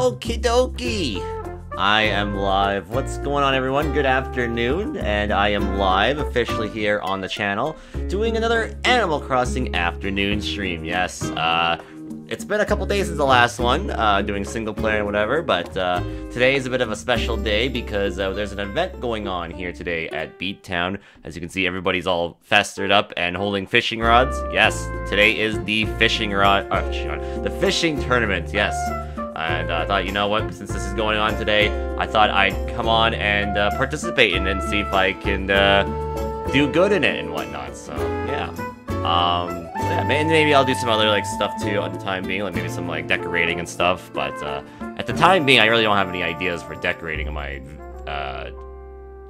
Okie dokie. I am live. What's going on, everyone? Good afternoon, and I am live officially here on the channel doing another Animal Crossing afternoon stream. Yes, uh, it's been a couple days since the last one, uh, doing single player and whatever, but uh, today is a bit of a special day because uh, there's an event going on here today at BeatTown. As you can see, everybody's all festered up and holding fishing rods. Yes, today is the fishing rod, uh, the fishing tournament. Yes. And I thought, you know what, since this is going on today, I thought I'd come on and uh, participate in it and see if I can uh, do good in it and whatnot. So, yeah. Um, so yeah, may- maybe I'll do some other like stuff too at the time being, like maybe some like decorating and stuff. But uh, at the time being, I really don't have any ideas for decorating my uh,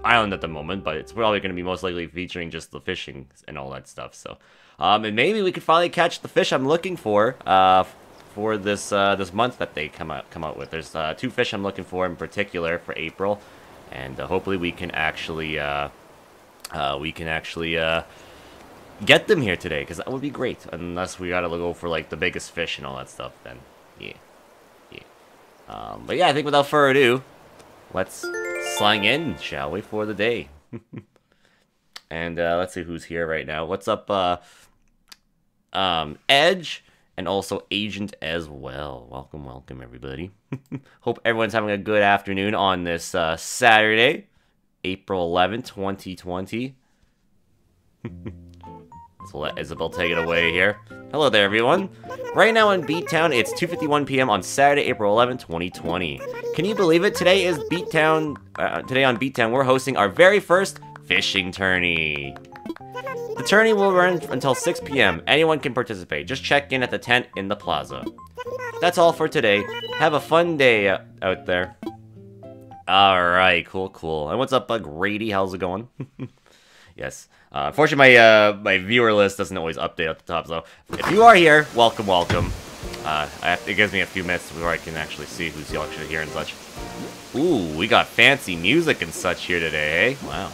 island at the moment. But it's probably going to be most likely featuring just the fishing and all that stuff. So, um, and maybe we could finally catch the fish I'm looking for. Uh, for this uh, this month that they come out come out with. There's uh, two fish I'm looking for in particular for April, and uh, hopefully we can actually uh, uh, we can actually get them here today because that would be great. Unless we gotta go for like the biggest fish and all that stuff, then yeah, yeah. Um, but yeah, I think without further ado, let's slang in, shall we, for the day. and let's see who's here right now. What's up, um, Edge? And also Agent as well. Welcome, welcome, everybody. Hope everyone's having a good afternoon on this uh, Saturday, April 11th, 2020. so let Isabelle take it away here. Hello there, everyone. Right now in BeatTown, it's 2.51 p.m. on Saturday, April 11th, 2020. Can you believe it? Today is BeatTown, uh, today on Beattown, we're hosting our very first fishing tourney. The tourney will run until 6 p.m. Anyone can participate. Just check in at the tent in the plaza. That's all for today. Have a fun day out there. Alright, cool, cool. And what's up, Bug Grady? How's it going? yes. Uh, unfortunately, my, uh, my viewer list doesn't always update at the top, so if you are here, welcome, welcome. Uh, have, it gives me a few minutes before I can actually see who's actually here and such. Ooh, we got fancy music and such here today, eh? Wow.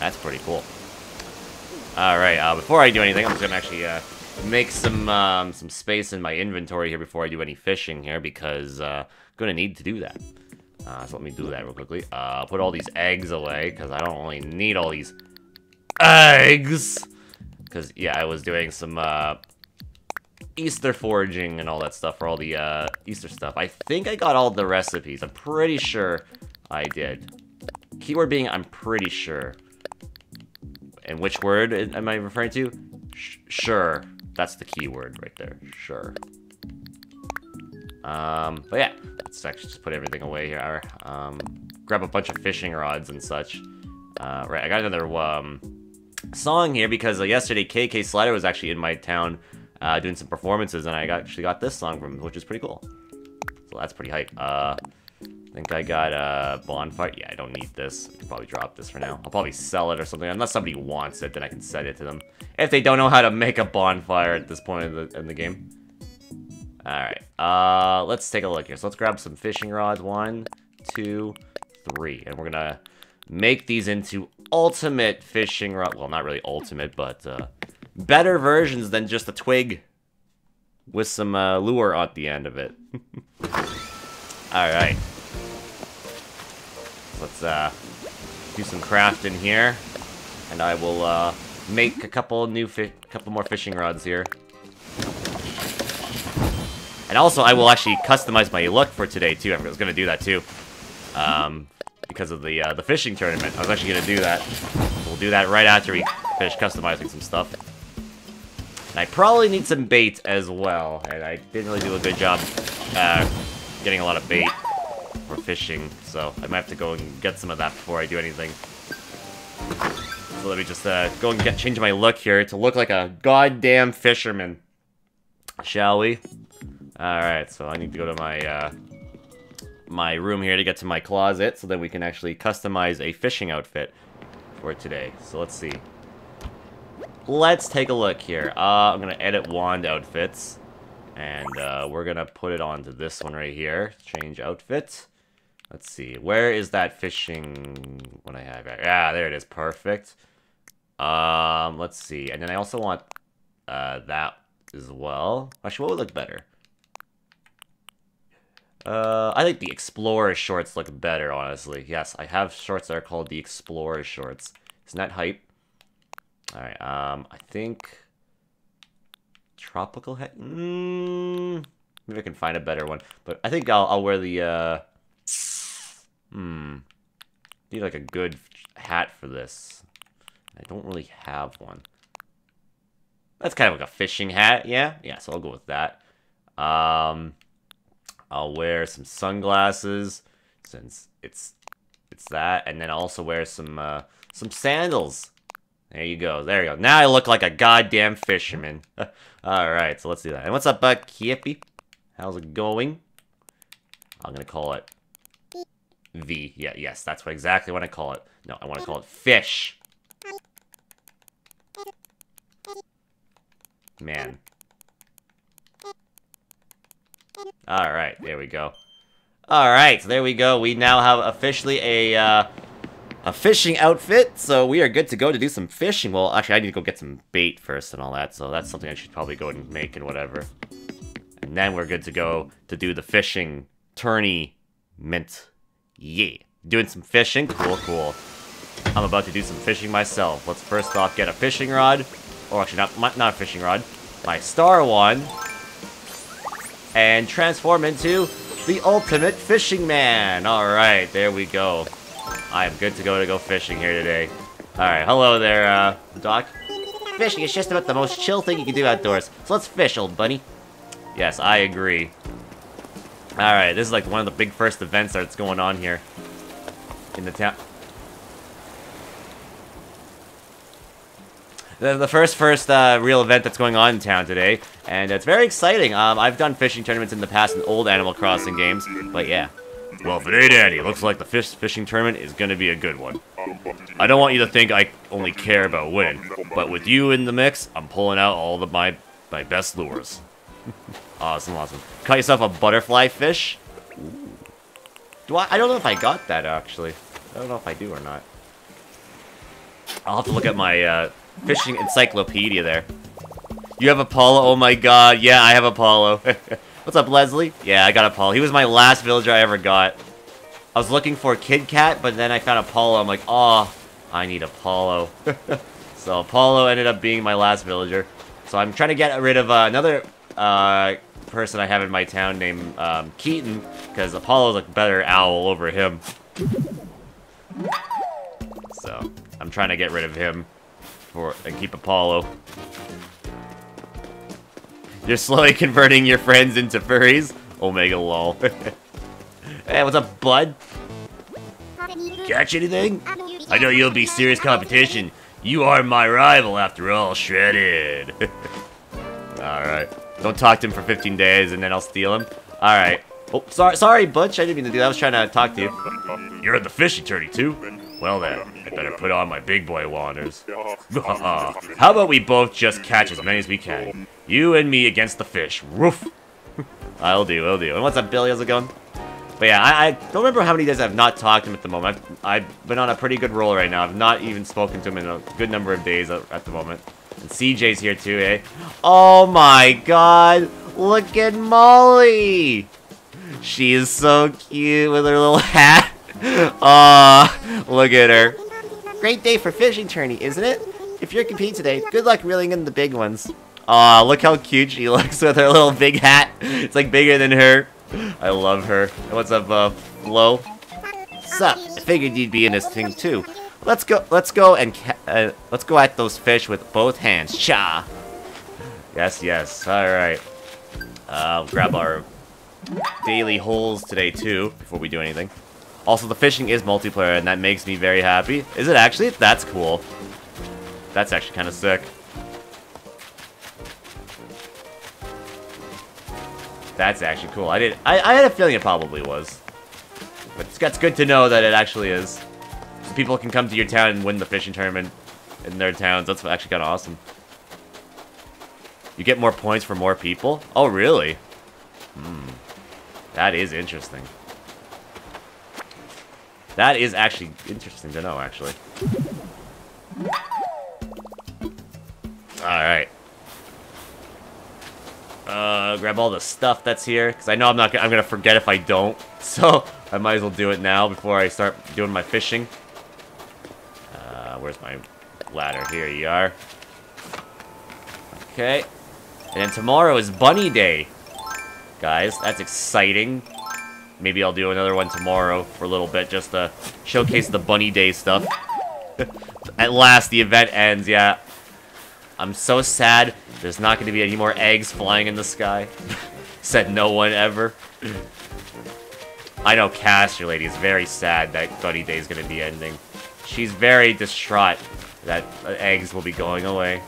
That's pretty cool. Alright, uh, before I do anything, I'm just gonna actually, uh, make some, um, some space in my inventory here before I do any fishing here, because, uh, I'm gonna need to do that. Uh, so let me do that real quickly. Uh, put all these eggs away, because I don't really need all these eggs! Because, yeah, I was doing some, uh, Easter foraging and all that stuff for all the, uh, Easter stuff. I think I got all the recipes. I'm pretty sure I did. Keyword being, I'm pretty sure. And which word am I referring to? Sh sure. That's the key word right there. Sure. Um, but yeah, let's actually just put everything away here. Um, grab a bunch of fishing rods and such. Uh, right, I got another um, song here because uh, yesterday KK Slider was actually in my town uh, doing some performances, and I got, actually got this song from him, which is pretty cool. So that's pretty hype. I think I got a bonfire. Yeah, I don't need this. I can probably drop this for now. I'll probably sell it or something. Unless somebody wants it, then I can sell it to them. If they don't know how to make a bonfire at this point in the, in the game. Alright, uh, let's take a look here. So let's grab some fishing rods. One, two, three. And we're gonna make these into ultimate fishing rod. Well, not really ultimate, but uh, better versions than just a twig with some uh, lure at the end of it. Alright. Let's uh, do some crafting here, and I will uh, make a couple new couple more fishing rods here. And also, I will actually customize my look for today too. I was gonna do that too, um, because of the uh, the fishing tournament. I was actually gonna do that. We'll do that right after we finish customizing some stuff. And I probably need some bait as well, and I didn't really do a good job uh, getting a lot of bait for fishing, so I might have to go and get some of that before I do anything. So let me just uh, go and get change my look here to look like a goddamn fisherman. Shall we? Alright, so I need to go to my, uh, my room here to get to my closet so that we can actually customize a fishing outfit for today. So let's see. Let's take a look here. Uh, I'm gonna edit wand outfits. And uh, we're gonna put it onto this one right here. Change outfit. Let's see. Where is that fishing one I have? Yeah, there it is. Perfect. Um, let's see. And then I also want uh, that as well. Actually, what would look better? Uh, I think the Explorer shorts look better, honestly. Yes, I have shorts that are called the Explorer shorts. Isn't that hype? Alright, um, I think... Tropical hat? Mm, maybe I can find a better one. But I think I'll, I'll wear the, uh... Hmm. Need like a good hat for this. I don't really have one. That's kind of like a fishing hat, yeah? Yeah, so I'll go with that. Um... I'll wear some sunglasses since it's it's that, and then also wear some uh, some sandals. There you go. There you go. Now I look like a goddamn fisherman. All right, so let's do that. And what's up, uh, Kippy? How's it going? I'm gonna call it V. Yeah, yes, that's what exactly what I call it. No, I want to call it fish. Man, Alright, there we go. Alright, so there we go. We now have officially a, uh, a fishing outfit, so we are good to go to do some fishing. Well, actually, I need to go get some bait first and all that, so that's something I should probably go and make and whatever. And then we're good to go to do the fishing tournament. Yeah. Doing some fishing. Cool, cool. I'm about to do some fishing myself. Let's first off get a fishing rod. Or actually, not, not a fishing rod. My star one and transform into the ultimate fishing man. All right, there we go. I am good to go to go fishing here today. All right, hello there, uh, Doc. Fishing is just about the most chill thing you can do outdoors. So let's fish, old bunny. Yes, I agree. All right, this is like one of the big first events that's going on here in the town. the, the first first uh, real event that's going on in town today, and it's very exciting. Um, I've done fishing tournaments in the past in old Animal Crossing games, but yeah. Well, if it looks like the fish fishing tournament is gonna be a good one. I don't want you to think I only care about winning, but with you in the mix, I'm pulling out all of my my best lures. awesome, awesome. Caught yourself a butterfly fish? Do I? I don't know if I got that actually. I don't know if I do or not. I'll have to look at my uh, fishing encyclopedia there. You have Apollo? Oh my god, yeah, I have Apollo. What's up, Leslie? Yeah, I got Apollo. He was my last villager I ever got. I was looking for Kid Cat, but then I found Apollo. I'm like, oh, I need Apollo. so Apollo ended up being my last villager. So I'm trying to get rid of uh, another uh, person I have in my town named um, Keaton, because Apollo's a better owl over him. So I'm trying to get rid of him for and keep Apollo. You're slowly converting your friends into furries? Omega lol. hey, what's up, bud? Catch anything? I know you'll be serious competition. You are my rival after all, Shredded. Alright. Don't talk to him for 15 days and then I'll steal him. Alright. Oh, sorry, sorry, Butch. I didn't mean to do that. I was trying to talk to you. You're the fish attorney, too? Well then, I better put on my big boy wanders. How about we both just catch as many as we can? You and me against the fish. Roof. I'll do, I'll do. And what's up, Billy? How's it going? But yeah, I, I, don't remember how many days I've not talked to him at the moment. I've, I've, been on a pretty good roll right now. I've not even spoken to him in a good number of days at, at the moment. And CJ's here too, eh? Oh my god! Look at Molly! She is so cute with her little hat. Aw, look at her. Great day for fishing tourney, isn't it? If you're competing today, good luck reeling in the big ones. Aw, look how cute she looks with her little big hat. It's like bigger than her. I love her. What's up, uh, Flo? Sup? I figured you'd be in this thing too. Let's go. Let's go and uh, let's go at those fish with both hands. Cha. Yes, yes. All right. Uh, grab our daily holes today too before we do anything. Also, the fishing is multiplayer, and that makes me very happy. Is it actually? That's cool. That's actually kind of sick. That's actually cool. I did. I, I had a feeling it probably was. But it's, it's good to know that it actually is. People can come to your town and win the fishing tournament in their towns. That's actually kind of awesome. You get more points for more people? Oh, really? Hmm. That is interesting. That is actually interesting to know, actually. Alright. Uh, grab all the stuff that's here, because I know I'm not gonna, I'm gonna forget if I don't. So, I might as well do it now before I start doing my fishing. Where's my ladder? Here you are. Okay. And then tomorrow is Bunny Day. Guys, that's exciting. Maybe I'll do another one tomorrow for a little bit just to showcase the Bunny Day stuff. At last, the event ends, yeah. I'm so sad there's not going to be any more eggs flying in the sky. Said no one ever. I know Caster Lady is very sad that Bunny Day is going to be ending. She's very distraught that uh, eggs will be going away.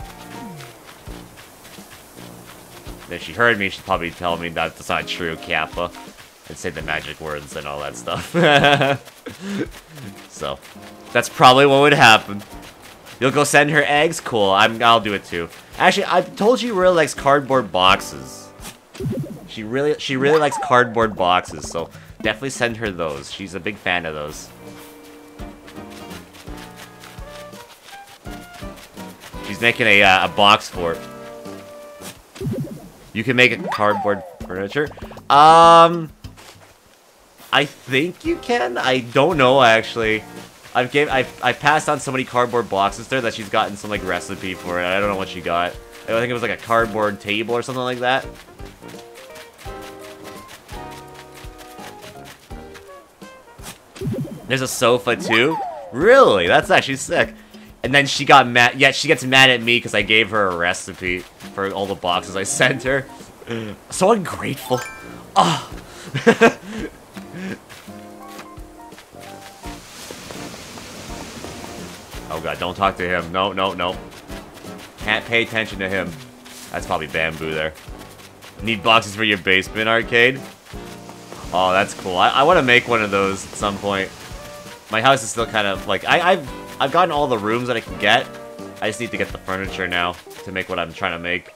If she heard me, she'd probably tell me that that's not true, Kappa. And say the magic words and all that stuff. so, that's probably what would happen. You'll go send her eggs? Cool, I'm, I'll do it too. Actually, I told you she really likes cardboard boxes. She really, she really likes cardboard boxes, so definitely send her those. She's a big fan of those. She's making a, uh, a box for. You can make a cardboard furniture. Um, I think you can. I don't know actually. I've gave I've I passed on so many cardboard boxes there that she's gotten some like recipe for it. I don't know what she got. I think it was like a cardboard table or something like that. There's a sofa too. Really? That's actually sick. And then she got mad. Yeah, she gets mad at me because I gave her a recipe for all the boxes I sent her. So ungrateful. Oh. oh god, don't talk to him. No, no, no. Can't pay attention to him. That's probably bamboo there. Need boxes for your basement arcade? Oh, that's cool. I, I want to make one of those at some point. My house is still kind of like I, I've I've gotten all the rooms that I can get. I just need to get the furniture now to make what I'm trying to make.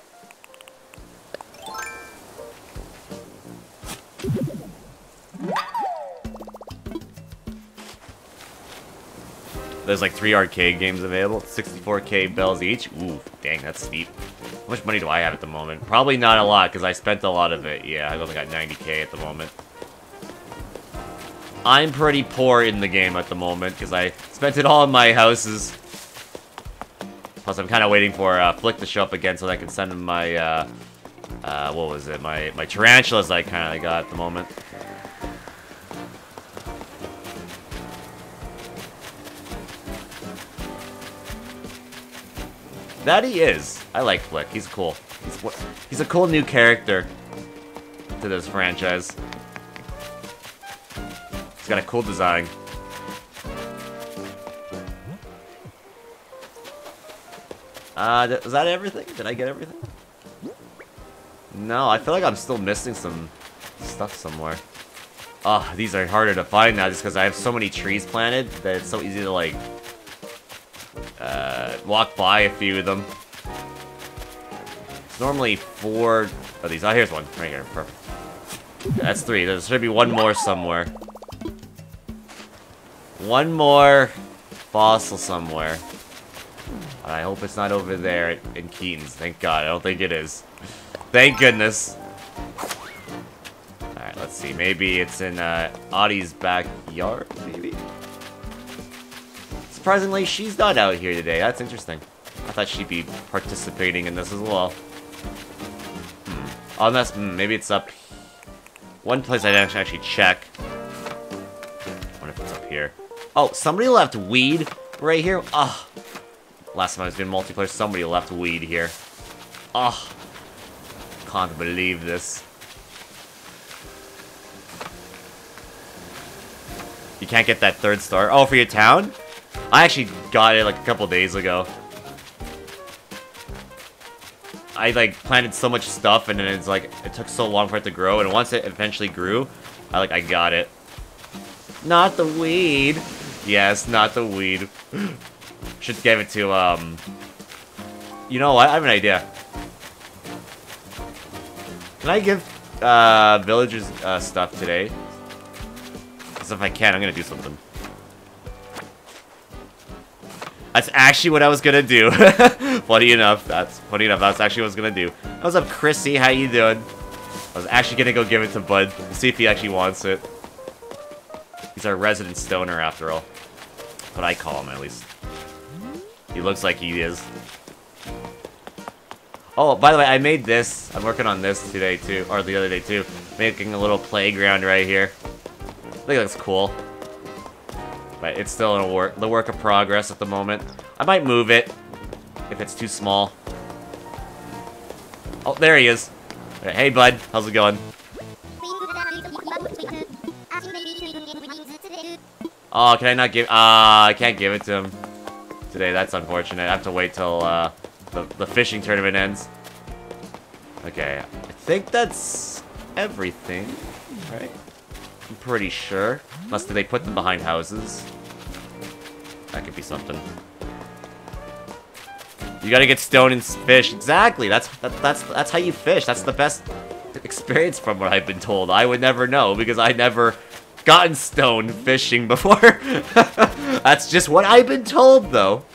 There's like three arcade games available, 64k bells each. Ooh, dang, that's steep. How much money do I have at the moment? Probably not a lot, because I spent a lot of it. Yeah, I've only got 90k at the moment. I'm pretty poor in the game at the moment, because I spent it all in my houses. Plus, I'm kind of waiting for uh, Flick to show up again so that I can send him my, uh, uh, what was it, my, my tarantulas I kind of got at the moment. That he is. I like Flick. He's cool. He's he's a cool new character to this franchise. He's got a cool design. Uh, is that everything? Did I get everything? No, I feel like I'm still missing some stuff somewhere. Oh, these are harder to find now just because I have so many trees planted that it's so easy to, like, uh, walk by a few of them. It's normally four of these. Oh, here's one. Right here. Perfect. That's three. There should be one more somewhere. One more fossil somewhere. I hope it's not over there in Keaton's. Thank God. I don't think it is. Thank goodness. Alright, let's see. Maybe it's in uh, Audie's backyard, maybe? Surprisingly, she's not out here today. That's interesting. I thought she'd be participating in this as well. Hmm. Unless, hmm, maybe it's up... One place I didn't actually check. I wonder if it's up here. Oh, somebody left weed right here? Ah. Last time I was doing multiplayer, somebody left weed here. Ah. Can't believe this. You can't get that third star. Oh, for your town? I actually got it like a couple days ago. I like planted so much stuff and then it's like it took so long for it to grow and once it eventually grew, I like I got it. Not the weed. Yes, not the weed. Should give it to um You know what? I have an idea. Can I give uh villagers uh stuff today? Because if I can, I'm gonna do something. That's actually what I was gonna do. funny enough, that's funny enough. That's actually what I was gonna do. What's up, Chrissy? How you doing? I was actually gonna go give it to Bud, see if he actually wants it. He's our resident stoner, after all. What I call him, at least. He looks like he is. Oh, by the way, I made this. I'm working on this today, too. Or the other day, too. Making a little playground right here. I think it looks cool. But it's still in a work, the work of progress at the moment. I might move it if it's too small. Oh, there he is. Hey, bud. How's it going? Oh, can I not give... Ah, uh, I can't give it to him today. That's unfortunate. I have to wait till uh, the, the fishing tournament ends. Okay, I think that's everything, right? I'm pretty sure. Unless they put them behind houses. That could be something. You gotta get stone and fish. Exactly. That's that, that's that's how you fish. That's the best experience from what I've been told. I would never know because I never gotten stoned fishing before. that's just what I've been told though.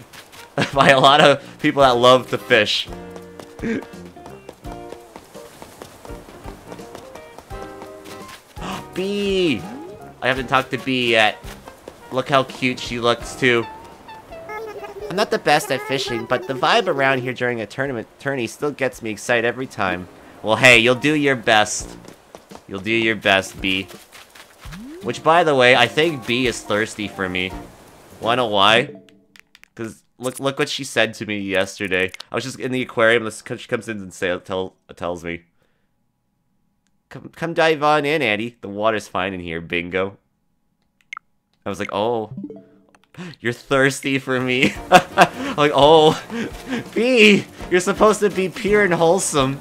By a lot of people that love to fish. Bea! I haven't talked to Bea yet. Look how cute she looks too. I'm not the best at fishing, but the vibe around here during a tournament tourney still gets me excited every time. Well, hey, you'll do your best. You'll do your best, Bea. Which, by the way, I think Bea is thirsty for me. Wanna know why? Because look look what she said to me yesterday. I was just in the aquarium, and she comes in and say, tell, tells me, Come, come dive on in, Andy. The water's fine in here, bingo. I was like, oh, you're thirsty for me. like, oh, Bea, you're supposed to be pure and wholesome.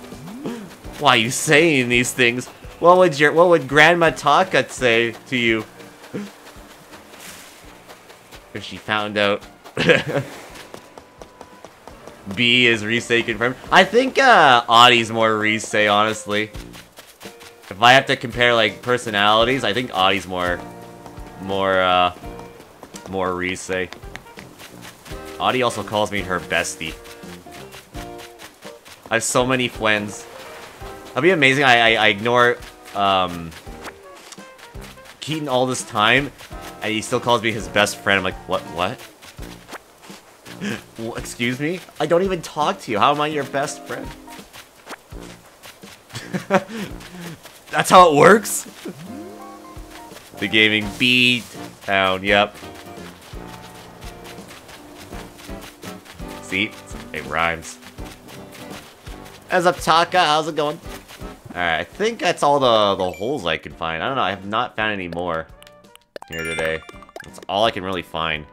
Why are you saying these things? What would your, what would Grandma Taka say to you? If she found out. Bea is Risei confirmed. I think, uh, Audie's more Risei, honestly. If I have to compare, like, personalities, I think Audie's more, more, uh, more Risei. Audie also calls me her bestie. I have so many friends. That'd be amazing. I, I, I ignore, um, Keaton all this time, and he still calls me his best friend. I'm like, what, what? Excuse me? I don't even talk to you. How am I your best friend? That's how it works? the gaming beat town, yep. See? It rhymes. As up, Taka? How's it going? Alright, I think that's all the, the holes I can find. I don't know, I have not found any more here today. That's all I can really find.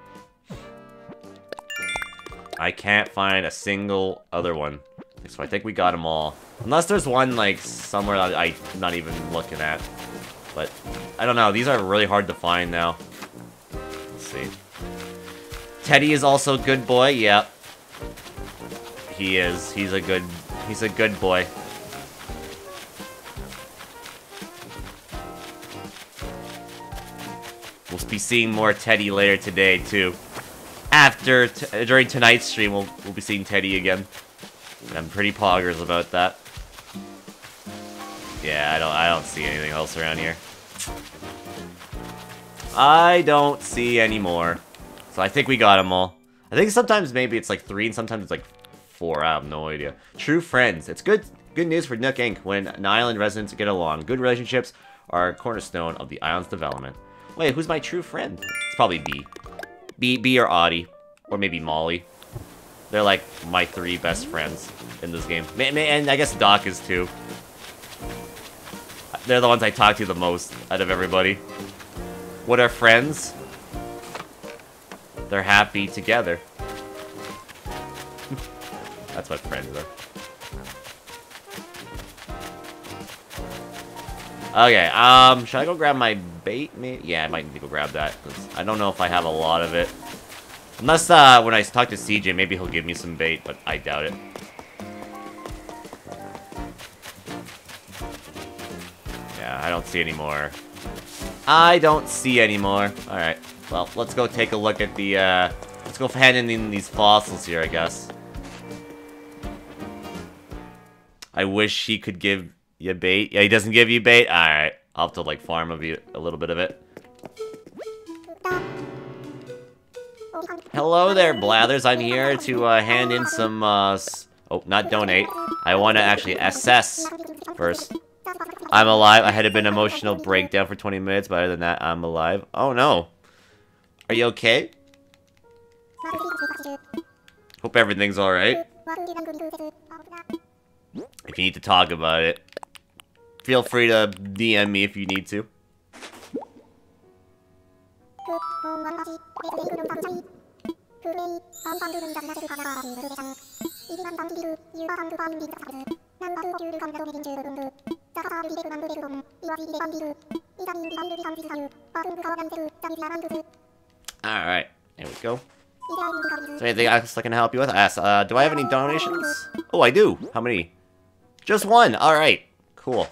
I can't find a single other one. So I think we got them all. Unless there's one, like, somewhere that I'm not even looking at. But, I don't know. These are really hard to find now. Let's see. Teddy is also a good boy. Yep. He is. He's a good... He's a good boy. We'll be seeing more Teddy later today, too. After, during tonight's stream, we'll, we'll be seeing Teddy again. I'm pretty poggers about that. Yeah, I don't I don't see anything else around here. I don't see any more. So I think we got them all. I think sometimes maybe it's like three and sometimes it's like four. I have no idea. True friends. It's good good news for Nook Inc. when an island residents get along. Good relationships are a cornerstone of the island's development. Wait, who's my true friend? It's probably Bea. Bea, Bea or Audie. Or maybe Molly. They're like my three best friends in this game. And I guess Doc is too. They're the ones I talk to the most out of everybody. What are friends? They're happy together. That's what friends are. Okay, um, should I go grab my bait? Maybe? Yeah, I might need to go grab that. I don't know if I have a lot of it. Unless, uh, when I talk to CJ, maybe he'll give me some bait, but I doubt it. Yeah, I don't see any more. I don't see any more. Alright, well, let's go take a look at the, uh... Let's go hand in these fossils here, I guess. I wish he could give you bait. Yeah, he doesn't give you bait? Alright. I'll have to, like, farm a, bit, a little bit of it. Hello there, Blathers. I'm here to uh, hand in some, uh, oh, not donate. I want to actually assess first. I'm alive. I had a bit emotional breakdown for 20 minutes, but other than that, I'm alive. Oh, no. Are you okay? Hope everything's alright. If you need to talk about it, feel free to DM me if you need to. Alright, there we go. Is there anything else I can help you with? Ask, uh, do I have any donations? Oh, I do. How many? Just one. Alright, cool.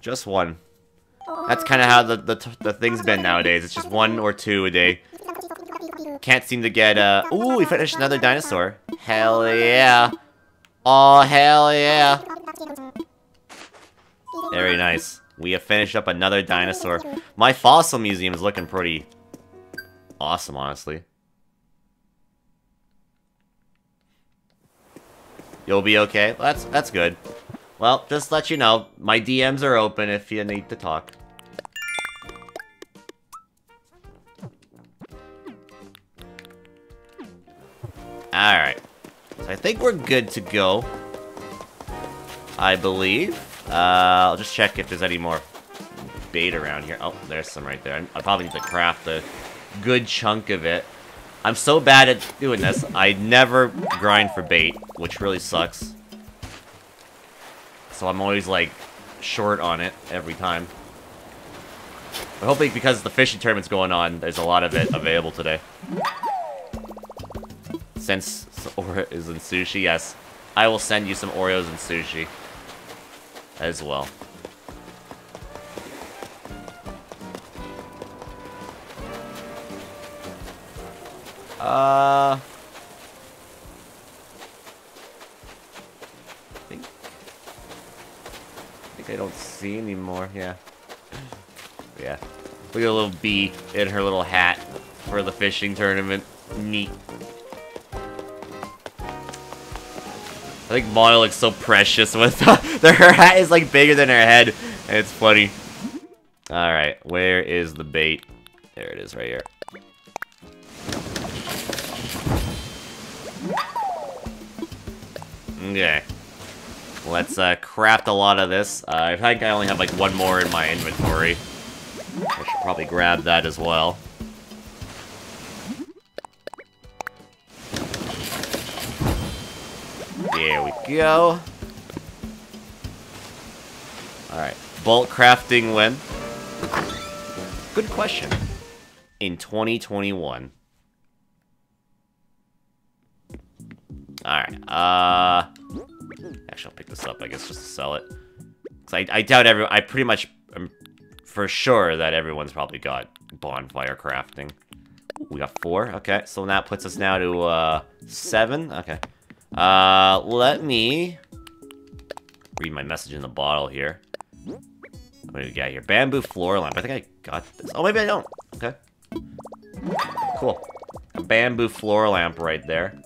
Just one. That's kind of how the, the, the thing's been nowadays. It's just one or two a day. Can't seem to get, uh... Ooh, we finished another dinosaur. Hell yeah. Oh, hell yeah. Very nice. We have finished up another dinosaur. My fossil museum is looking pretty awesome, honestly. You'll be okay? Well, that's that's good. Well, just let you know, my DMs are open if you need to talk. Alright. So I think we're good to go. I believe. Uh, I'll just check if there's any more bait around here. Oh, there's some right there. I probably need to craft a good chunk of it. I'm so bad at doing this. I never grind for bait, which really sucks. So I'm always, like, short on it every time. But hopefully because the fishing tournament's going on, there's a lot of it available today. Since Oreo is in sushi, yes. I will send you some Oreos and sushi. As well. Uh... I think... I think I don't see anymore, yeah. Yeah. Look at a little bee in her little hat for the fishing tournament. Neat. I think Molly looks so precious with her hat is like bigger than her head. And it's funny. Alright, where is the bait? There it is right here. Let's uh, craft a lot of this. Uh, I think I only have like one more in my inventory. I should probably grab that as well. There we go. Alright. Bolt crafting when? Good question. In 2021. Alright, uh... Actually, I'll pick this up, I guess, just to sell it. Cause I, I doubt everyone... I pretty much am for sure that everyone's probably got bonfire crafting. We got four, okay. So that puts us now to, uh, seven? Okay. Uh, let me... Read my message in the bottle here. What do we got here? Bamboo floor lamp. I think I got this. Oh, maybe I don't. Okay. Cool. A bamboo floor lamp right there.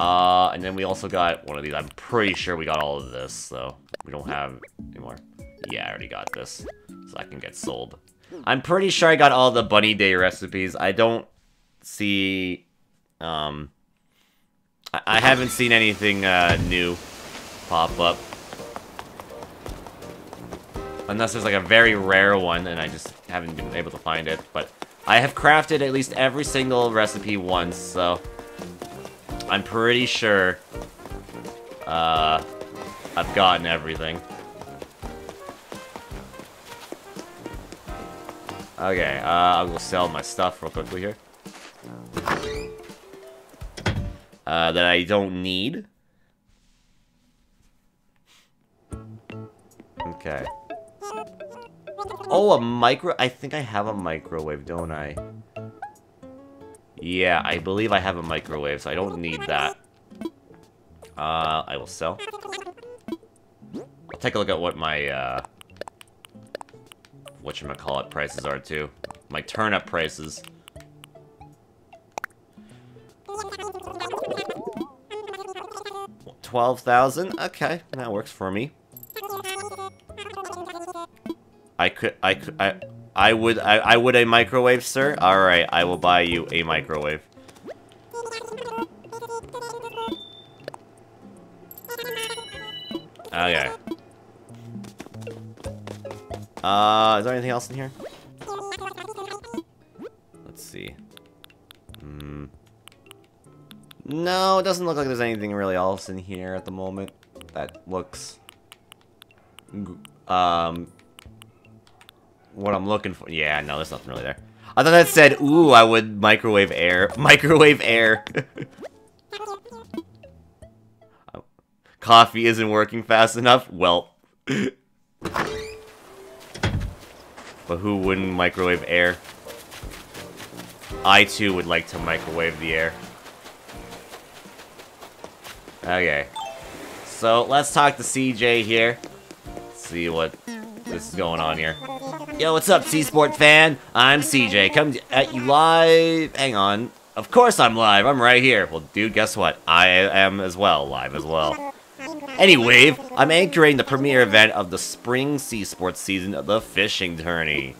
Uh, and then we also got one of these. I'm pretty sure we got all of this, so we don't have anymore. Yeah, I already got this, so I can get sold. I'm pretty sure I got all the Bunny Day recipes. I don't see, um, I, I haven't seen anything, uh, new pop up. Unless there's like a very rare one and I just haven't been able to find it, but I have crafted at least every single recipe once, so I'm pretty sure uh, I've gotten everything. Okay, uh, I'll go sell my stuff real quickly here. Uh, that I don't need. Okay. Oh, a micro- I think I have a microwave, don't I? Yeah, I believe I have a microwave, so I don't need that. Uh, I will sell. I'll take a look at what my, uh... Whatchamacallit prices are, too. My turnip prices. Twelve thousand? Okay, that works for me. I could, I could, I, I would, I, I would a microwave, sir. All right, I will buy you a microwave. Okay. Uh, is there anything else in here? Let's see. Hmm. No, it doesn't look like there's anything really else in here at the moment that looks um what I'm looking for. Yeah, no, there's nothing really there. I thought that said, ooh, I would microwave air. Microwave air. Coffee isn't working fast enough? Well. but who wouldn't microwave air? I too would like to microwave the air. Okay. So, let's talk to CJ here. See what this is going on here. Yo, what's up, C-Sport fan? I'm CJ, come at you live. Hang on. Of course I'm live, I'm right here. Well, dude, guess what? I am as well, live as well. Anyway, I'm anchoring the premiere event of the spring sea sports season of the fishing tourney.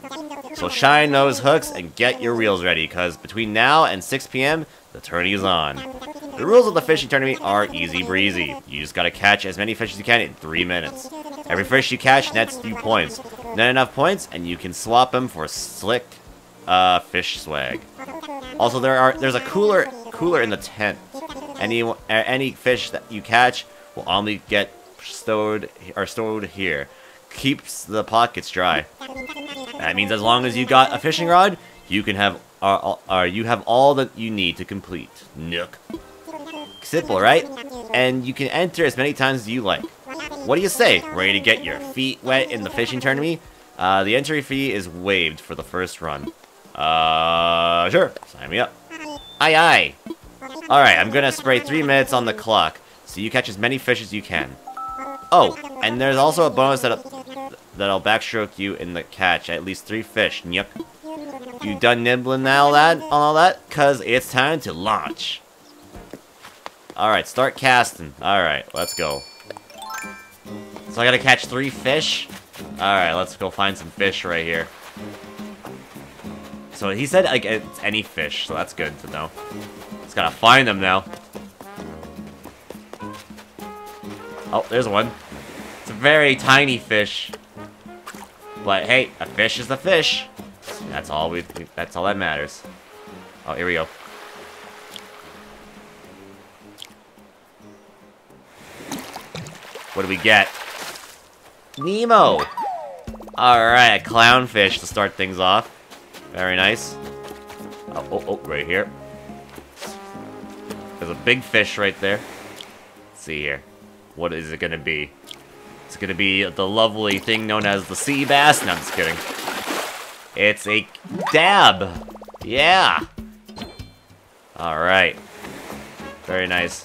So shine those hooks and get your reels ready, because between now and 6 p.m., the tourney is on. The rules of the fishing tournament are easy breezy. You just gotta catch as many fish as you can in 3 minutes. Every fish you catch nets you points. Not enough points, and you can swap them for slick uh, fish swag. Also, there are there's a cooler cooler in the tent. Any uh, any fish that you catch will only get stowed or stored here. Keeps the pockets dry. That means as long as you got a fishing rod, you can have uh, uh, you have all that you need to complete. Nook. Simple, right? And you can enter as many times as you like. What do you say? Ready to get your feet wet in the fishing tournament? Uh, the entry fee is waived for the first run. Uh, sure. Sign me up. Aye, aye. Alright, I'm gonna spray three minutes on the clock so you catch as many fish as you can. Oh, and there's also a bonus that'll, that'll backstroke you in the catch at least three fish. Yuck. You done nibbling all that on all that? Cause it's time to launch. Alright, start casting. Alright, let's go. So I gotta catch three fish? Alright, let's go find some fish right here. So he said like it's any fish, so that's good to know. Just gotta find them now. Oh, there's one. It's a very tiny fish. But hey, a fish is a fish. That's all we. That's all that matters. Oh, here we go. What do we get? Nemo! Alright, a clownfish to start things off. Very nice. Oh, oh, oh, right here. There's a big fish right there. Let's see here. What is it gonna be? It's gonna be the lovely thing known as the sea bass. No, I'm just kidding. It's a dab. Yeah. Alright. Very nice.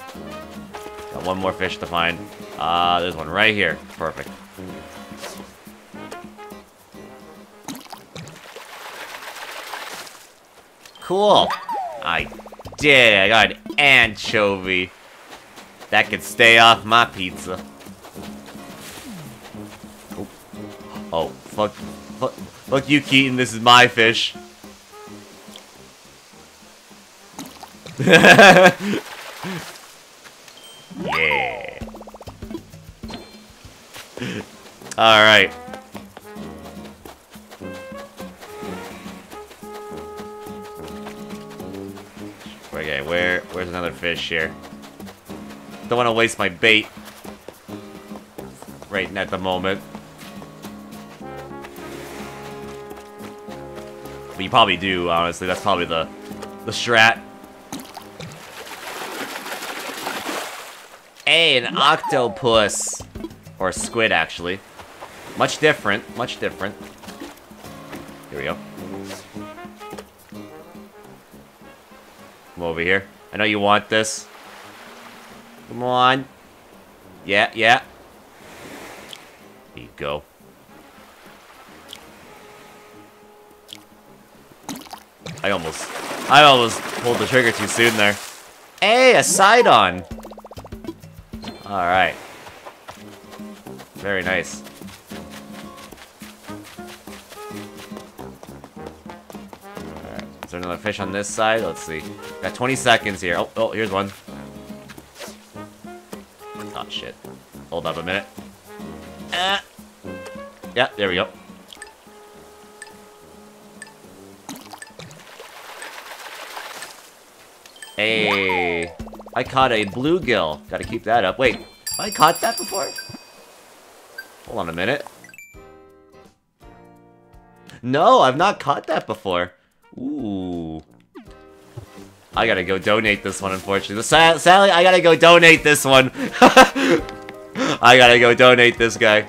Got one more fish to find. Uh, there's one right here. Perfect. Cool. I did. I got an anchovy. That could stay off my pizza. Oh, oh fuck, fuck, fuck you, Keaton. This is my fish. yeah. All right. Okay, where where's another fish here? Don't want to waste my bait right at the moment. But you probably do, honestly. That's probably the the strat. Hey, an octopus. Or squid, actually. Much different. Much different. Here we go. Come over here. I know you want this. Come on. Yeah, yeah. Here you go. I almost, I almost pulled the trigger too soon there. Hey, a Sidon! Alright. Very nice. Alright, is there another fish on this side? Let's see. Got 20 seconds here. Oh, oh, here's one. Oh, shit. Hold up a minute. Uh, yeah, there we go. Hey, I caught a bluegill. Gotta keep that up. Wait, I caught that before? Hold on a minute. No, I've not caught that before. Ooh. I gotta go donate this one, unfortunately. Sally, I gotta go donate this one. I gotta go donate this guy.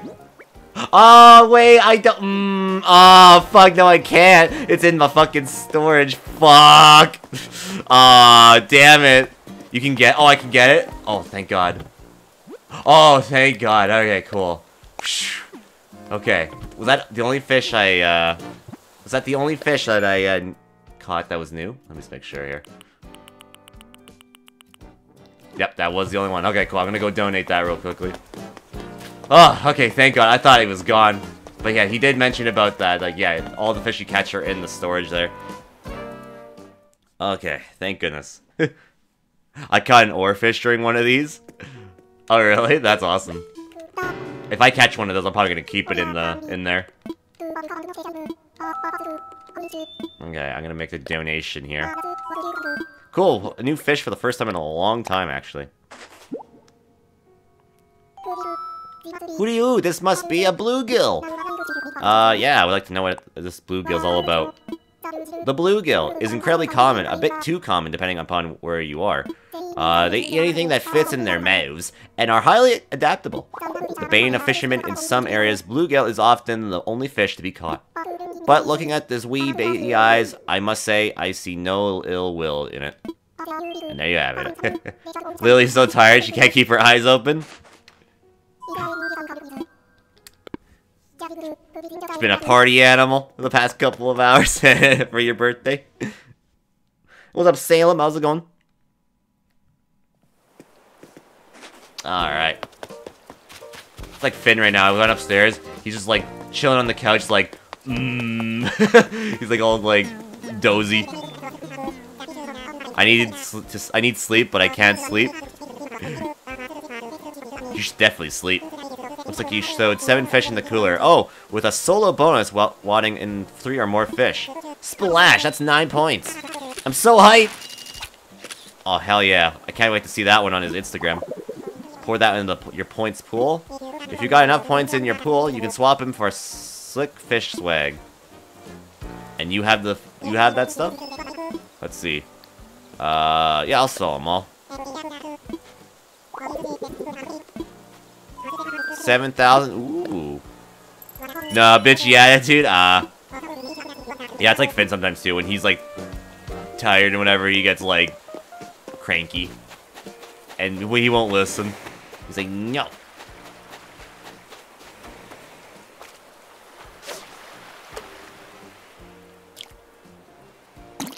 Oh, wait, I don't... Mm, oh, fuck, no, I can't. It's in my fucking storage. Fuck. Ah, oh, damn it. You can get... Oh, I can get it? Oh, thank God. Oh, thank God. Okay, cool. Okay. Was that the only fish I, uh... Was that the only fish that I, uh, caught that was new? Let me just make sure here. Yep, that was the only one. Okay, cool. I'm gonna go donate that real quickly. Oh, okay, thank God. I thought he was gone. But yeah, he did mention about that. Like, yeah, all the fish you catch are in the storage there. Okay, thank goodness. I caught an oarfish during one of these. Oh, really? That's awesome. If I catch one of those, I'm probably gonna keep it in the in there. Okay, I'm gonna make the donation here. Cool, a new fish for the first time in a long time, actually. You? This must be a bluegill. Uh, yeah, I would like to know what this bluegill's all about. The bluegill is incredibly common, a bit too common depending upon where you are. Uh, they eat anything that fits in their mouths, and are highly adaptable. The bane of fishermen in some areas, bluegill is often the only fish to be caught. But looking at this wee baby eyes, I must say I see no ill will in it. And there you have it. Lily's so tired she can't keep her eyes open. It's been a party animal for the past couple of hours for your birthday. What's up, Salem? How's it going? Alright. It's like Finn right now. I went upstairs. He's just like chilling on the couch, like, mmm. He's like all like dozy. I need to, I need sleep, but I can't sleep. You should definitely sleep. Looks like you showed seven fish in the cooler. Oh, with a solo bonus while wadding in three or more fish. Splash! That's nine points. I'm so hyped! Oh, hell yeah. I can't wait to see that one on his Instagram. Pour that into your points pool. If you got enough points in your pool, you can swap him for slick fish swag. And you have the you have that stuff? Let's see. Uh, yeah, I'll sell them all. 7,000? Ooh. Nah, bitchy attitude? Ah. Uh, yeah, it's like Finn sometimes too, when he's like tired and whenever he gets like cranky. And he won't listen. He's like, no.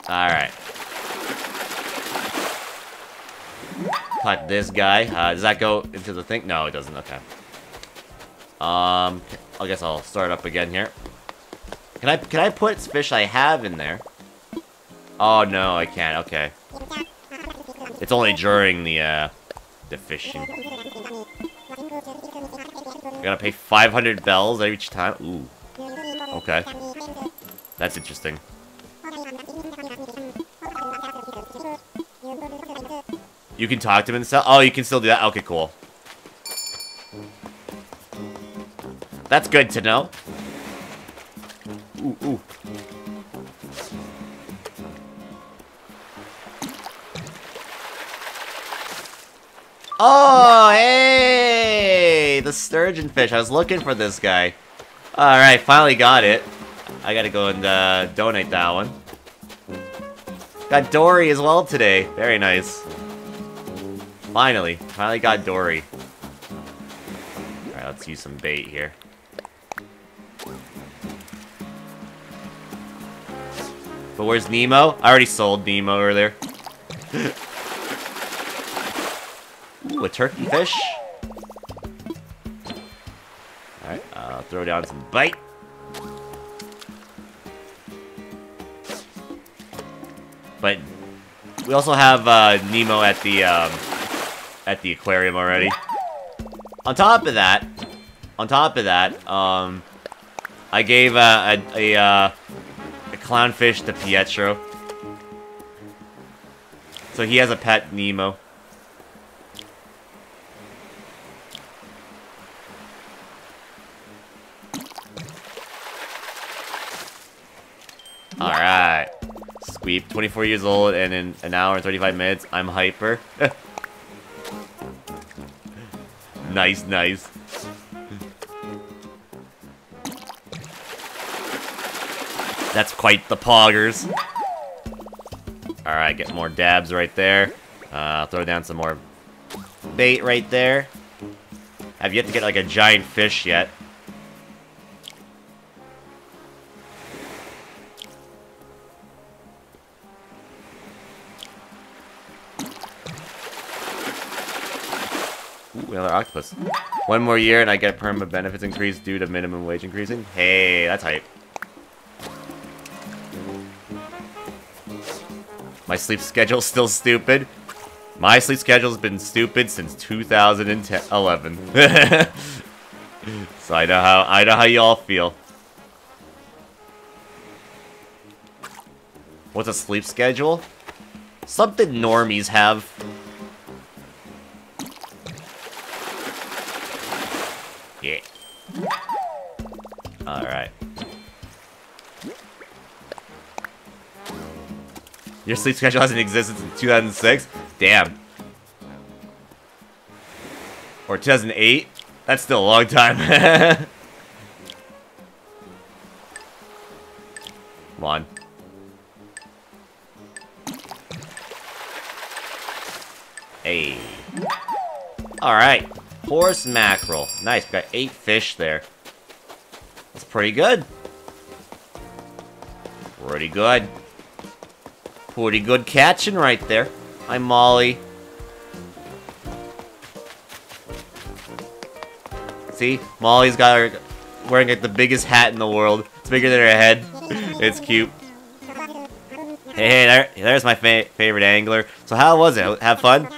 Alright. Cut this guy. Uh, does that go into the thing? No, it doesn't. Okay. Um, I guess I'll start up again here. Can I can I put fish I have in there? Oh no, I can't. Okay. It's only during the uh the fishing. I gotta pay 500 bells each time. Ooh. Okay. That's interesting. You can talk to him and stuff? Oh, you can still do that? Okay, cool. That's good to know. Ooh, ooh. Oh, hey! The surgeonfish. I was looking for this guy. Alright, finally got it. I gotta go and uh, donate that one. Got Dory as well today. Very nice. Finally. Finally got Dory. Alright, let's use some bait here. But where's Nemo? I already sold Nemo earlier. Ooh, a turkey fish. Alright, I'll throw down some bite. But we also have uh, Nemo at the um, at the aquarium already. On top of that, on top of that, um, I gave uh, a a, uh, a clownfish to Pietro, so he has a pet Nemo. Alright. Sweep, 24 years old, and in an hour and 35 minutes, I'm hyper. nice, nice. That's quite the poggers. Alright, get more dabs right there. Uh, throw down some more bait right there. I've yet to get like a giant fish yet. Ooh, another octopus. One more year and I get permanent benefits increase due to minimum wage increasing? Hey, that's hype. My sleep schedule's still stupid. My sleep schedule's been stupid since 2011. so I know how I know how y'all feel. What's a sleep schedule? Something normies have. Yeah. Alright. Your sleep schedule hasn't existed since 2006? Damn. Or 2008? That's still a long time. Come on. Hey. Alright. Horse mackerel. Nice, we got eight fish there. That's pretty good. Pretty good. Pretty good catching right there. Hi, Molly. See? Molly's got her wearing like the biggest hat in the world. It's bigger than her head. it's cute. Hey, hey there, there's my fa favorite angler. So how was it? Have fun?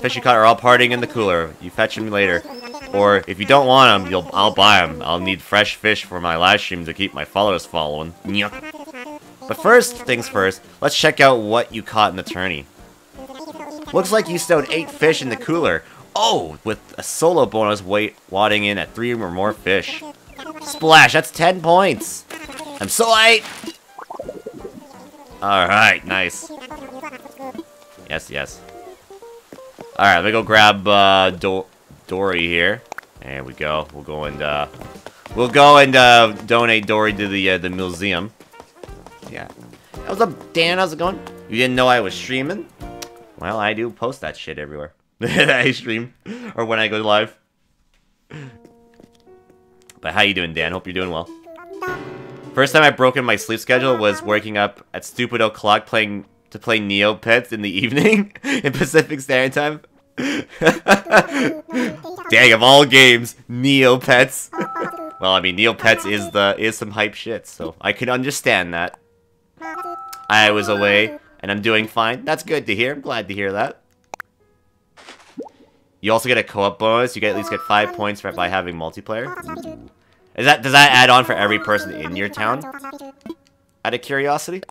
Fish you caught are all partying in the cooler. You fetch them later. Or if you don't want them, you'll I'll buy them. I'll need fresh fish for my live stream to keep my followers following. But first things first, let's check out what you caught in the tourney. Looks like you stowed 8 fish in the cooler. Oh, with a solo bonus weight wadding in at 3 or more fish. Splash, that's 10 points. I'm so hyped. Alright, nice. Yes, yes. Alright, let me go grab uh, Do Dory here. There we go. We'll go and uh, we'll go and uh, donate Dory to the uh, the museum. Yeah. What's up, Dan? How's it going? You didn't know I was streaming? Well, I do post that shit everywhere. I stream or when I go live. But how you doing, Dan? Hope you're doing well. First time I broke in my sleep schedule was waking up at stupid o'clock playing to play Neopets in the evening in Pacific Standard Time. Dang, of all games, Neopets. well, I mean, Neopets is the is some hype shit, so I can understand that. I was away, and I'm doing fine. That's good to hear. I'm glad to hear that. You also get a co-op bonus. You get at least get five points by having multiplayer. Is that does that add on for every person in your town? Out of curiosity.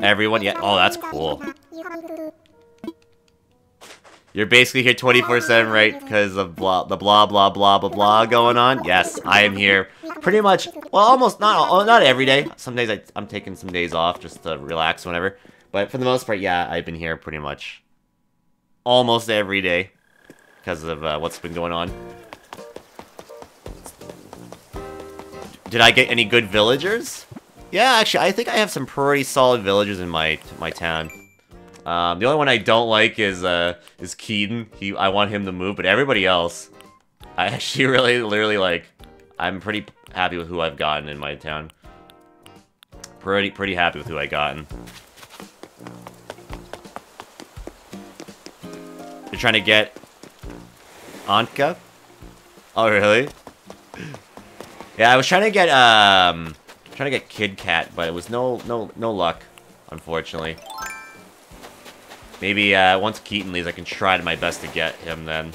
Everyone, yeah. Oh, that's cool. You're basically here 24-7, right? Because of blah, the blah, blah, blah, blah, blah going on? Yes, I am here pretty much, well, almost, not not every day. Some days I, I'm taking some days off just to relax whenever. But for the most part, yeah, I've been here pretty much almost every day because of uh, what's been going on. Did I get any good villagers? Yeah, actually, I think I have some pretty solid villagers in my my town. Um, the only one I don't like is uh is Keaton. He I want him to move, but everybody else, I actually really literally like. I'm pretty happy with who I've gotten in my town. Pretty pretty happy with who I gotten. You're trying to get Ankha? Oh really? Yeah, I was trying to get um trying to get Kid Cat, but it was no no no luck, unfortunately. Maybe uh, once Keaton leaves, I can try my best to get him then.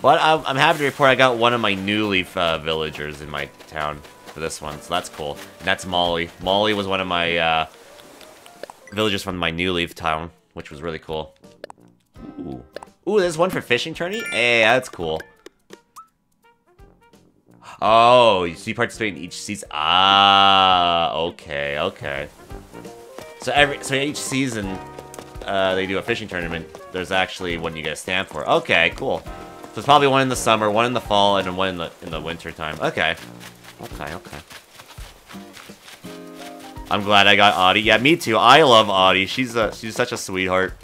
But I'm, I'm happy to report I got one of my New Leaf uh, villagers in my town for this one, so that's cool. And that's Molly. Molly was one of my uh, villagers from my New Leaf town, which was really cool. Ooh. Ooh, there's one for fishing tourney? Hey, that's cool. Oh, so you participate in each season. Ah, okay, okay. So every so each season, uh, they do a fishing tournament. There's actually one you get a stamp for. Okay, cool. So it's probably one in the summer, one in the fall, and then one in the in the winter time. Okay, okay, okay. I'm glad I got Audie. Yeah, me too. I love Audie. She's a she's such a sweetheart.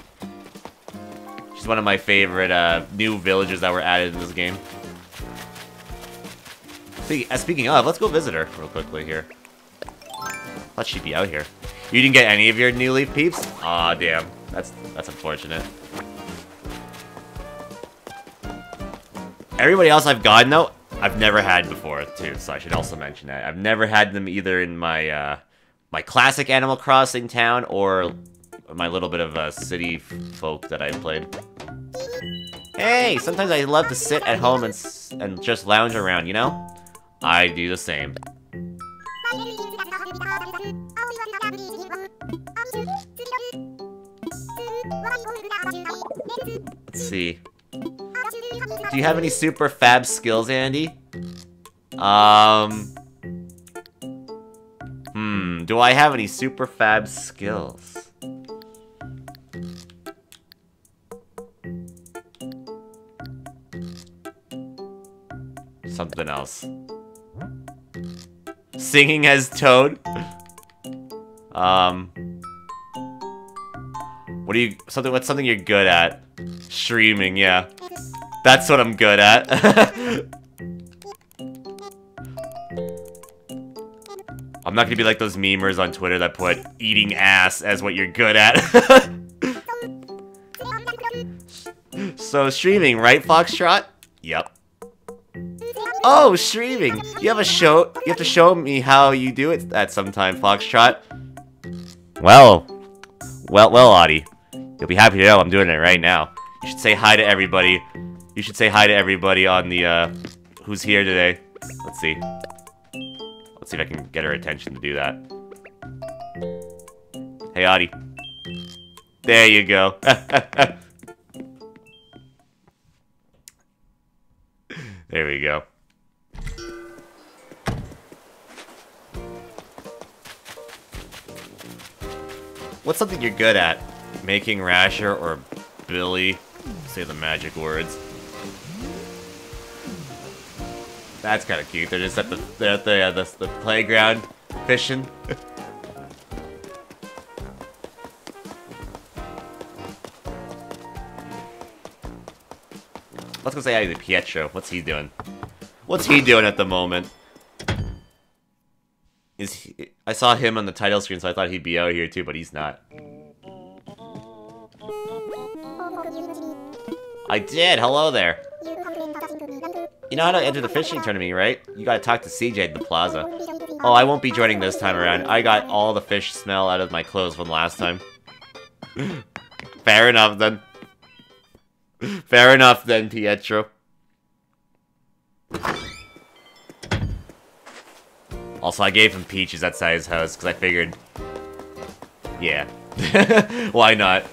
She's one of my favorite uh, new villagers that were added in this game. Speaking, uh, speaking of, let's go visit her real quickly here. Thought she'd be out here. You didn't get any of your new leaf peeps? Aw, damn. That's that's unfortunate. Everybody else I've gotten, though, I've never had before, too, so I should also mention that. I've never had them either in my, uh, my classic Animal Crossing town or my little bit of a city folk that I played. Hey, sometimes I love to sit at home and, and just lounge around, you know? I do the same. Let's see. Do you have any super fab skills, Andy? Um... Hmm, do I have any super fab skills? Something else. Singing as Toad? Um... What do you... Something, what's something you're good at? Streaming, yeah. That's what I'm good at. I'm not gonna be like those memers on Twitter that put eating ass as what you're good at. so streaming, right, Foxtrot? Yep. Oh, streaming! You have a show. You have to show me how you do it at some time, Foxtrot. Well, well, well, Audie. You'll be happy to know I'm doing it right now. You should say hi to everybody. You should say hi to everybody on the, uh, who's here today. Let's see. Let's see if I can get her attention to do that. Hey, Audie. There you go. there we go. What's something you're good at? Making Rasher or Billy say the magic words. That's kind of cute. They're just at the they're at the, uh, the, the playground fishing. Let's go say hi to Pietro. What's he doing? What's he doing at the moment? Is he, I saw him on the title screen, so I thought he'd be out here too, but he's not. I did. Hello there. You know how to enter the fishing tournament, right? You gotta talk to CJ at the plaza. Oh, I won't be joining this time around. I got all the fish smell out of my clothes from last time. Fair enough, then. Fair enough, then, Pietro. Also, I gave him peaches outside his house, because I figured... Yeah. Why not?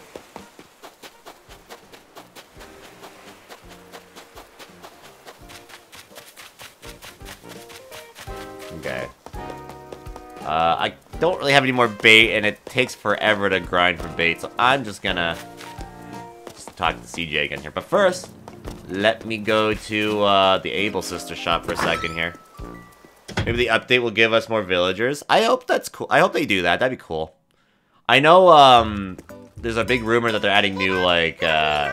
Okay. Uh, I don't really have any more bait, and it takes forever to grind for bait, so I'm just gonna just talk to CJ again here. But first, let me go to uh, the Able Sister shop for a second here. Maybe the update will give us more villagers. I hope that's cool. I hope they do that. That'd be cool. I know um, there's a big rumor that they're adding new like uh,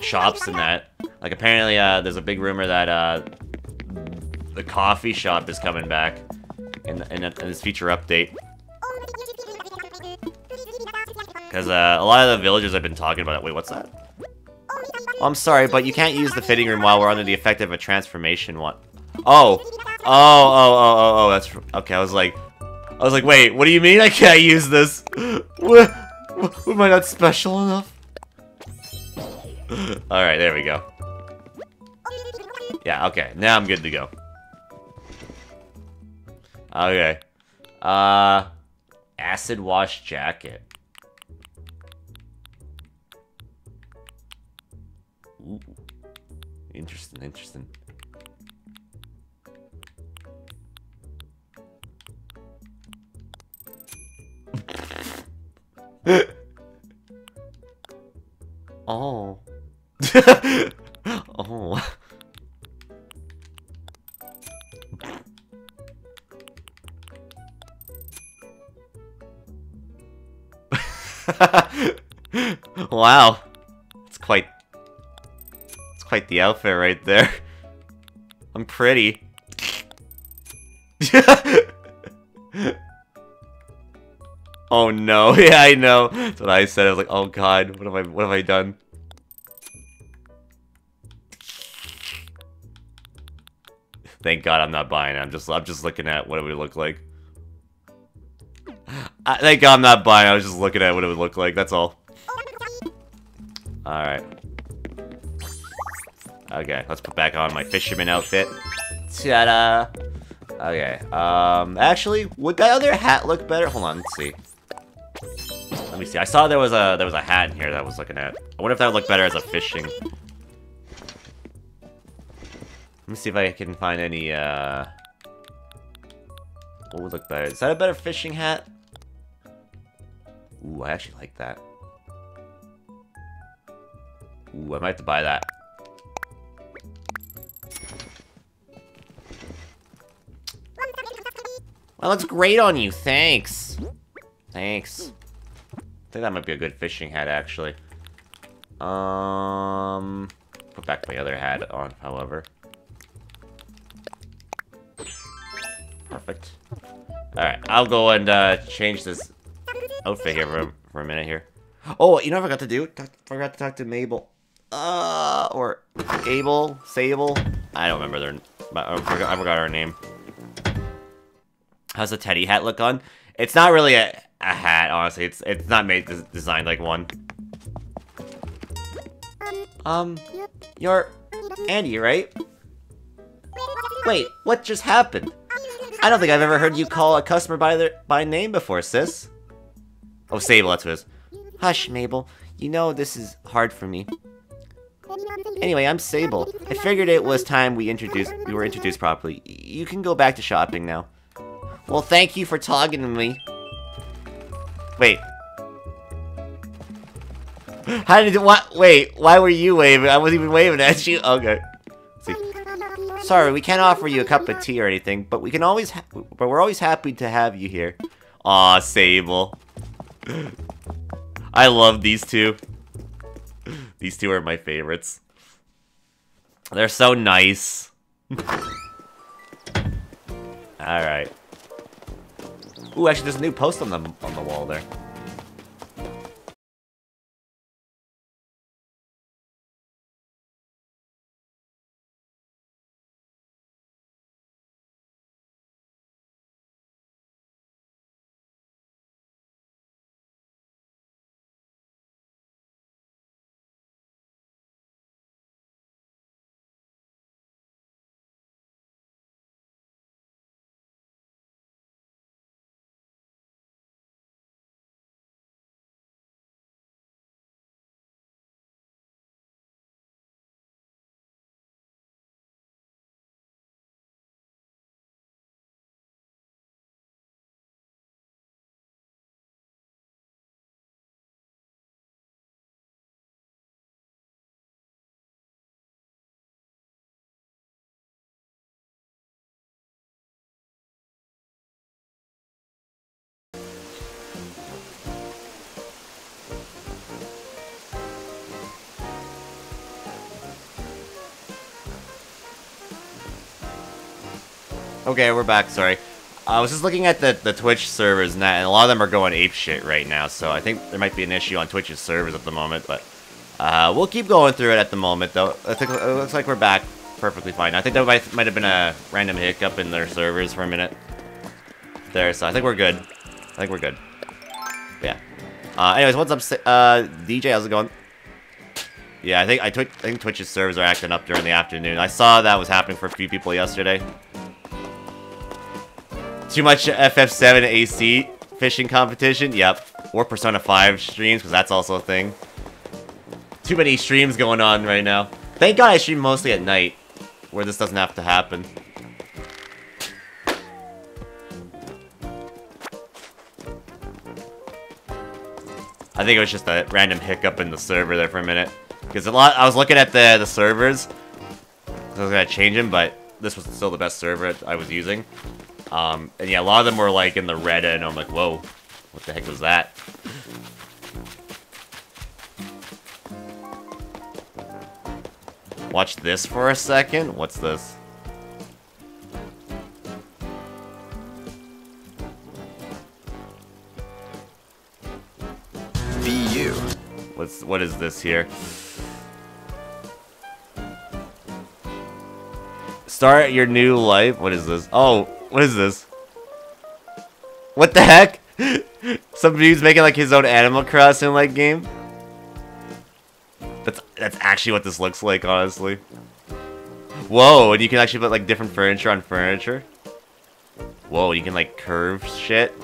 shops and that. Like apparently uh, there's a big rumor that uh, the coffee shop is coming back in, in, in this feature update. Because uh, a lot of the villagers have been talking about it. Wait, what's that? Oh, I'm sorry, but you can't use the fitting room while we're under the effect of a transformation one. Oh. Oh, oh, oh, oh, oh, that's... Okay, I was like... I was like, wait, what do you mean I can't use this? What? Am I not special enough? Alright, there we go. Yeah, okay. Now I'm good to go. Okay. Uh... Acid wash jacket. Ooh. Interesting, interesting. oh. oh. wow. It's quite... It's quite the outfit right there. I'm pretty. oh no, yeah, I know. That's what I said. I was like, oh god, what have I what have I done? Thank God I'm not buying it. I'm just I'm just looking at what it would look like. I, thank God I'm not buying. I was just looking at what it would look like. That's all. All right. Okay, let's put back on my fisherman outfit. Ta-da! Okay, um, actually, would that other hat look better? Hold on, let's see. Let me see. I saw there was a there was a hat in here that I was looking at. I wonder if that would look better as a fishing. Let me see if I can find any, uh... What would look better? Is that a better fishing hat? Ooh, I actually like that. Ooh, I might have to buy that. That looks great on you, thanks. Thanks. I think that might be a good fishing hat, actually. Um, put back my other hat on, however. Perfect. Alright, I'll go and uh, change this outfit here for, for a minute here. Oh, you know what I forgot to do? Talk, forgot to talk to Mabel. Uh, or Abel, Sable. I don't remember their. I forgot, I forgot her name. How's the teddy hat look on? It's not really a, a hat, honestly. It's it's not made designed like one. Um, you're Andy, right? Wait, what just happened? I don't think I've ever heard you call a customer by their by name before, sis. Oh, Sable, that's what it is. Hush, Mabel. You know this is hard for me. Anyway, I'm Sable. I figured it was time we introduced we were introduced properly. You can go back to shopping now. Well, thank you for talking to me. Wait. How did what? Wait, why were you waving? I wasn't even waving at you. Okay. see. Sorry, we can't offer you a cup of tea or anything, but we can always, but we're always happy to have you here. Aw, Sable. I love these two. These two are my favorites. They're so nice. Alright. Ooh, actually, there's a new post on the on the wall there. Okay, we're back, sorry. I was just looking at the, the Twitch servers, and, that, and a lot of them are going ape shit right now, so I think there might be an issue on Twitch's servers at the moment, but uh, we'll keep going through it at the moment, though. It looks like we're back perfectly fine. I think that might, might have been a random hiccup in their servers for a minute there, so I think we're good. I think we're good. Yeah. Uh, anyways, what's up, uh, DJ? How's it going? Yeah, I think I, I think Twitch's servers are acting up during the afternoon. I saw that was happening for a few people yesterday. Too much FF7 AC fishing competition? Yep. Or Persona 5 streams, because that's also a thing. Too many streams going on right now. Thank God I stream mostly at night, where this doesn't have to happen. I think it was just a random hiccup in the server there for a minute. Because a lot, I was looking at the the servers. I was gonna change them, but this was still the best server I was using. Um, and yeah, a lot of them were like in the red, and I'm like, whoa, what the heck was that? Watch this for a second. What's this? You. What's what is this here? Start your new life. What is this? Oh, what is this? What the heck? Some dude's making like his own Animal Crossing like game. That's that's actually what this looks like, honestly. Whoa, and you can actually put like different furniture on furniture. Whoa, you can like curve shit.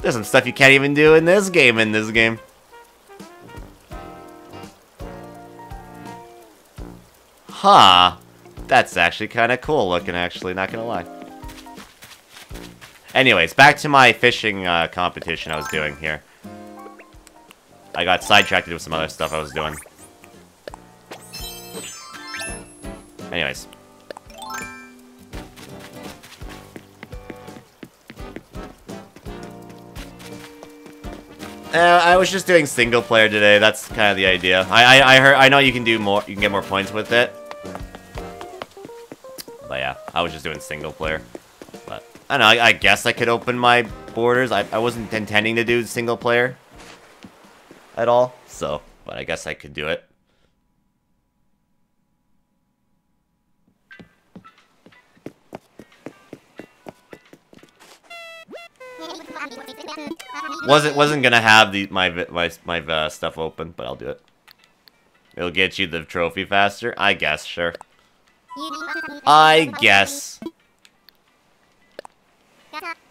There's some stuff you can't even do in this game in this game. Huh. That's actually kind of cool looking, actually, not gonna lie. Anyways, back to my fishing uh, competition I was doing here. I got sidetracked with some other stuff I was doing. Anyways. Uh, I was just doing single player today. That's kind of the idea. I, I I heard I know you can do more. You can get more points with it. But yeah, I was just doing single player. But I don't know. I, I guess I could open my borders. I I wasn't intending to do single player at all. So, but I guess I could do it. Wasn't wasn't gonna have the my my my uh, stuff open, but I'll do it. It'll get you the trophy faster. I guess, sure. I guess.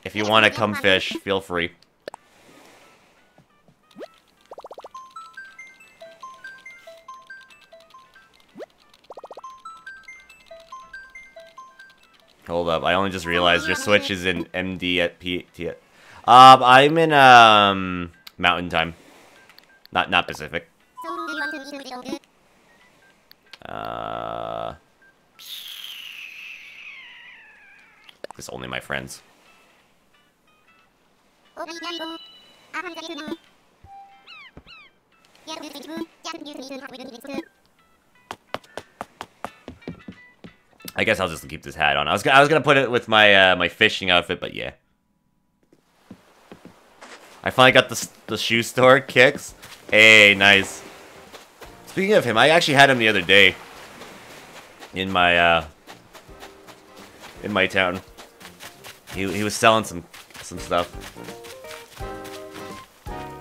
If you want to come fish, feel free. Hold up, I only just realized your Switch is in MD at PT. Um, I'm in, um, Mountain Time. Not, not Pacific. Uh... It's only my friends. I guess I'll just keep this hat on. I was I was gonna put it with my uh, my fishing outfit, but yeah. I finally got the the shoe store kicks. Hey, nice. Speaking of him, I actually had him the other day in my uh in my town. He he was selling some some stuff.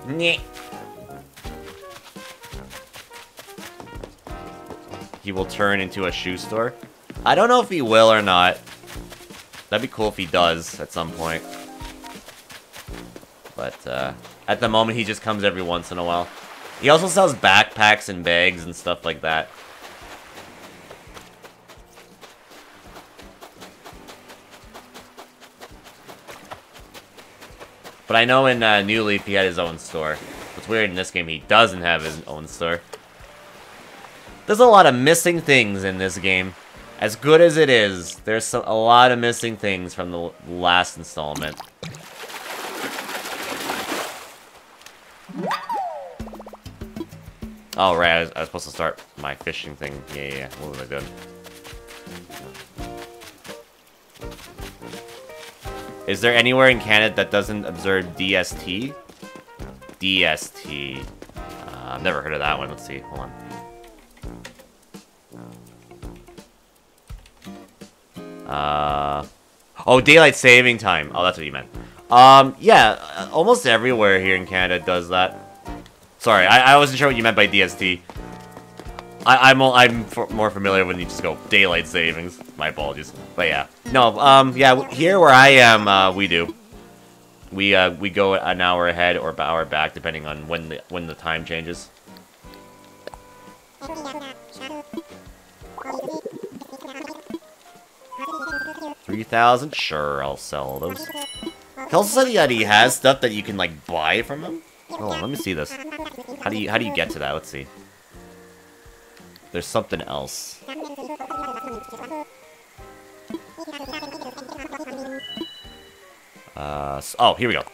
Nyeh. He will turn into a shoe store. I don't know if he will or not. That'd be cool if he does at some point. But uh, at the moment, he just comes every once in a while. He also sells backpacks and bags and stuff like that. But I know in uh, New Leaf he had his own store. What's weird in this game, he doesn't have his own store. There's a lot of missing things in this game. As good as it is, there's a lot of missing things from the last installment. Oh, right, I was, I was, supposed to start my fishing thing. Yeah, yeah, yeah. what was I doing? Is there anywhere in Canada that doesn't observe DST? DST. Uh, I've never heard of that one. Let's see. Hold on. Uh, oh, daylight saving time. Oh, that's what you meant. Um, yeah, almost everywhere here in Canada does that. Sorry, I, I wasn't sure what you meant by DST. I, I'm I'm more familiar when you just go daylight savings. My apologies, but yeah, no, um, yeah, here where I am, uh, we do. We uh we go an hour ahead or an hour back depending on when the when the time changes. Three thousand? Sure, I'll sell those. He also said that he has stuff that you can like buy from him. On, let me see this. How do you how do you get to that? Let's see. There's something else. Uh, oh, here we go.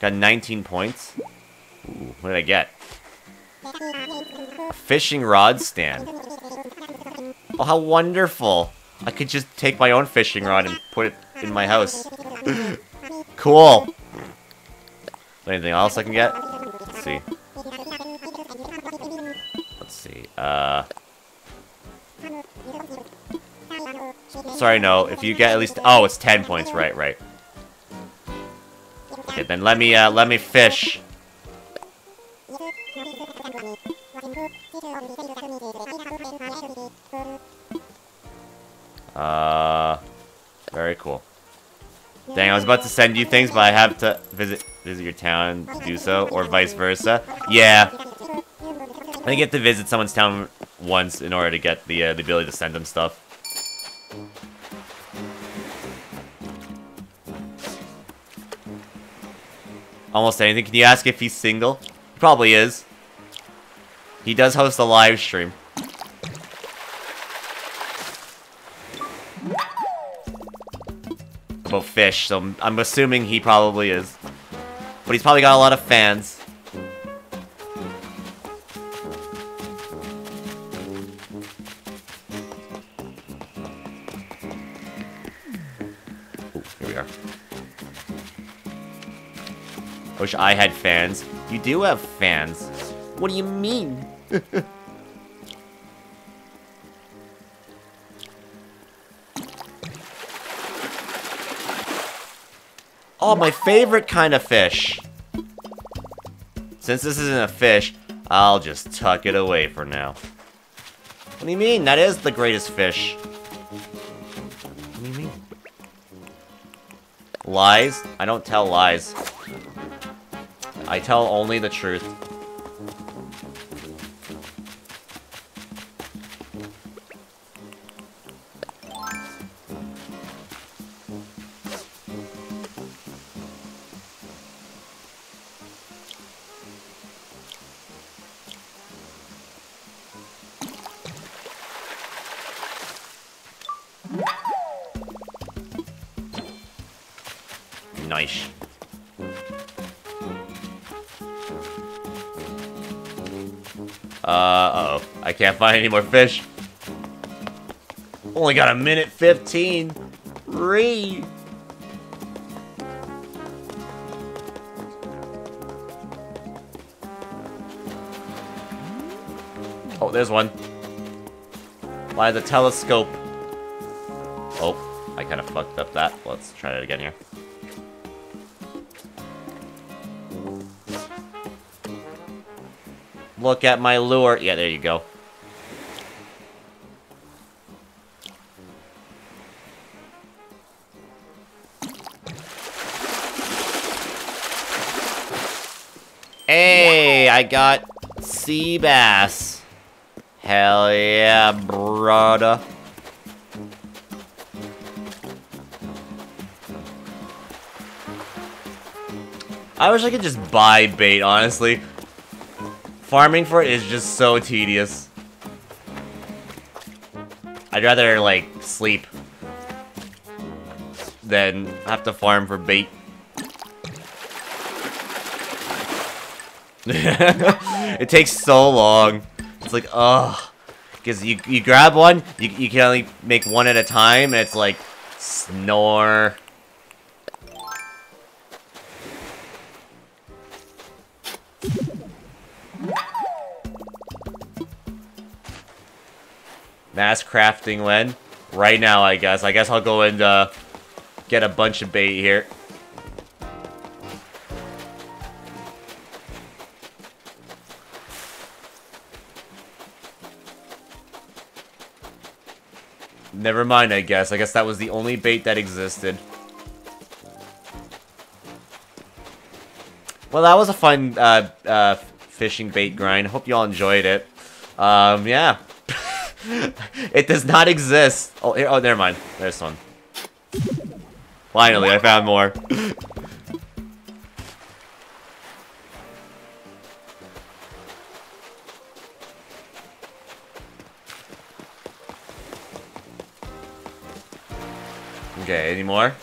Got 19 points. Ooh, what did I get? A fishing rod stand. Oh, how wonderful. I could just take my own fishing rod and put it in my house. cool. Anything else I can get? Let's see. Uh... Sorry, no. If you get at least... Oh, it's 10 points. Right, right. Okay, then let me, uh, let me fish. Uh... Very cool. Dang, I was about to send you things, but I have to visit visit your town to do so, or vice versa. Yeah, I get to visit someone's town once in order to get the, uh, the ability to send them stuff. Almost anything. Can you ask if he's single? He probably is. He does host a live stream. About fish, so I'm assuming he probably is. But he's probably got a lot of fans. I had fans. You do have fans. What do you mean? oh, my favorite kind of fish. Since this isn't a fish, I'll just tuck it away for now. What do you mean? That is the greatest fish. What do you mean? Lies? I don't tell lies. I tell only the truth. Can't find any more fish. Only got a minute 15. Read. Oh, there's one. By the telescope. Oh, I kind of fucked up that. Let's try it again here. Look at my lure. Yeah, there you go. I got sea bass. Hell yeah, brother. I wish I could just buy bait, honestly. Farming for it is just so tedious. I'd rather, like, sleep than have to farm for bait. it takes so long. It's like, ugh. Because you, you grab one, you, you can only make one at a time, and it's like, snore. Mass crafting when? Right now, I guess. I guess I'll go and uh, get a bunch of bait here. Never mind, I guess. I guess that was the only bait that existed. Well, that was a fun uh, uh, fishing bait grind. Hope you all enjoyed it. Um, yeah. it does not exist. Oh, here, oh, never mind. There's one. Finally, I found more. okay, any more?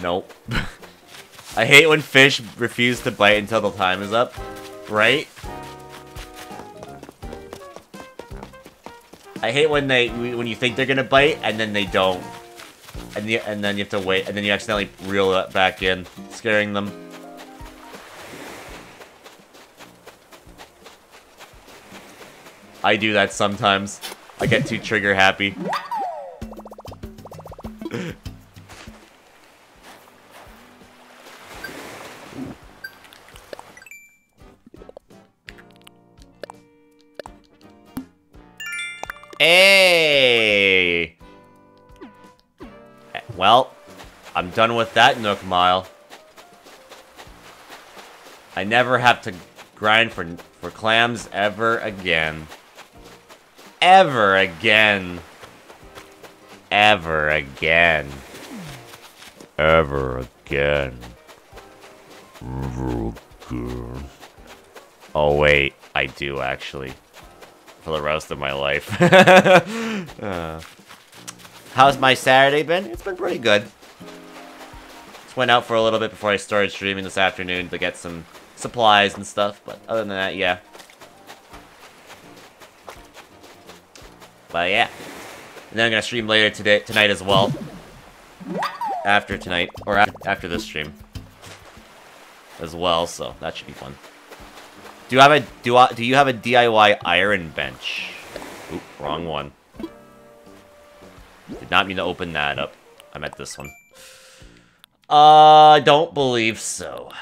Nope. I hate when fish refuse to bite until the time is up. Right? I hate when they when you think they're gonna bite and then they don't, and you, and then you have to wait, and then you accidentally reel it back in, scaring them. I do that sometimes. I get too trigger happy. Hey! Eh, well, I'm done with that Nook Mile. I never have to grind for, for clams ever again. Ever again. Ever again. Ever again. Ever again. Oh wait, I do actually for the rest of my life. uh, how's my Saturday been? It's been pretty good. Just went out for a little bit before I started streaming this afternoon to get some supplies and stuff, but other than that, yeah. But yeah. And then I'm gonna stream later today tonight as well. After tonight, or after, after this stream. As well, so that should be fun. Do you have a do I, do you have a DIY iron bench? Oop, wrong one. Did not mean to open that up. I meant this one. Uh, I don't believe so.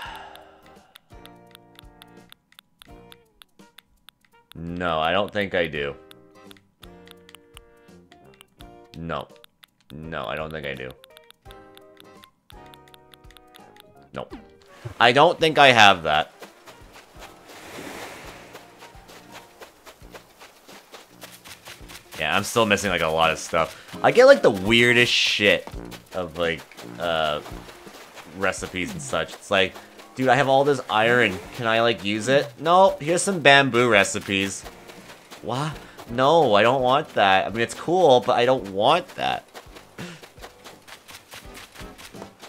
No, I don't think I do. No. No, I don't think I do. Nope. I don't think I have that. Yeah, I'm still missing like a lot of stuff. I get like the weirdest shit of like uh recipes and such. It's like, dude, I have all this iron. Can I like use it? No, here's some bamboo recipes. What? No, I don't want that. I mean, it's cool, but I don't want that.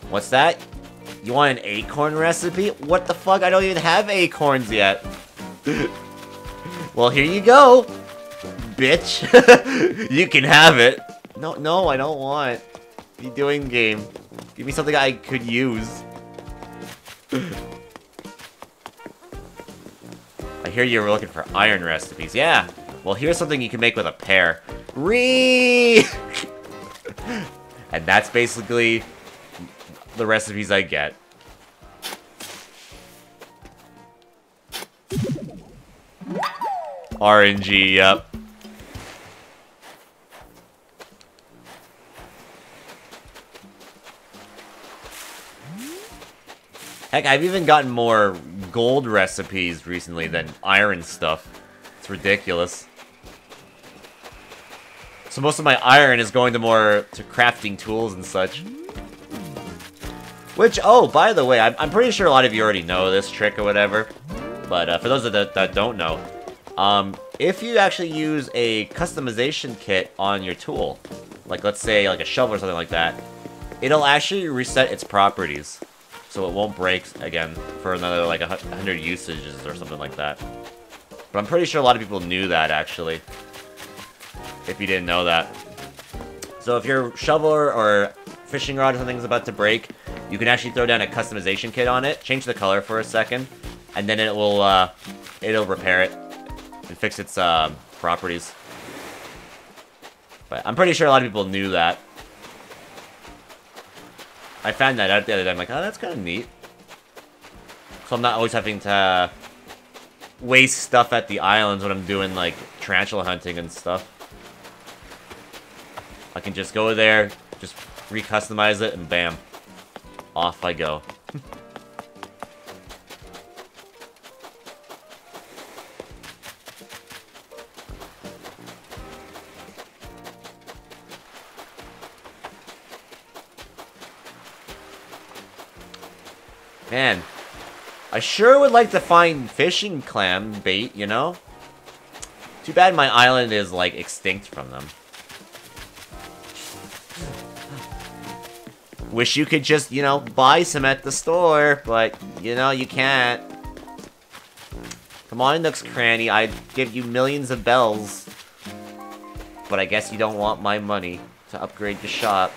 What's that? You want an acorn recipe? What the fuck? I don't even have acorns yet. well, here you go bitch. you can have it. No, no, I don't want. You doing, game? Give me something I could use. I hear you were looking for iron recipes. Yeah. Well, here's something you can make with a pear. Ree! and that's basically the recipes I get. RNG, yep. Heck, I've even gotten more gold recipes recently than iron stuff. It's ridiculous. So most of my iron is going to more to crafting tools and such. Which, oh, by the way, I'm, I'm pretty sure a lot of you already know this trick or whatever. But uh, for those that, that don't know, um, if you actually use a customization kit on your tool, like let's say like a shovel or something like that, it'll actually reset its properties so it won't break again for another like a hundred usages or something like that. But I'm pretty sure a lot of people knew that, actually. If you didn't know that. So if your shovel or fishing rod or something's about to break, you can actually throw down a customization kit on it, change the color for a second, and then it will, uh, it'll repair it and fix its, uh, properties. But I'm pretty sure a lot of people knew that. I found that out the other day. I'm like, oh, that's kind of neat. So I'm not always having to waste stuff at the islands when I'm doing, like, tarantula hunting and stuff. I can just go there, just recustomize it, and bam. Off I go. Man, I sure would like to find fishing clam bait, you know? Too bad my island is, like, extinct from them. Wish you could just, you know, buy some at the store, but, you know, you can't. Come on, Nook's Cranny, I'd give you millions of bells. But I guess you don't want my money to upgrade the shop.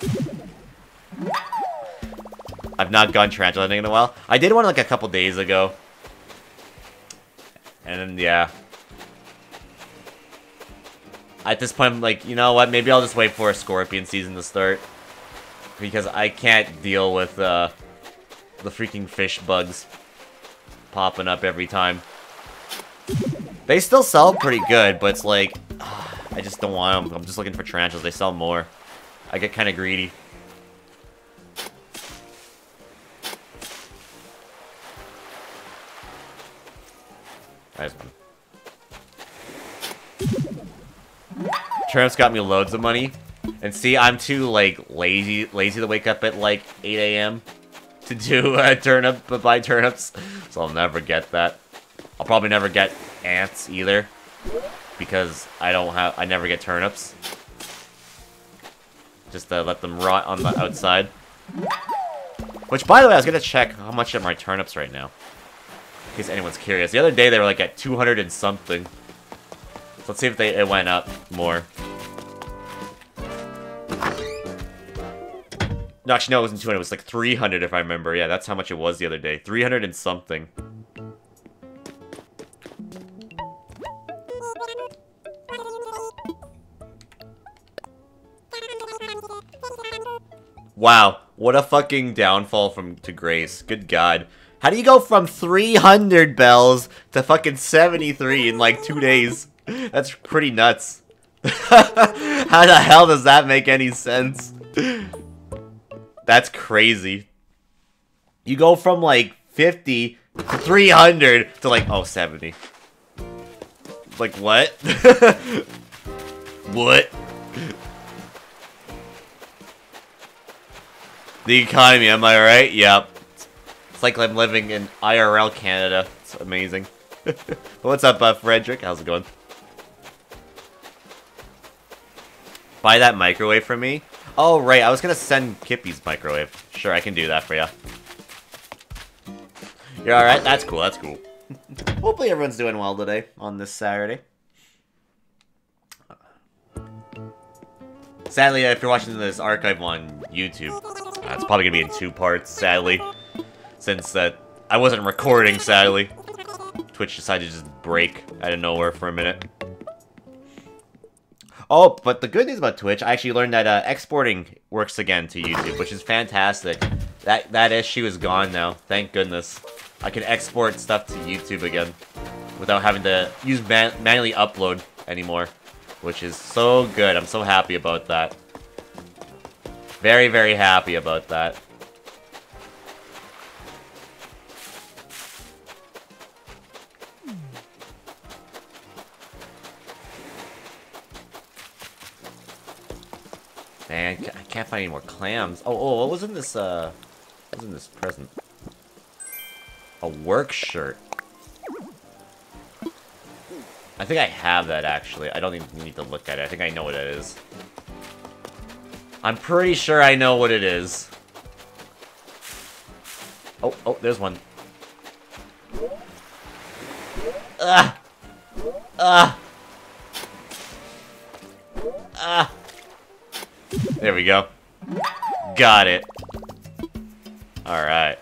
I've not gone tarantula hunting in a while. I did one like a couple days ago. And then, yeah. At this point, I'm like, you know what? Maybe I'll just wait for a scorpion season to start. Because I can't deal with uh, the freaking fish bugs popping up every time. They still sell pretty good, but it's like, I just don't want them. I'm just looking for tarantulas. They sell more. I get kind of greedy. Nice one. Turnips got me loads of money. And see, I'm too, like, lazy lazy to wake up at, like, 8 a.m. to do uh, turnip, buy turnips. So I'll never get that. I'll probably never get ants either. Because I don't have, I never get turnips. Just to let them rot on the outside. Which, by the way, I was gonna check how much are my turnips right now In case anyone's curious. The other day they were like at 200 and something. So let's see if they it went up more. No, actually, no, it wasn't 200. It was like 300 if I remember. Yeah, that's how much it was the other day. 300 and something. Wow, what a fucking downfall from to Grace. Good God. How do you go from 300 bells to fucking 73 in like two days? That's pretty nuts. How the hell does that make any sense? That's crazy. You go from like 50 to 300 to like, oh, 70. Like, what? what? The economy, am I right? Yep. It's like I'm living in IRL Canada. It's amazing. What's up, uh, Frederick? How's it going? Buy that microwave for me? Oh, right. I was going to send Kippy's microwave. Sure, I can do that for you. You're alright? That's cool. That's cool. Hopefully everyone's doing well today on this Saturday. Sadly, if you're watching this archive on YouTube, uh, it's probably going to be in two parts, sadly since that I wasn't recording, sadly. Twitch decided to just break out of nowhere for a minute. Oh, but the good news about Twitch, I actually learned that uh, exporting works again to YouTube, which is fantastic. That that issue is gone now. Thank goodness. I can export stuff to YouTube again without having to use man manually upload anymore, which is so good. I'm so happy about that. Very, very happy about that. Man, I can't find any more clams. Oh, oh, what was in this, uh... What was in this present? A work shirt. I think I have that, actually. I don't even need to look at it. I think I know what it is. I'm pretty sure I know what it is. Oh, oh, there's one. Ugh! Ah! Ah! There we go. Got it. Alright.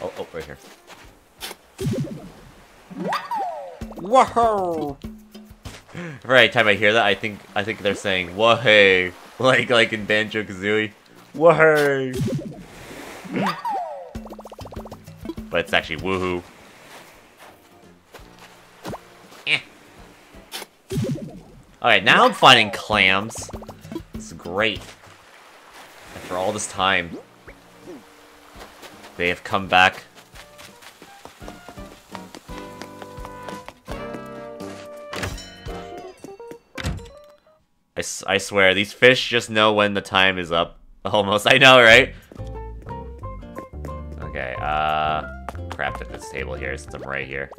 Oh, oh, right here. Whoa! Every time I hear that, I think I think they're saying "Whoa!" like like in Banjo Kazooie. Whoa! but it's actually woohoo. Eh. Alright, now I'm finding clams. Is great. After all this time, they have come back. I, I swear, these fish just know when the time is up. Almost, I know, right? Okay, uh... Craft at this table here, since I'm right here.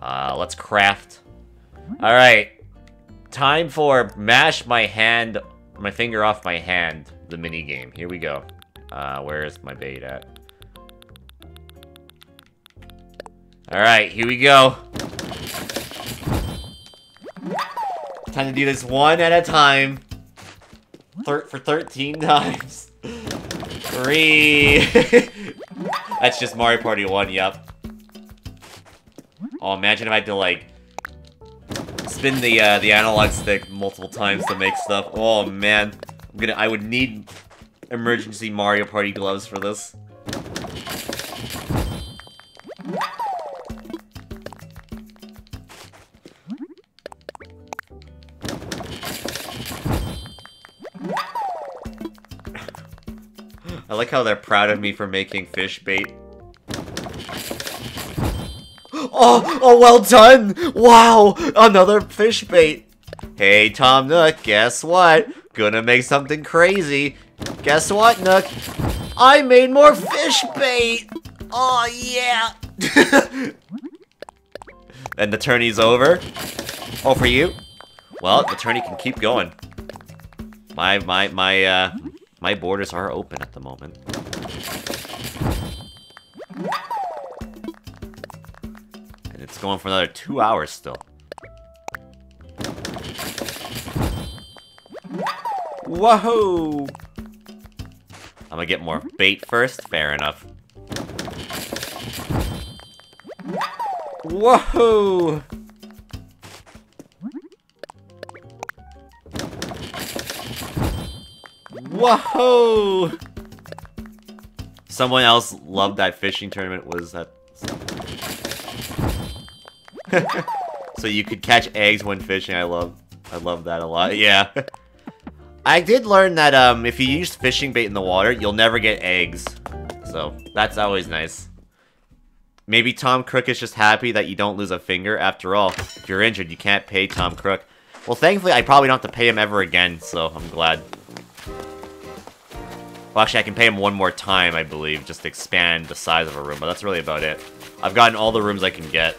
Uh, let's craft. Alright. Time for mash my hand, my finger off my hand, the mini game. Here we go. Uh, where is my bait at? Alright, here we go. Time to do this one at a time. Thir for 13 times. Three. That's just Mario Party 1, yep. Oh, imagine if I had to, like, spin the, uh, the analog stick multiple times to make stuff. Oh, man. I'm gonna- I would need emergency Mario Party gloves for this. I like how they're proud of me for making fish bait. Oh, oh, well done! Wow, another fish bait. Hey, Tom Nook, guess what? Gonna make something crazy. Guess what, Nook? I made more fish bait! Oh, yeah! and the tourney's over? Oh, for you? Well, the tourney can keep going. My, my, my, uh, my borders are open at the moment. And it's going for another two hours still. Whoa! I'm gonna get more bait first? Fair enough. Whoa! Whoa! Someone else loved that fishing tournament was that... so you could catch eggs when fishing, I love I love that a lot, yeah. I did learn that um, if you use fishing bait in the water, you'll never get eggs. So, that's always nice. Maybe Tom Crook is just happy that you don't lose a finger. After all, if you're injured, you can't pay Tom Crook. Well, thankfully, I probably don't have to pay him ever again, so I'm glad. Well, actually, I can pay him one more time, I believe, just to expand the size of a room, but that's really about it. I've gotten all the rooms I can get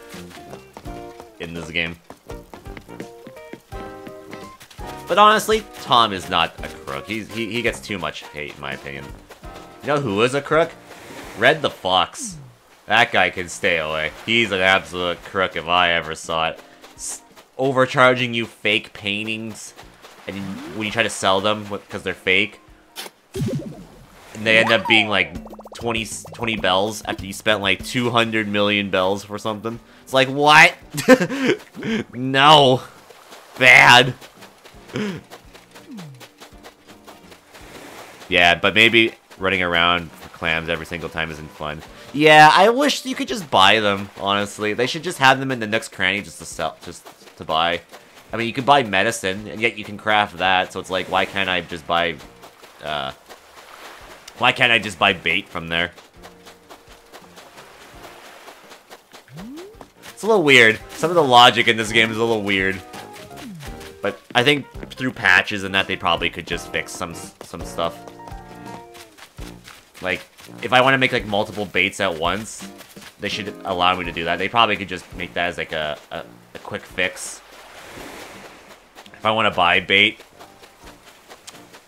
in this game. But honestly, Tom is not a crook. He's, he, he gets too much hate, in my opinion. You know who is a crook? Redd the Fox. That guy can stay away. He's an absolute crook if I ever saw it. S overcharging you fake paintings, and when you try to sell them because they're fake, and they end up being like 20, 20 bells after you spent like 200 million bells for something. It's like, what? no. Bad. yeah, but maybe running around for clams every single time isn't fun. Yeah, I wish you could just buy them, honestly. They should just have them in the Nook's Cranny just to sell, just to buy. I mean, you can buy medicine, and yet you can craft that, so it's like, why can't I just buy, uh... Why can't I just buy bait from there? It's a little weird. Some of the logic in this game is a little weird. But I think through patches and that, they probably could just fix some some stuff. Like, if I want to make, like, multiple baits at once, they should allow me to do that. They probably could just make that as like a, a, a quick fix. If I want to buy bait,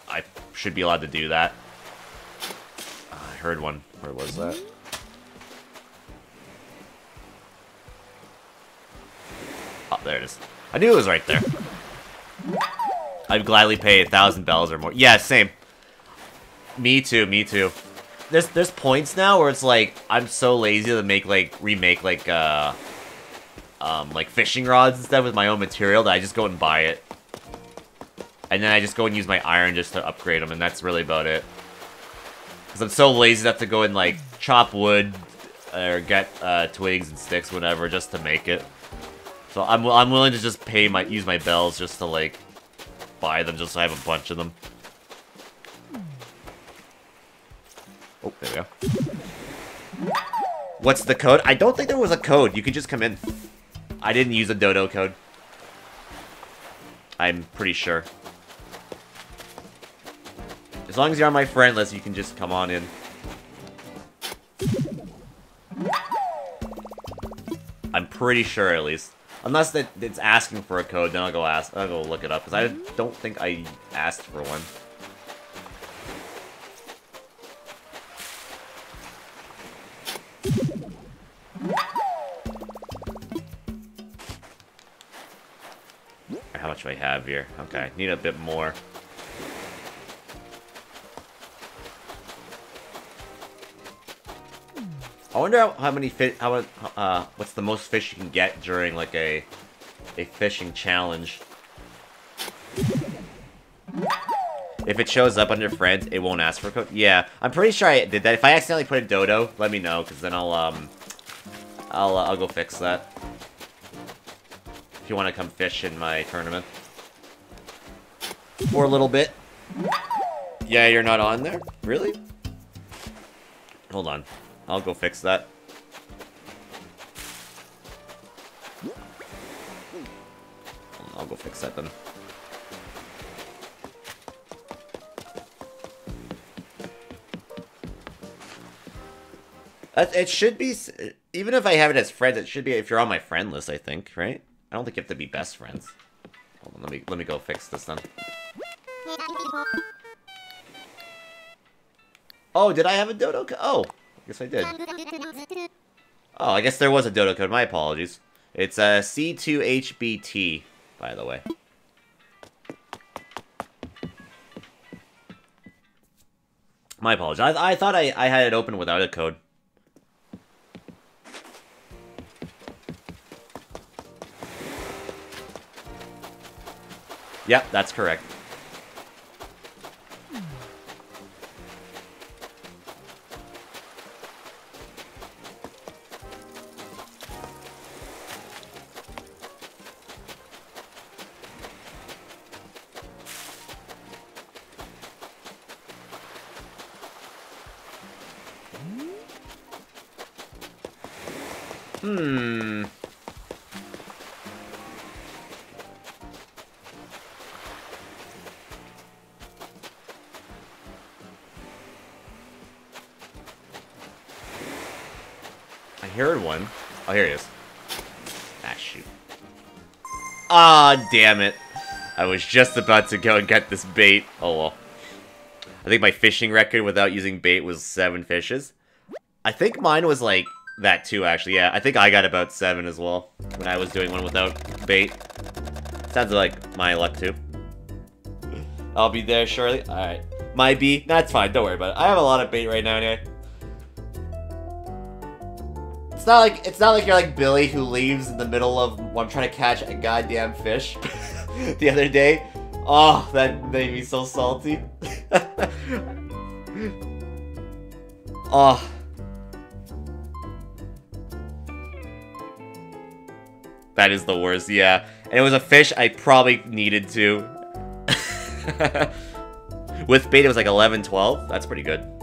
I should be allowed to do that. Heard one. Where was that? Oh, there it is. I knew it was right there. I'd gladly pay a thousand bells or more. Yeah, same. Me too, me too. There's there's points now where it's like I'm so lazy to make like remake like uh um like fishing rods and stuff with my own material that I just go and buy it. And then I just go and use my iron just to upgrade them and that's really about it. Cuz I'm so lazy have to go and like chop wood or get uh, twigs and sticks whatever just to make it. So I'm I'm willing to just pay my use my bells just to like buy them just so I have a bunch of them. Oh, there we go. What's the code? I don't think there was a code. You could just come in. I didn't use a dodo code. I'm pretty sure. As long as you're on my friend list, you can just come on in. I'm pretty sure, at least. Unless that it's asking for a code, then I'll go ask. I'll go look it up because I don't think I asked for one. How much do I have here? Okay, need a bit more. I wonder how, many fish, how, uh, what's the most fish you can get during, like, a, a fishing challenge. If it shows up under friends, it won't ask for a code. Yeah, I'm pretty sure I did that. If I accidentally put a dodo, let me know, because then I'll, um, I'll, uh, I'll go fix that. If you want to come fish in my tournament. For a little bit. Yeah, you're not on there? Really? Hold on. I'll go fix that. I'll go fix that then. It should be, even if I have it as friends, it should be if you're on my friend list, I think, right? I don't think you have to be best friends. Hold on, let me, let me go fix this then. Oh, did I have a dodo? Oh, Yes, I did. Oh, I guess there was a dodo code. My apologies. It's a uh, C2HBT, by the way. My apologies. I, I thought I, I had it open without a code. Yep, that's correct. Damn it. I was just about to go and get this bait. Oh, well. I think my fishing record without using bait was seven fishes. I think mine was like that too, actually. Yeah, I think I got about seven as well when I was doing one without bait. Sounds like my luck too. I'll be there shortly. Alright. My B. That's fine. Don't worry about it. I have a lot of bait right now anyway. It's not like it's not like you're like Billy who leaves in the middle of I'm trying to catch a goddamn fish the other day. Oh, that made me so salty. oh. That is the worst, yeah. And it was a fish I probably needed to. With bait, it was like 11, 12. That's pretty good.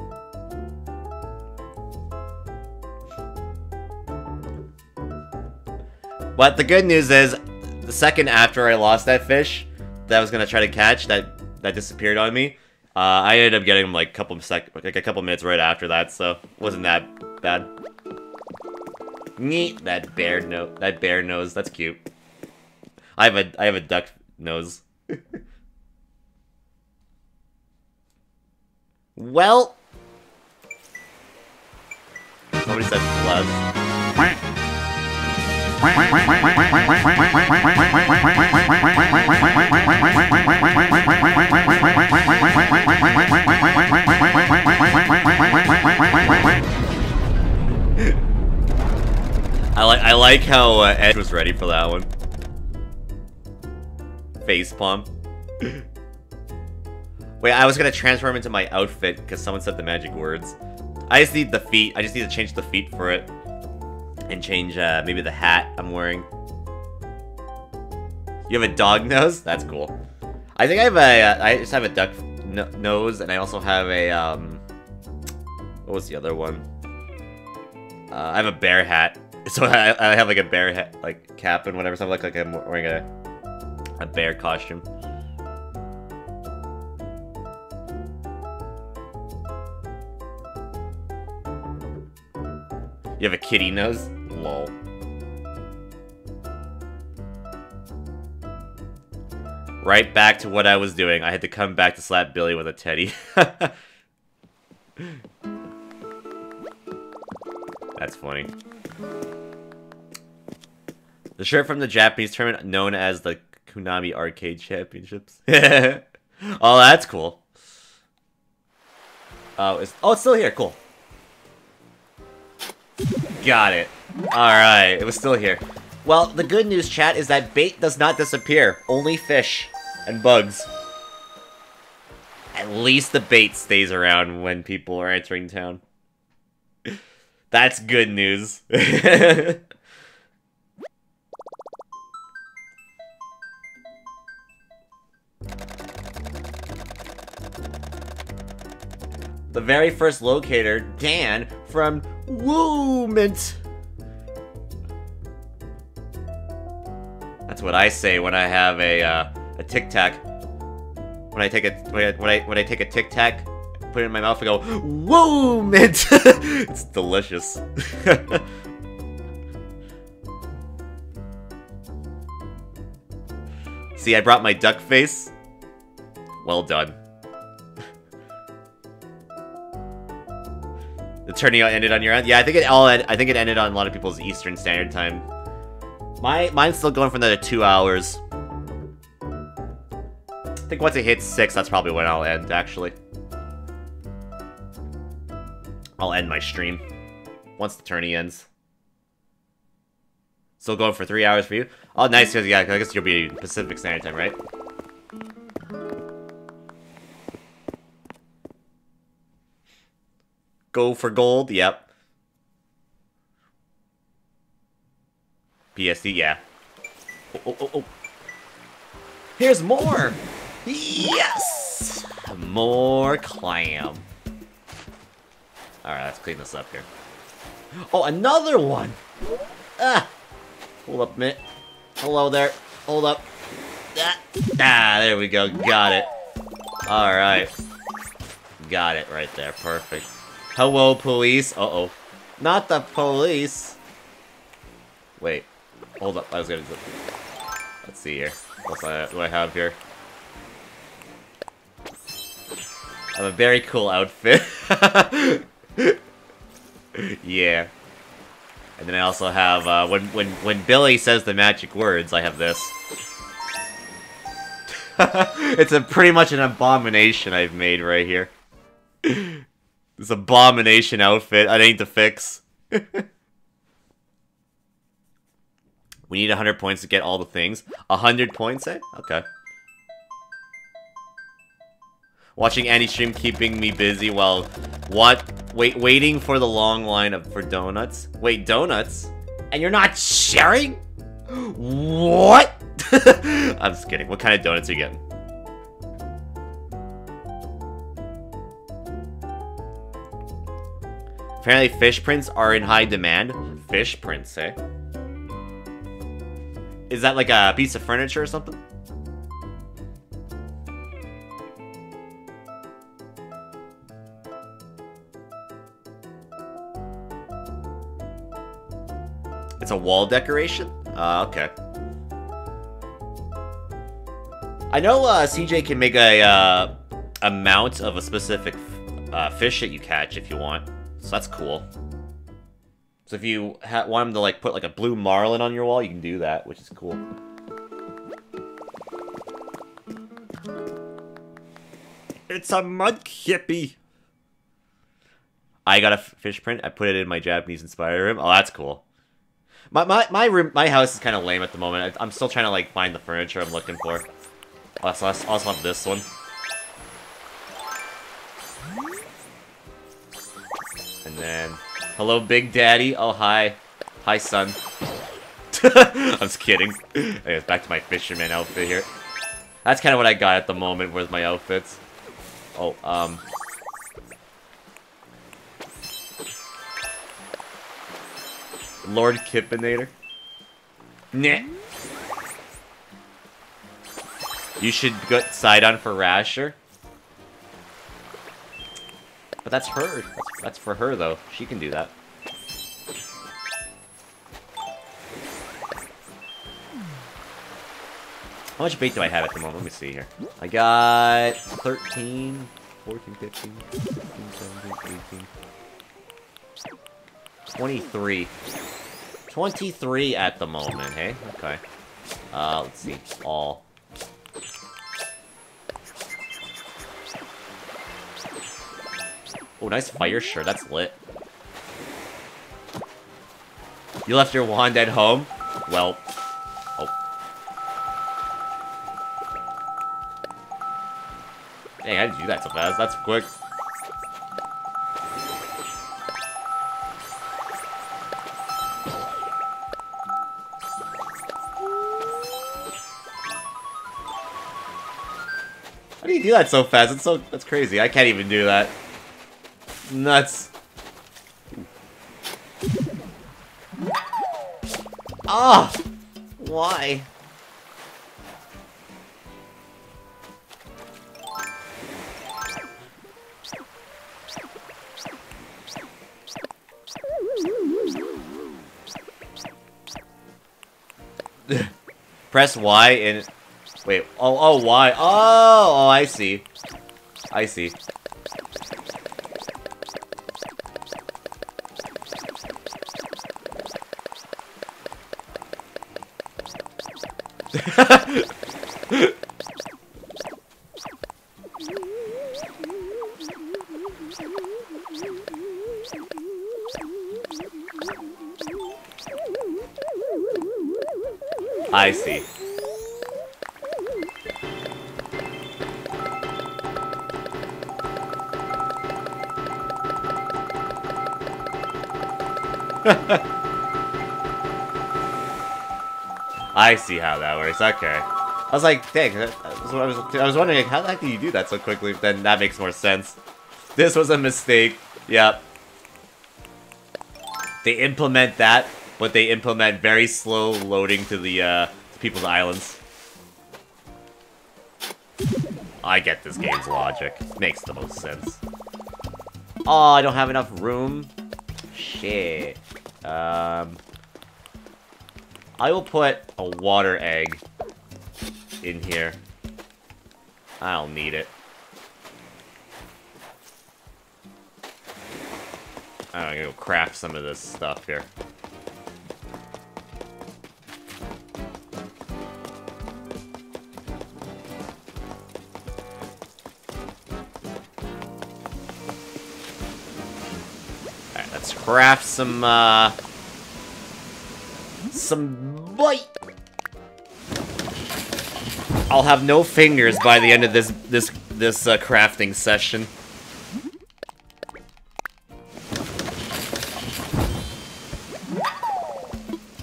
But the good news is, the second after I lost that fish that I was gonna try to catch, that that disappeared on me, uh, I ended up getting like a couple sec like a couple minutes right after that, so wasn't that bad. Neat. That bear nose. That bear nose. That's cute. I have a I have a duck nose. well, somebody said plus. I like I like how uh, Ed was ready for that one. Face palm. Wait, I was gonna transform into my outfit because someone said the magic words. I just need the feet. I just need to change the feet for it. And change uh, maybe the hat I'm wearing. You have a dog nose? That's cool. I think I have a. Uh, I just have a duck nose, and I also have a. Um, what was the other one? Uh, I have a bear hat. So I, I have like a bear hat, like cap and whatever. So I look like I'm wearing a a bear costume. You have a kitty nose? Lol. Right back to what I was doing. I had to come back to slap Billy with a teddy. That's funny. The shirt from the Japanese tournament known as the Konami Arcade Championships. oh, that's cool. Oh, it's, oh, it's still here. Cool. Got it. Alright, it was still here. Well, the good news, chat, is that bait does not disappear. Only fish and bugs. At least the bait stays around when people are entering town. That's good news. the very first locator, Dan, from Woomint. That's what I say when I have a uh, a Tic Tac. When I take a when I when I, take a Tic Tac, put it in my mouth and go Woomint. it's delicious. See, I brought my duck face. Well done. The tourney ended on your end? Yeah, I think it all I think it ended on a lot of people's Eastern Standard Time. My mine's still going for another two hours. I think once it hits six, that's probably when I'll end, actually. I'll end my stream. Once the tourney ends. Still going for three hours for you? Oh, nice, yeah, I guess you'll be Pacific Standard Time, right? Go for gold, yep. PSD, yeah. Oh, oh, oh, oh. Here's more! Yes! More clam. Alright, let's clean this up here. Oh, another one! Ah! Hold up a minute. Hello there. Hold up. Ah, ah there we go. Got it. Alright. Got it right there. Perfect. Hello, police. Uh-oh. Not the police. Wait. Hold up. I was gonna... Let's see here. What do I have here? I have a very cool outfit. yeah. And then I also have, uh, when, when, when Billy says the magic words, I have this. it's a pretty much an abomination I've made right here. This abomination outfit I need to fix. we need 100 points to get all the things. 100 points, eh? Okay. Watching Andy stream keeping me busy while... What? Wait, waiting for the long line of for donuts? Wait, donuts? And you're not sharing? What? I'm just kidding. What kind of donuts are you getting? Apparently fish prints are in high demand. Fish prints, eh? Is that like a piece of furniture or something? It's a wall decoration? Uh, okay. I know uh, CJ can make a uh, amount of a specific uh, fish that you catch if you want. That's cool. So if you want him to like put like a blue marlin on your wall, you can do that, which is cool. It's a mud hippie. I got a fish print. I put it in my Japanese inspired room. Oh, that's cool. My my my room, my house is kind of lame at the moment. I, am still trying to like find the furniture I'm looking for. Also, I also have this one. And then, hello, Big Daddy. Oh, hi. Hi, son. I'm just kidding. Anyways, back to my fisherman outfit here. That's kind of what I got at the moment with my outfits. Oh, um... Lord Kippinator. Nah. You should get side on for Rasher. But that's her. That's, that's for her, though. She can do that. How much bait do I have at the moment? Let me see here. I got 13, 14, 15, 16, 17, 18, 23. 23 at the moment, hey? Okay. Uh, let's see. All. Oh, nice fire shirt. That's lit. You left your wand at home? Well. Oh. Hey, how did you do that so fast? That's quick. How do you do that so fast? It's so that's crazy. I can't even do that. Nuts. Ah! Oh, why? Press Y and... Wait, oh, oh, Y. Oh, oh, I see. I see. Works. Okay. I was like, dang, I was, I was, wondering, how the heck do you do that so quickly? Then that makes more sense. This was a mistake. Yep. They implement that, but they implement very slow loading to the uh, people's islands. I get this game's logic. Makes the most sense. Oh, I don't have enough room. Shit. Um, I will put a water egg in here. I don't need it. I'm gonna go craft some of this stuff here. Alright, let's craft some, uh... Some bite! I'll have no fingers by the end of this, this, this, uh, crafting session.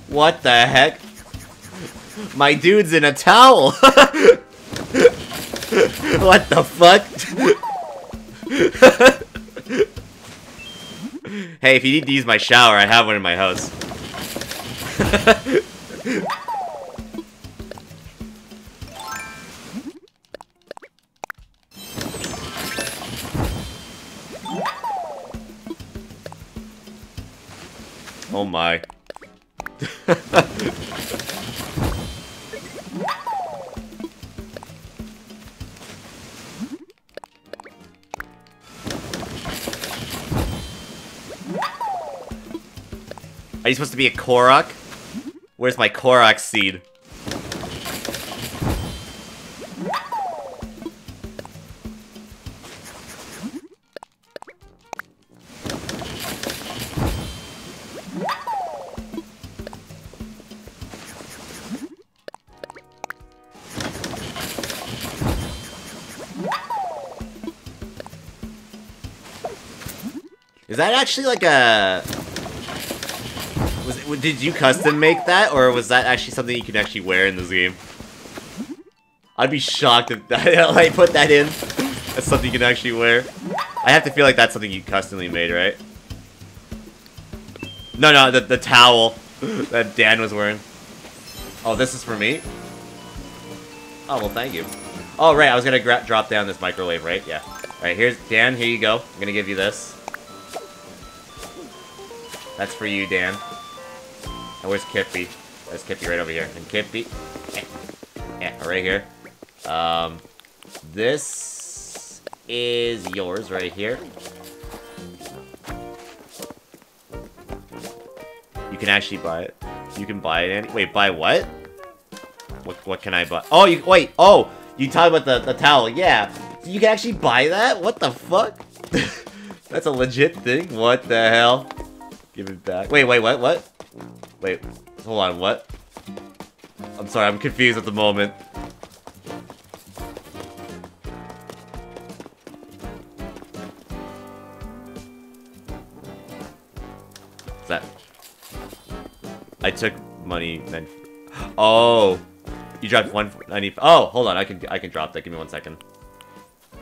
What the heck? My dude's in a towel! what the fuck? hey, if you need to use my shower, I have one in my house. my. Are you supposed to be a Korok? Where's my Korok seed? That actually like a... Was it, did you custom make that, or was that actually something you can actually wear in this game? I'd be shocked if I put that in. That's something you can actually wear. I have to feel like that's something you customly made, right? No, no, the, the towel that Dan was wearing. Oh, this is for me? Oh, well, thank you. Oh, right, I was gonna drop down this microwave, right? Yeah. Alright, here's... Dan, here you go. I'm gonna give you this. That's for you, Dan. And where's Kippy? There's Kippy right over here. And Kippy... Eh, eh, right here. Um, this is yours right here. You can actually buy it. You can buy it. Any wait, buy what? What? What can I buy? Oh, you wait. Oh, you talk about the the towel. Yeah, you can actually buy that. What the fuck? That's a legit thing. What the hell? Give it back. Wait, wait, what? What? Wait, hold on. What? I'm sorry. I'm confused at the moment. that? I took money then. Oh, you dropped one ninety. Oh, hold on. I can I can drop that. Give me one second.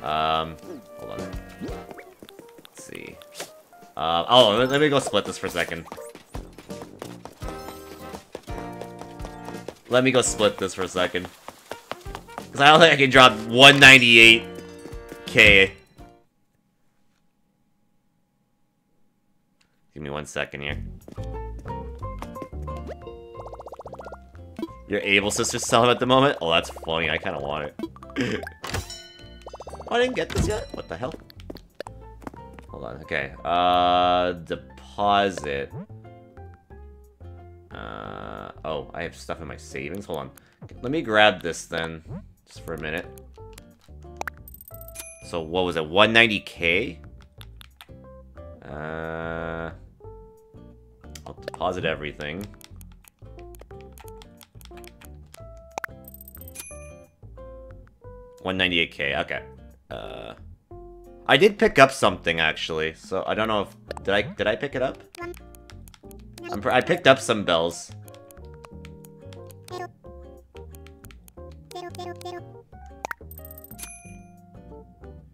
Um, hold on. Let's see. Uh, oh, let, me go split this for a second. Let me go split this for a second. Because I don't think I can drop 198k. Give me one second here. Your Able sister's selling at the moment? Oh, that's funny. I kind of want it. oh, I didn't get this yet? What the hell? Hold on. Okay. Uh, deposit. Uh, oh, I have stuff in my savings. Hold on. Let me grab this then, just for a minute. So what was it? 190k? Uh, I'll deposit everything. One ninety eight K. Okay. Uh, I did pick up something actually, so I don't know if did I did I pick it up? I'm, I picked up some bells.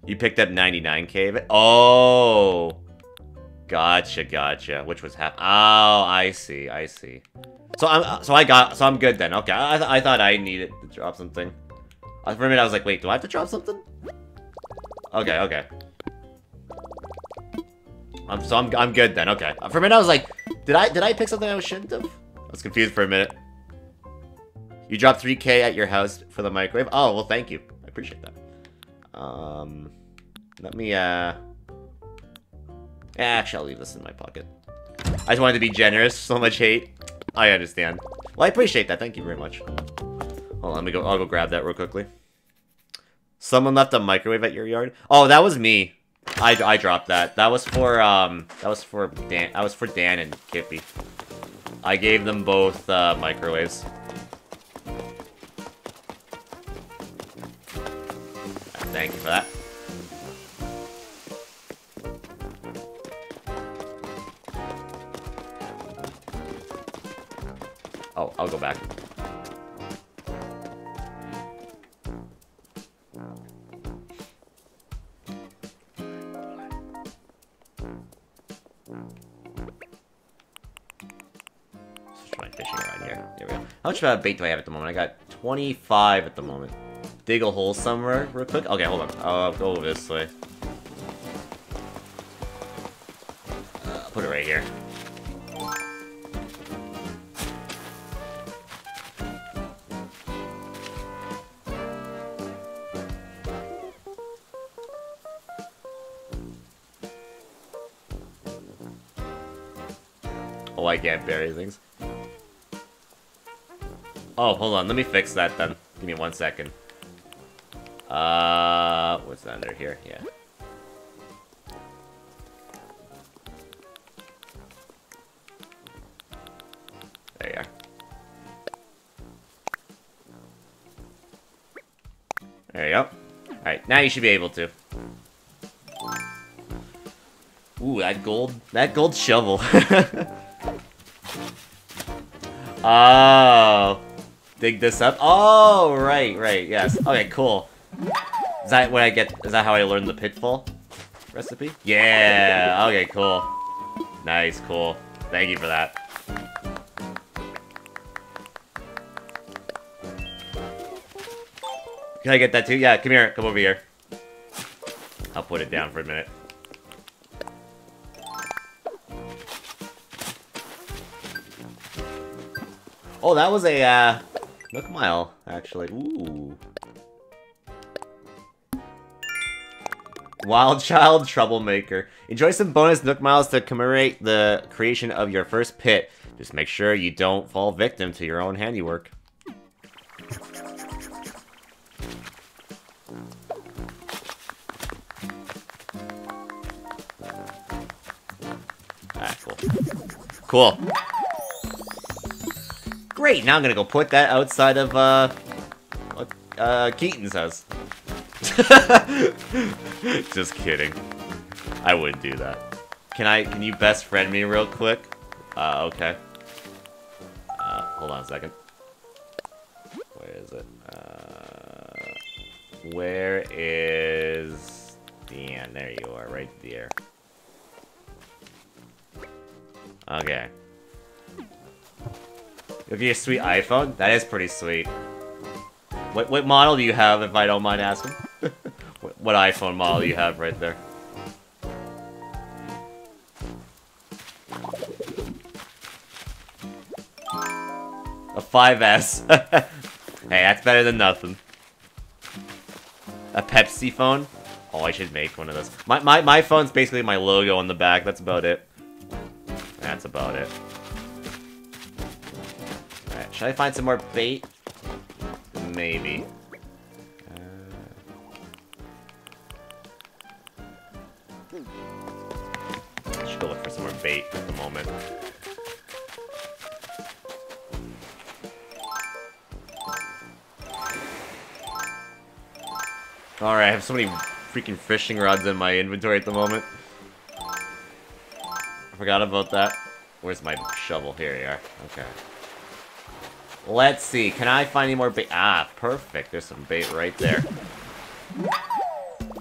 You picked up 99k of it? Oh! Gotcha, gotcha. Which was half. Oh, I see, I see. So I'm, so I got, so I'm good then. Okay, I, th I thought I needed to drop something. For a minute, I was like, wait, do I have to drop something? Okay, okay. I'm, so I'm, I'm good then. Okay. For a minute, I was like, did I, did I pick something I shouldn't have? I was confused for a minute. You dropped 3k at your house for the microwave? Oh, well, thank you. I appreciate that. Um, let me, uh... Actually, I'll leave this in my pocket. I just wanted to be generous. So much hate. I understand. Well, I appreciate that. Thank you very much. Hold on, let me go. I'll go grab that real quickly. Someone left a microwave at your yard. Oh, that was me. I, I dropped that. That was for um. That was for Dan. That was for Dan and Kippy. I gave them both uh, microwaves. Thank you for that. Oh, I'll go back. How much of a bait do I have at the moment? I got 25 at the moment. Dig a hole somewhere real quick. Okay, hold on. I'll go this way. Uh, put it right here. Oh, I can't bury things. Oh, hold on. Let me fix that then. Give me one second. Uh, what's under here? Yeah. There you are. There you go. Alright, now you should be able to. Ooh, that gold, that gold shovel. oh, dig this up. Oh, right, right, yes. Okay, cool. Is that what I get? Is that how I learned the pitfall recipe? Yeah. Okay, cool. Nice, cool. Thank you for that. Can I get that too? Yeah, come here. Come over here. I'll put it down for a minute. Oh, that was a, uh, Nook Mile, actually. Ooh. Wild Child Troublemaker. Enjoy some bonus Nook Miles to commemorate the creation of your first pit. Just make sure you don't fall victim to your own handiwork. Alright, cool. Cool. Great, now I'm gonna go put that outside of, uh, uh, Keaton's house. Just kidding. I wouldn't do that. Can I, can you best friend me real quick? Uh, okay. Uh, hold on a second. Where is it? Uh, where is... Dan, there you are, right there. Okay. You'll get a sweet iPhone? That is pretty sweet. What, what model do you have, if I don't mind asking? what, what iPhone model do you have right there? A 5S. hey, that's better than nothing. A Pepsi phone? Oh, I should make one of those. My, my, my phone's basically my logo on the back. That's about it. That's about it. Should I find some more bait? Maybe. Uh, should go look for some more bait at the moment. Alright, I have so many freaking fishing rods in my inventory at the moment. I forgot about that. Where's my shovel? Here you are. Okay. Let's see. Can I find any more bait? Ah, perfect. There's some bait right there.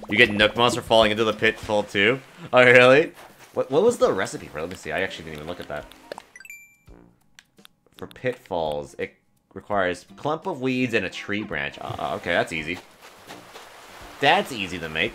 You get Nook Monster falling into the pitfall too? Oh, really? What, what was the recipe for? Let me see. I actually didn't even look at that. For pitfalls, it requires clump of weeds and a tree branch. Uh, okay, that's easy. That's easy to make.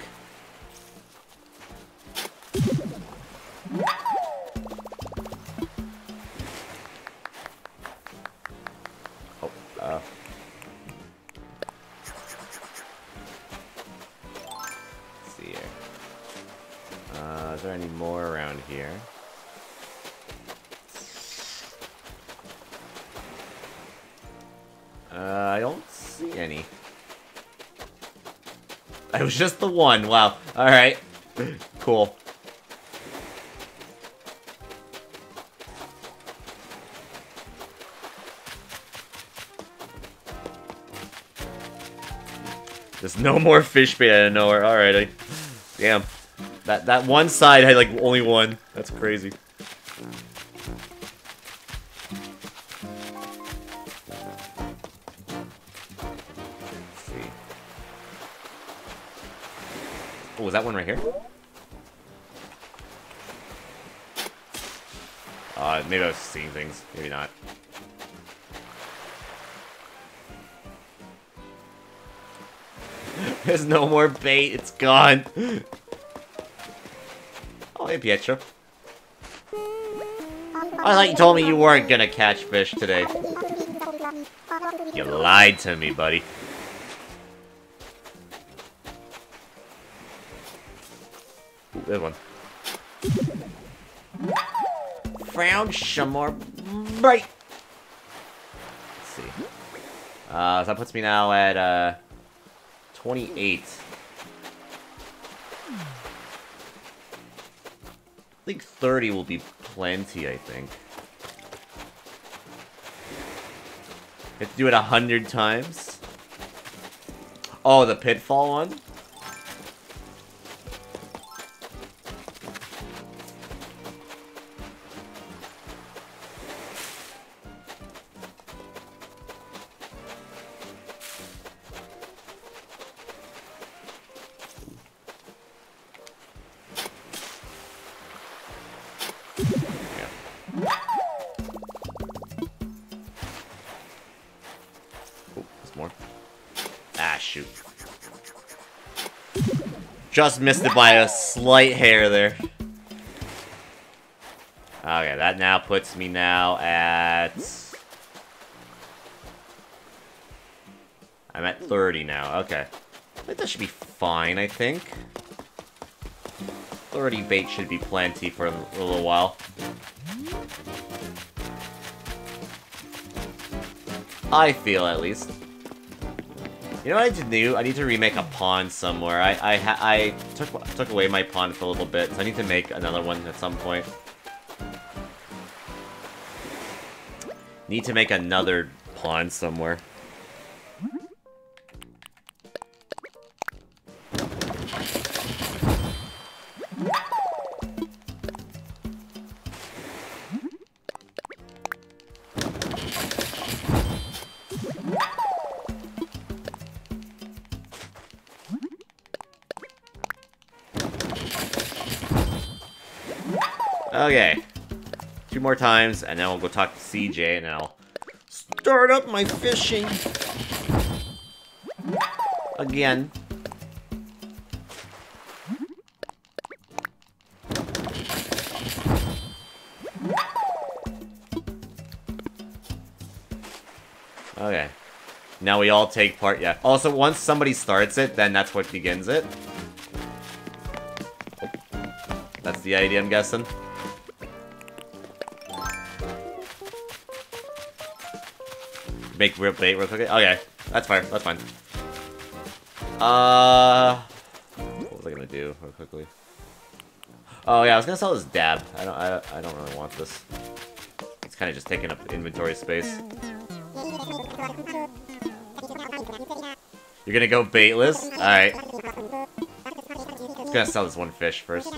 Just the one. Wow. Alright. cool. There's no more fish bait out of nowhere. Alrighty. Damn. That that one side had like only one. That's crazy. No more bait. It's gone. Oh, hey, Pietro. I thought you told me you weren't gonna catch fish today. You lied to me, buddy. Ooh, there's one. found some more bait. Let's see. Uh, so that puts me now at, uh, 28. I think 30 will be plenty, I think. have to do it a hundred times? Oh, the pitfall one? Just missed it by a slight hair there. Okay, that now puts me now at... I'm at 30 now, okay. I think that should be fine, I think. 30 bait should be plenty for a little while. I feel, at least. You know what I need to do? I need to remake a pond somewhere. I I I took took away my pond for a little bit, so I need to make another one at some point. Need to make another pond somewhere. Times, and then we'll go talk to CJ, and I'll start up my fishing. Again. Okay. Now we all take part, yeah. Also, once somebody starts it, then that's what begins it. That's the idea, I'm guessing. Make real bait real quick? Okay, that's fine. That's fine. Uh, what was I gonna do real quickly? Oh yeah, I was gonna sell this dab. I don't. I, I don't really want this. It's kind of just taking up inventory space. You're gonna go baitless? Alright. Just gonna sell this one fish first.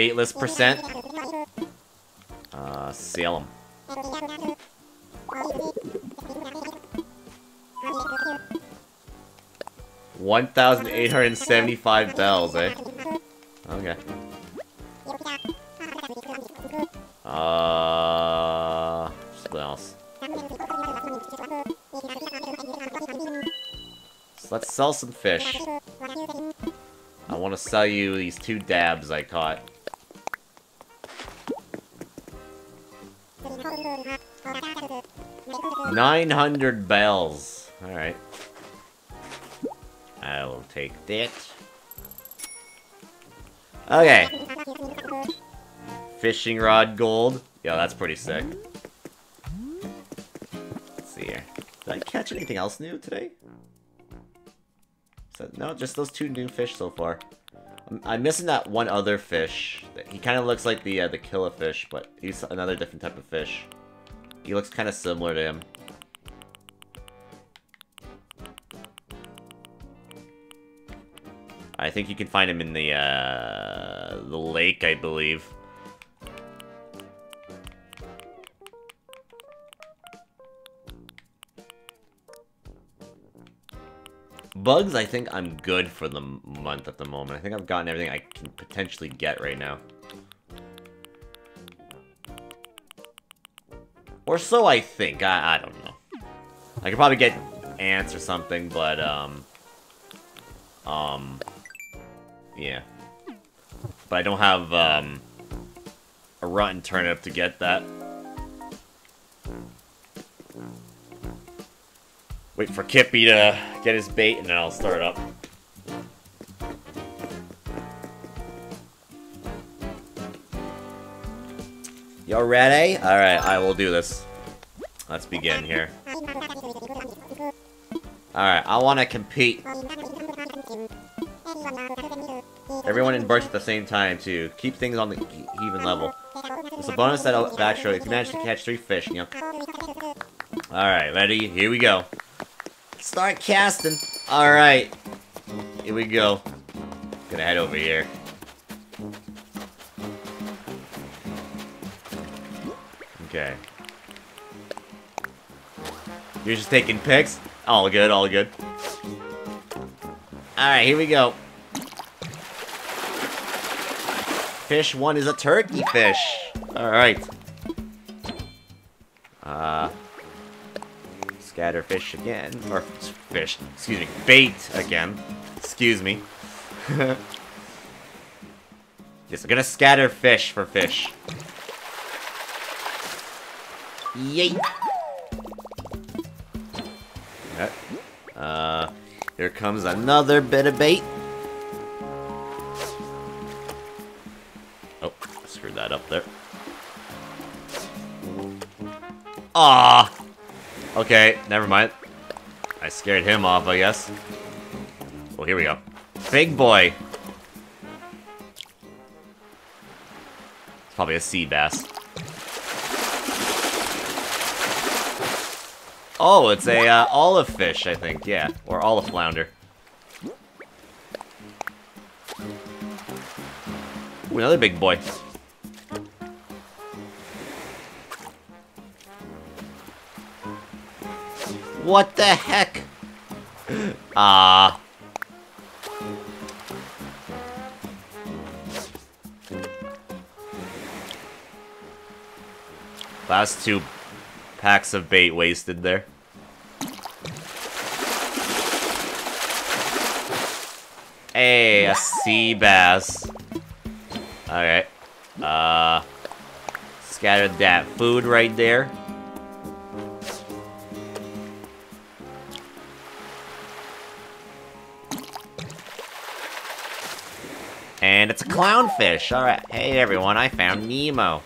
Baitless percent. Uh, Salem. One thousand eight hundred seventy-five bells, eh? Okay. Uh, what else? So let's sell some fish. I want to sell you these two dabs I caught. 900 bells. Alright. I will take that. Okay. Fishing rod gold. Yo, that's pretty sick. Let's see here. Did I catch anything else new today? So, no, just those two new fish so far. I'm, I'm missing that one other fish. He kind of looks like the uh, the killifish, but he's another different type of fish. He looks kind of similar to him. I think you can find him in the, uh, the lake, I believe. Bugs, I think I'm good for the month at the moment. I think I've gotten everything I can potentially get right now. Or so I think. I, I don't know. I could probably get ants or something, but, um... Um... Yeah. But I don't have, um... A rotten turnip to get that. Wait for Kippy to get his bait, and then I'll start up. You ready? Alright, I will do this. Let's begin here. Alright, I want to compete. Everyone in bursts at the same time, to Keep things on the even level. It's a bonus that I'll back show if you manage to catch three fish, you know. Alright, ready? Here we go. Start casting. Alright. Here we go. Gonna head over here. Okay. You're just taking pics? All good, all good. Alright, here we go. Fish one is a turkey fish. Alright. Uh... Scatter fish again. Or fish. Excuse me. Bait again. Excuse me. yes, I'm gonna scatter fish for fish. Yay! Uh, here comes another bit of bait. Ah. Okay, never mind. I scared him off, I guess. Well, here we go. Big boy. It's probably a sea bass. Oh, it's a uh, olive fish, I think, yeah. Or olive flounder. Ooh, another big boy. What the heck? Ah. Last two packs of bait wasted there. Hey, a sea bass. Alright. Uh, scattered that food right there. Clownfish. Alright. Hey everyone, I found Nemo.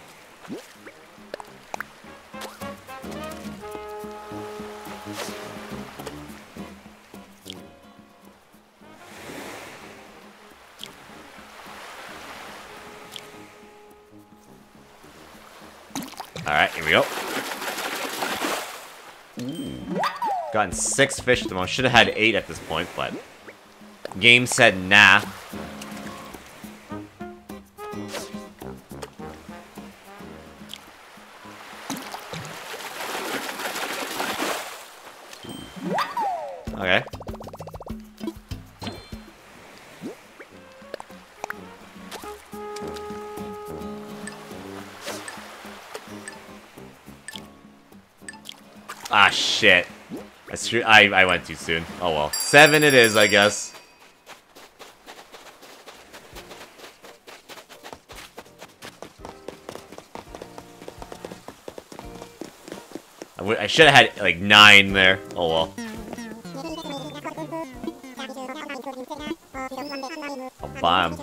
Alright, here we go. Ooh. Gotten six fish at the moment. Should have had eight at this point, but... Game said nah. I, I went too soon. Oh well. Seven it is, I guess. I, should have had, like, nine there. Oh well. A bomb.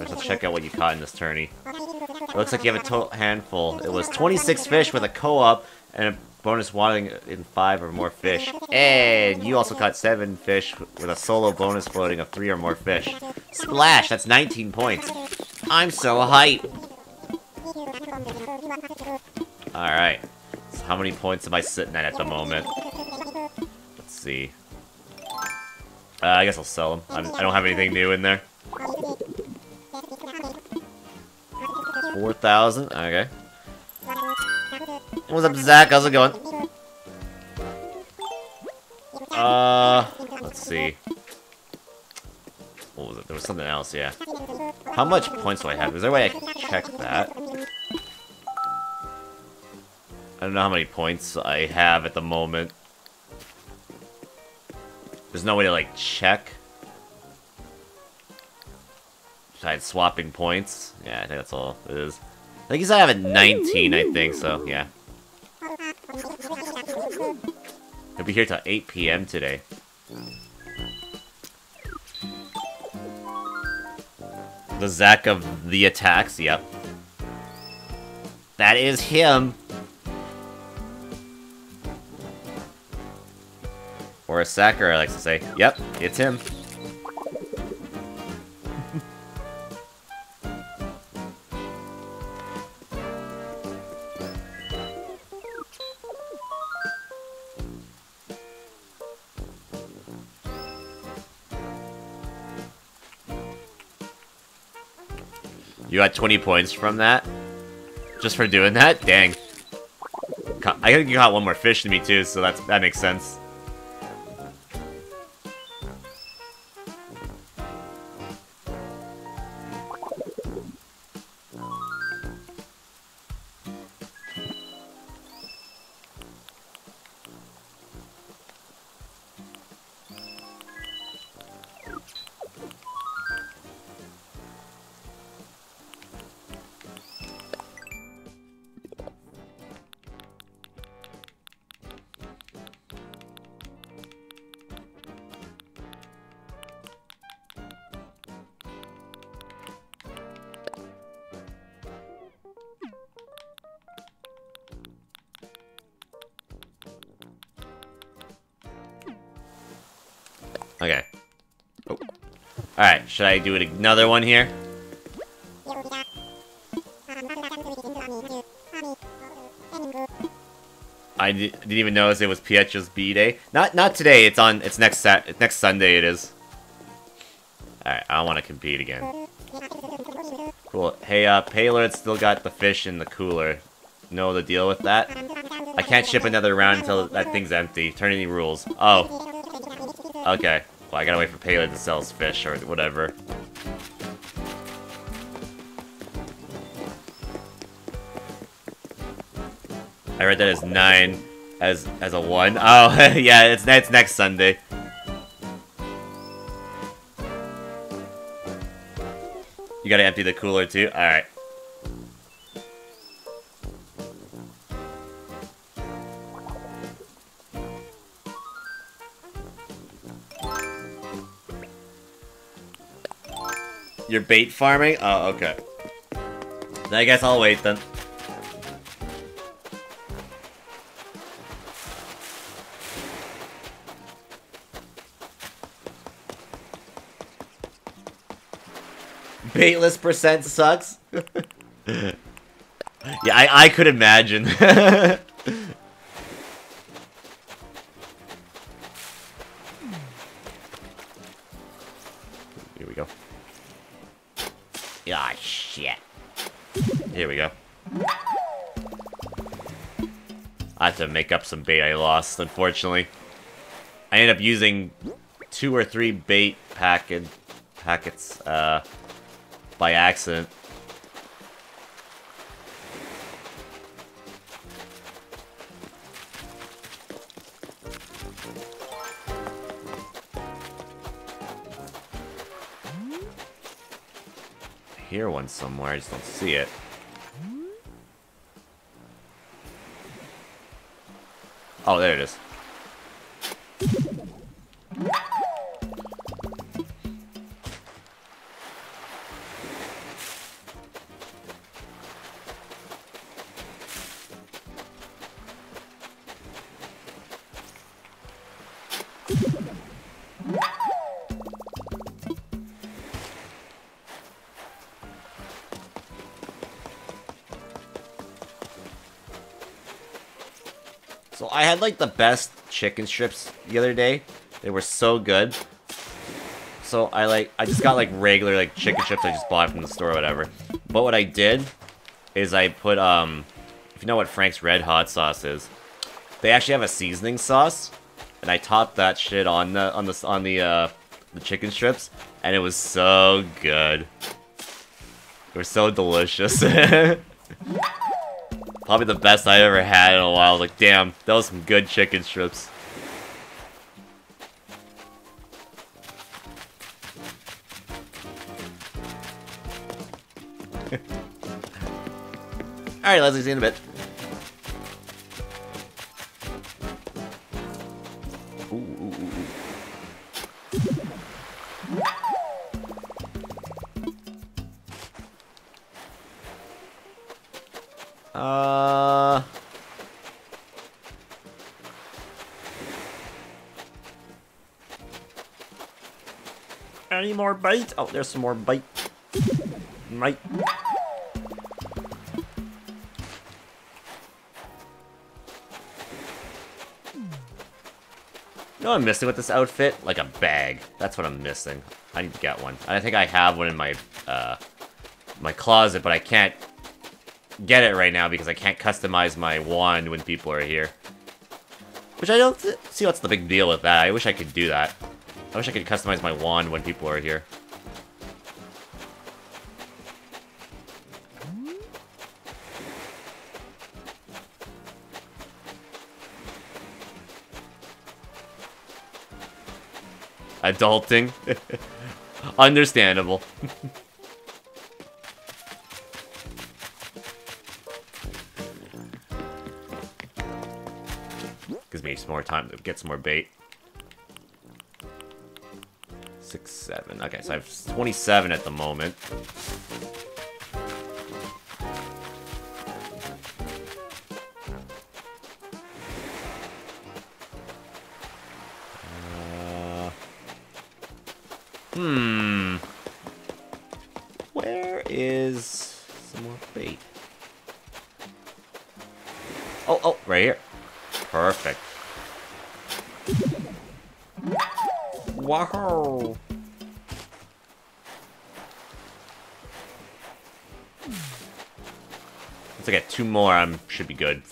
Let's check out what you caught in this tourney. It looks like you have a total handful. It was 26 fish with a co-op and a bonus wanting in 5 or more fish. And you also caught 7 fish with a solo bonus floating of 3 or more fish. Splash! That's 19 points. I'm so hype! Alright. So how many points am I sitting at at the moment? Let's see. Uh, I guess I'll sell them. I'm, I do not have anything new in there. 4,000? Okay. What's up, Zach? How's it going? Uh, let's see. What was it? There was something else, yeah. How much points do I have? Is there a way I can check that? I don't know how many points I have at the moment. There's no way to, like, check. Besides swapping points. Yeah, I think that's all it is. I think he's I have at 19, I think, so, yeah. He'll be here till 8 p.m. today. The Zack of the attacks, yep. That is him! Or a Sakura, I like to say. Yep, it's him. 20 points from that? Just for doing that? Dang. I think you got one more fish than me too, so that's that makes sense. I do it another one here? I didn't even notice it was Pietro's B-Day. Not not today, it's on, it's next Sat next Sunday it is. Alright, I don't want to compete again. Cool. Hey, uh, Paylord still got the fish in the cooler. Know the deal with that? I can't ship another round until that thing's empty. Turn any rules. Oh. Okay. Well, I gotta wait for Paylord to sell his fish or whatever. I read that as nine, as as a one. Oh, yeah, it's it's next Sunday. You gotta empty the cooler too. All You're bait farming? Oh, okay. I guess I'll wait then. Baitless percent sucks. yeah, I, I could imagine. Here we go. I have to make up some bait I lost, unfortunately. I ended up using two or three bait packet packets, uh, by accident. I hear one somewhere, I just don't see it. Oh, there it is. Like the best chicken strips the other day. They were so good. So I like I just got like regular like chicken strips I just bought from the store or whatever. But what I did is I put um if you know what Frank's Red Hot sauce is, they actually have a seasoning sauce, and I topped that shit on the on the on the uh the chicken strips, and it was so good. It was so delicious. Probably the best I ever had in a while. Like, damn, that was some good chicken strips. Alright, Leslie, see you in a bit. Uh... Any more bait? Oh, there's some more bait. Might. You know I'm missing with this outfit? Like a bag. That's what I'm missing. I need to get one. I think I have one in my, uh, my closet, but I can't get it right now because I can't customize my wand when people are here. Which I don't see what's the big deal with that. I wish I could do that. I wish I could customize my wand when people are here. Adulting. Understandable. me some more time to get some more bait. Six, seven. Okay, so I have 27 at the moment. Hmm. Where is some more bait? Oh, oh, right here. Perfect. Wow. Once I get two more, I should be good.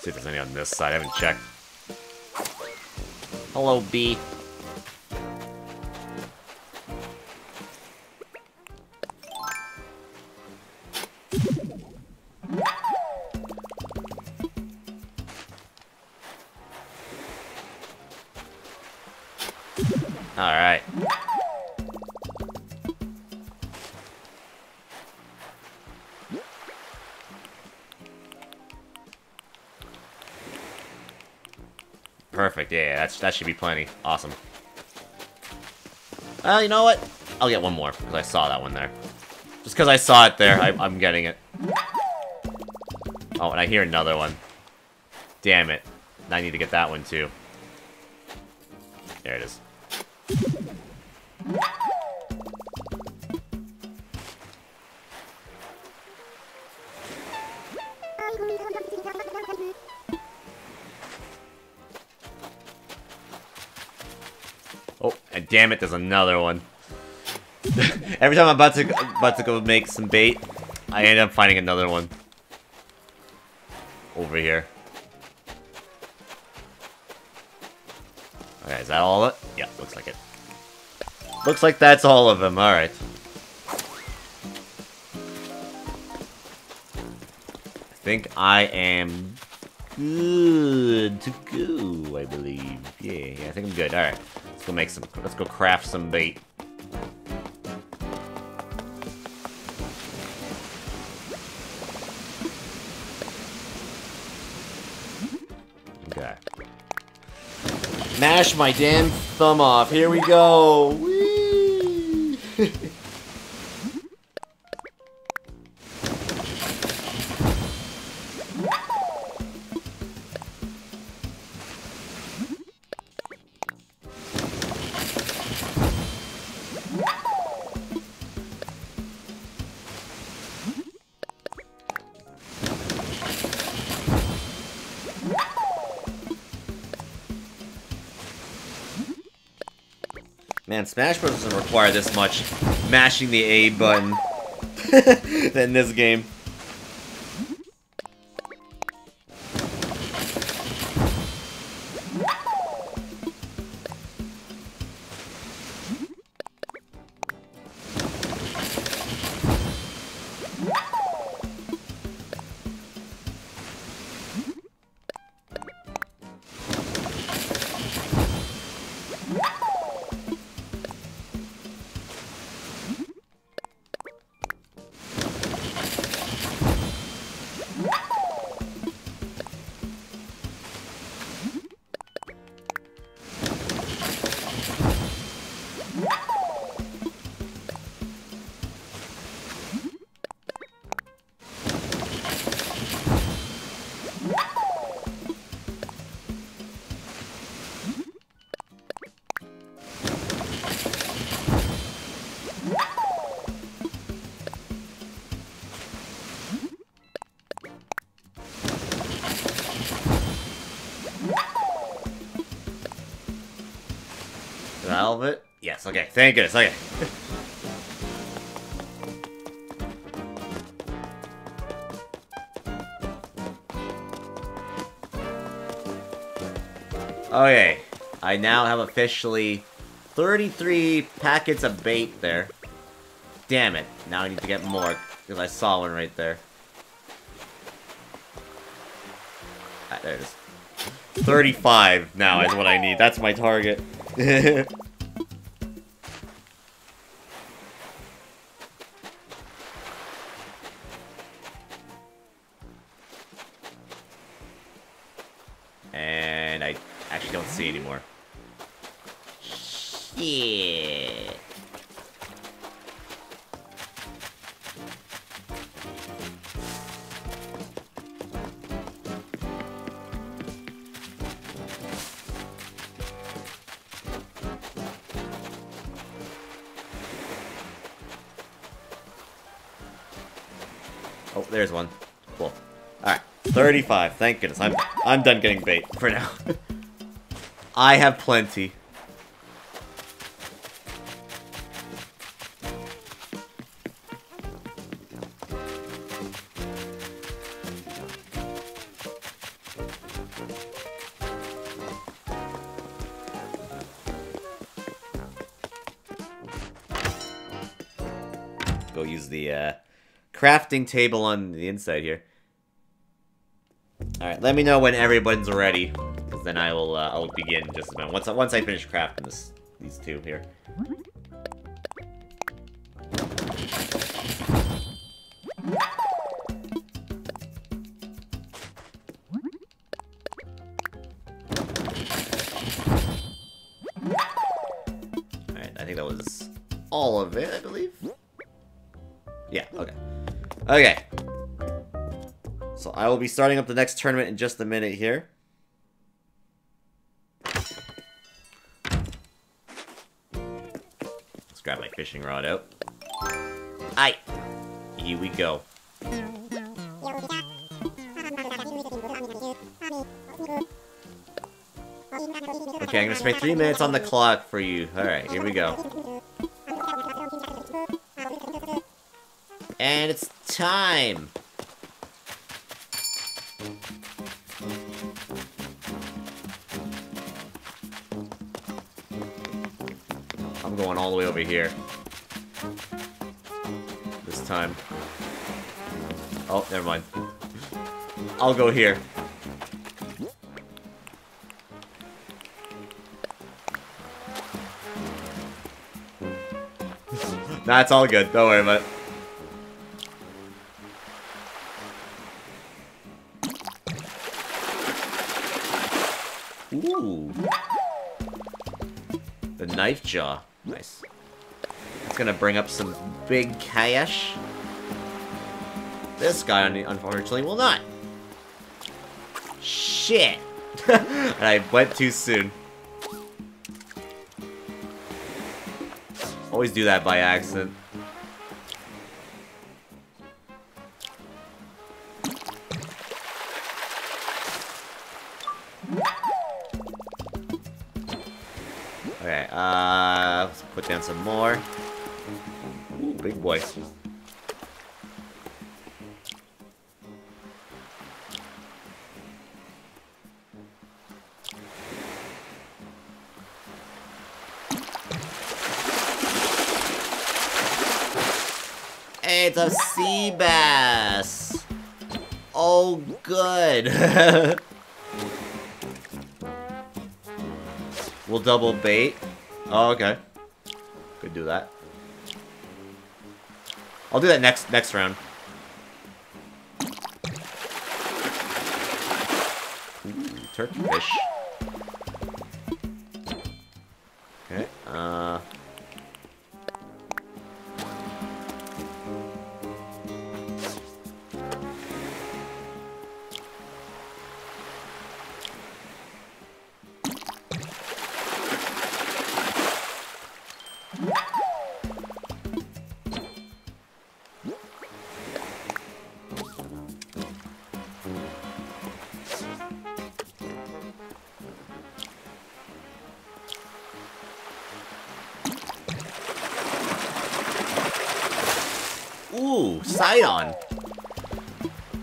See if there's any on this side. I haven't checked. Hello, Bea. That should be plenty. Awesome. Well, you know what? I'll get one more, because I saw that one there. Just because I saw it there, I, I'm getting it. Oh, and I hear another one. Damn it. I need to get that one, too. There it is. Damn it, there's another one. Every time I'm about to about to go make some bait, I end up finding another one. Over here. Okay, is that all of it? Yeah, looks like it. Looks like that's all of them, alright. I think I am good to go, I believe. Yeah, yeah, I think I'm good. Alright. Let's go make some let's go craft some bait. Okay. Mash my damn thumb off. Here we go. Man, Smash Bros. doesn't require this much mashing the A button than this game. Thank goodness, okay. okay, I now have officially 33 packets of bait there. Damn it, now I need to get more, because I saw one right there. Ah, there it is. 35 now is what I need. That's my target. 35. Thank goodness. I'm I'm done getting bait for now. I have plenty. Go use the uh, crafting table on the inside here. Let me know when everyone's ready. Because then I will uh, I'll begin just a moment. Once, once I finish crafting this, these two here. Be starting up the next tournament in just a minute here. Let's grab my fishing rod out. Aye. Here we go. Okay, I'm gonna spend three minutes on the clock for you. Alright, here we go. And it's time! Going all the way over here. This time. Oh, never mind. I'll go here. nah, it's all good. Don't worry about it. Ooh. The knifejaw. Gonna bring up some big cash. This guy, unfortunately, will not. Shit! and I went too soon. Always do that by accident. Double bait. Oh, okay. Could do that. I'll do that next next round. Ooh, turkeyfish.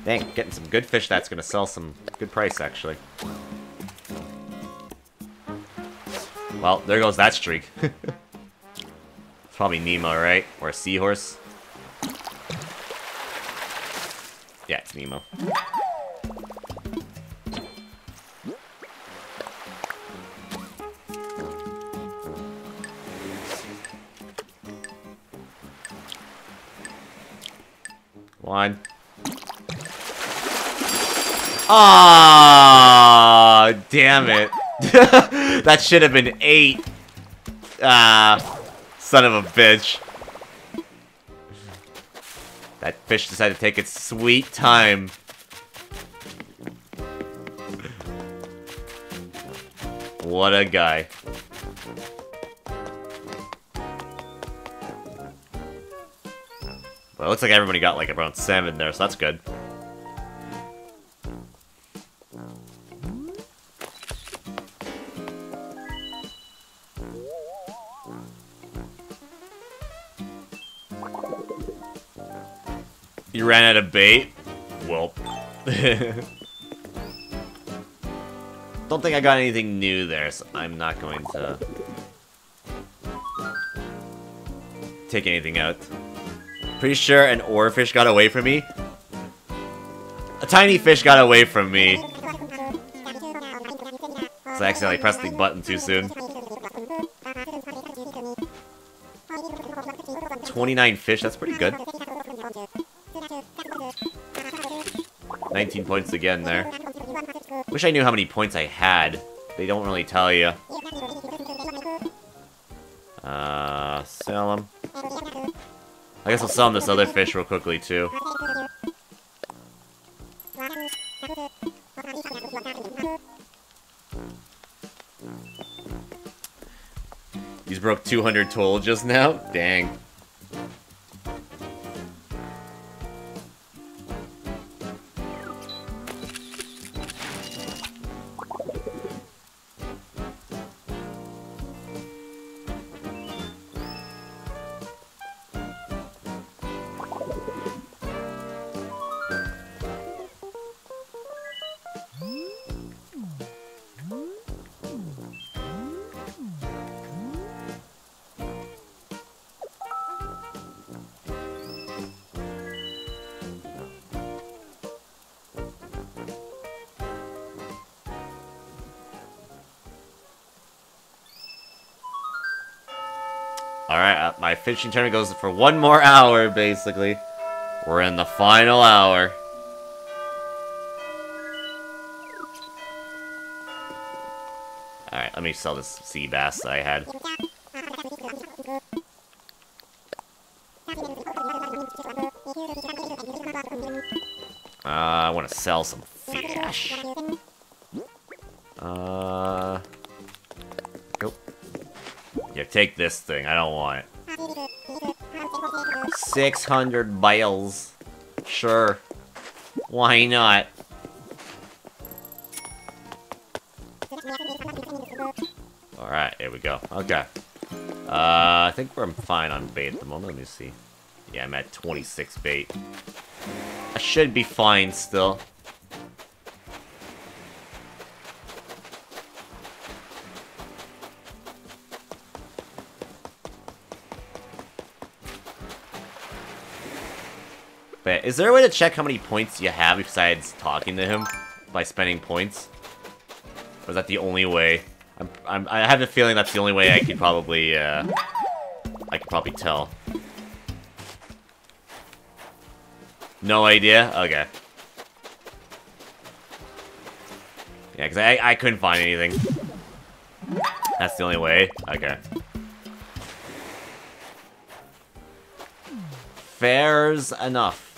Dang, getting some good fish that's gonna sell some good price, actually. Well, there goes that streak. it's probably Nemo, right? Or a seahorse. Yeah, it's Nemo. Ah, damn it. that should have been eight. Ah, son of a bitch. That fish decided to take its sweet time. What a guy. Well, it looks like everybody got like around seven there, so that's good. You ran out of bait? Well. Don't think I got anything new there, so I'm not going to take anything out. Pretty sure an oarfish got away from me. A tiny fish got away from me. So I accidentally pressed the button too soon. 29 fish, that's pretty good. 19 points again there. Wish I knew how many points I had. They don't really tell you. Uh, sell them. I guess I'll sell him this other fish real quickly, too. He's broke 200 toll just now? Dang. Fishing tournament goes for one more hour, basically. We're in the final hour. Alright, let me sell this sea bass that I had. Uh, I want to sell some fish. Uh... Nope. Yeah, take this thing. I don't want it. 600 bales. Sure. Why not? Alright, here we go. Okay. Uh, I think we're fine on bait at the moment. Let me see. Yeah, I'm at 26 bait. I should be fine still. Is there a way to check how many points you have besides talking to him by spending points? Or is that the only way? I'm, I'm, I have a feeling that's the only way I could probably, uh, I could probably tell. No idea? Okay. Yeah, because I, I couldn't find anything. That's the only way? Okay. Fair's enough.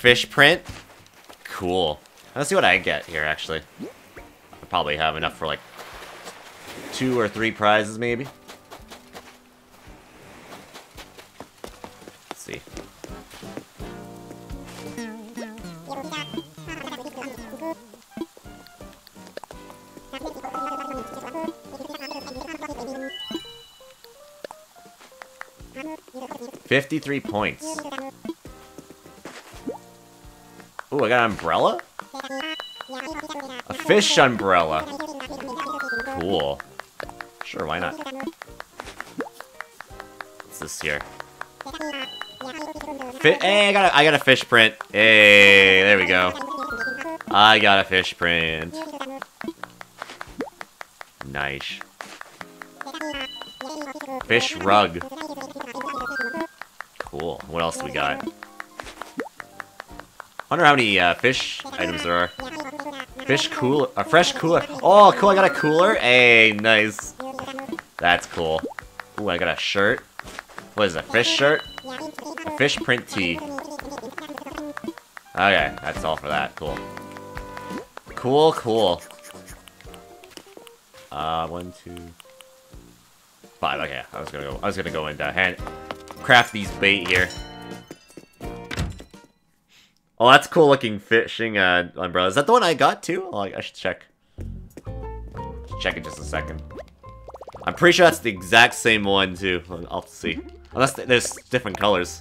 Fish print? Cool. Let's see what I get here, actually. I probably have enough for, like, two or three prizes, maybe. Let's see. Fifty-three points. Ooh, I got an umbrella? A fish umbrella. Cool. Sure, why not? What's this here? Fi hey, I got a, I got a fish print. Hey, there we go. I got a fish print. Nice. Fish rug. Cool. What else do we got? Wonder how many uh, fish items there are. Fish cooler, a fresh cooler. Oh, cool! I got a cooler. Hey, nice. That's cool. Ooh, I got a shirt. What is it? Fish shirt? A fish print tee. Okay, that's all for that. Cool. Cool, cool. Uh, one, two, five. Okay, I was gonna go. I was gonna go and uh, hand craft these bait here. Oh, that's cool looking fishing uh, umbrella. Is that the one I got too? Oh, I should check. Check in just a second. I'm pretty sure that's the exact same one too. I'll see. Unless there's different colors.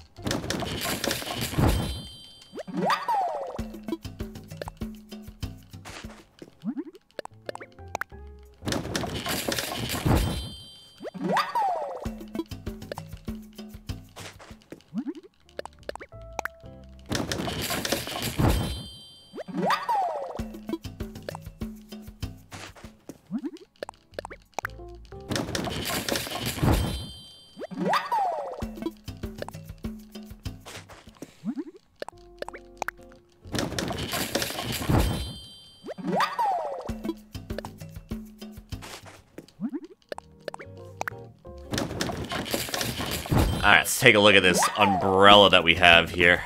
Take a look at this umbrella that we have here.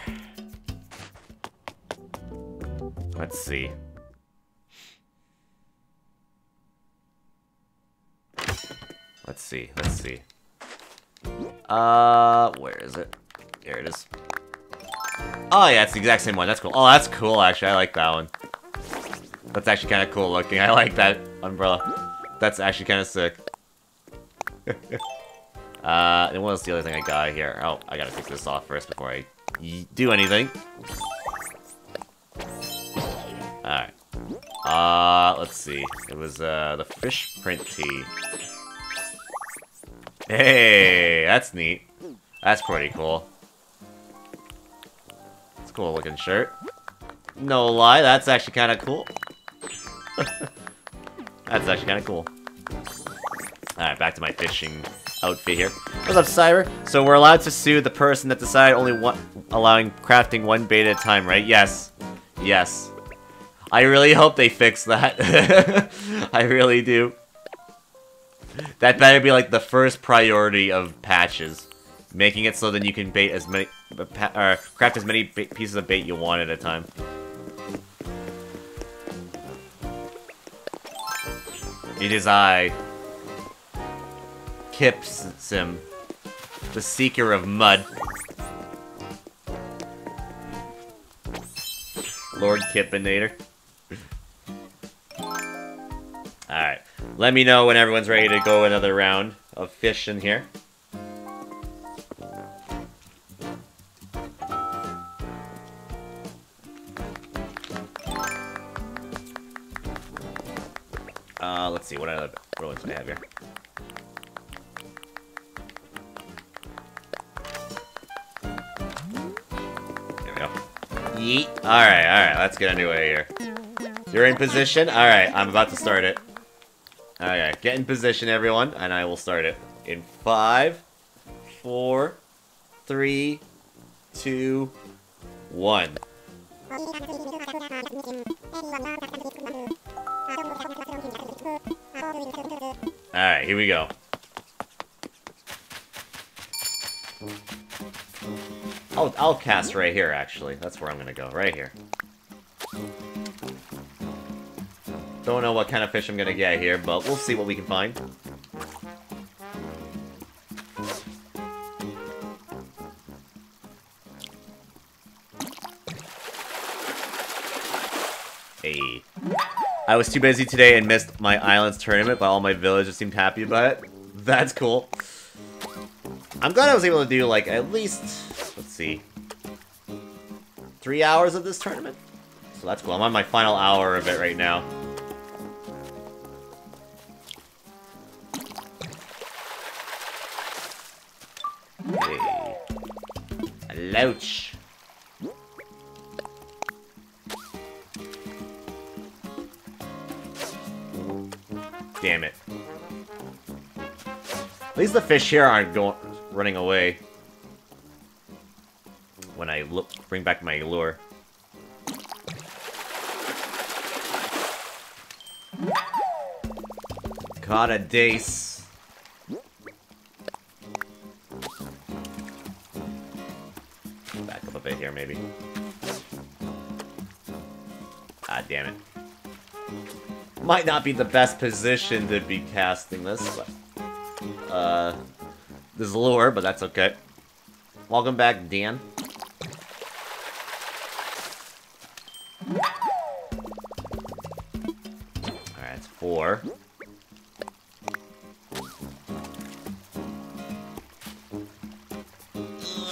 Let's see. Let's see, let's see. Uh, where is it? Here it is. Oh yeah, it's the exact same one. That's cool. Oh, that's cool, actually. I like that one. That's actually kind of cool looking. I like that umbrella. That's actually kind of sick. And what was the other thing I got here? Oh, I gotta take this off first before I do anything. Alright. Uh, let's see. It was, uh, the fish print tee. Hey, that's neat. That's pretty cool. It's a cool looking shirt. No lie, that's actually kind of cool. that's actually kind of cool. Alright, back to my fishing outfit here. What's up, Cyber? So we're allowed to sue the person that decided only one, allowing crafting one bait at a time, right? Yes. Yes. I really hope they fix that. I really do. That better be like the first priority of patches. Making it so that you can bait as many, or craft as many pieces of bait you want at a time. It is I, Kipsim, the Seeker of Mud. Lord Kippinator. Alright. Let me know when everyone's ready to go another round of fish in here. Uh, let's see, what other rolls do I have here? Alright, alright, let's get underway here. You're in position? Alright, I'm about to start it. Okay, get in position, everyone, and I will start it. In five, four, three, two, one. Alright, here we go. I'll, I'll cast right here, actually. That's where I'm gonna go, right here. Don't know what kind of fish I'm gonna get here, but we'll see what we can find. Hey. I was too busy today and missed my islands tournament, but all my villagers seemed happy about it. That's cool. I'm glad I was able to do, like, at least... See. Three hours of this tournament? So that's cool. I'm on my final hour of it right now. Hey. A loach. Damn it. At least the fish here aren't going running away when I look bring back my lure. Caught a dace. Back up a bit here, maybe. Ah, damn it. Might not be the best position to be casting this, but... Uh... This is lure, but that's okay. Welcome back, Dan. It's.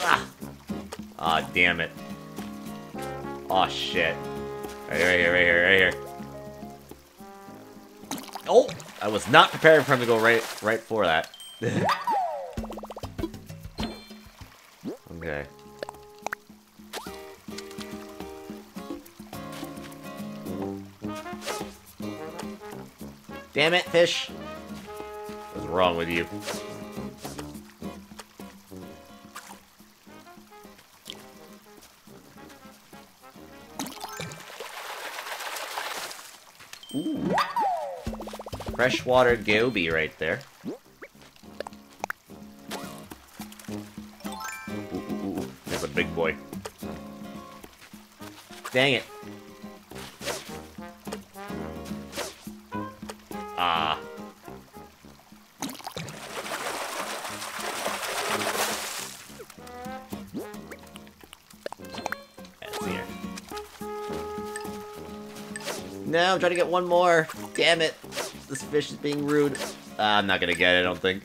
Ah, oh, damn it. Oh shit. Right here, right here, right here, right here. Oh! I was not prepared for him to go right right for that. okay. Damn it, fish! What's wrong with you? Ooh. Freshwater goby right there. Ooh, ooh, ooh, There's a big boy. Dang it. No, I'm trying to get one more. Damn it. This fish is being rude. Uh, I'm not gonna get it, I don't think.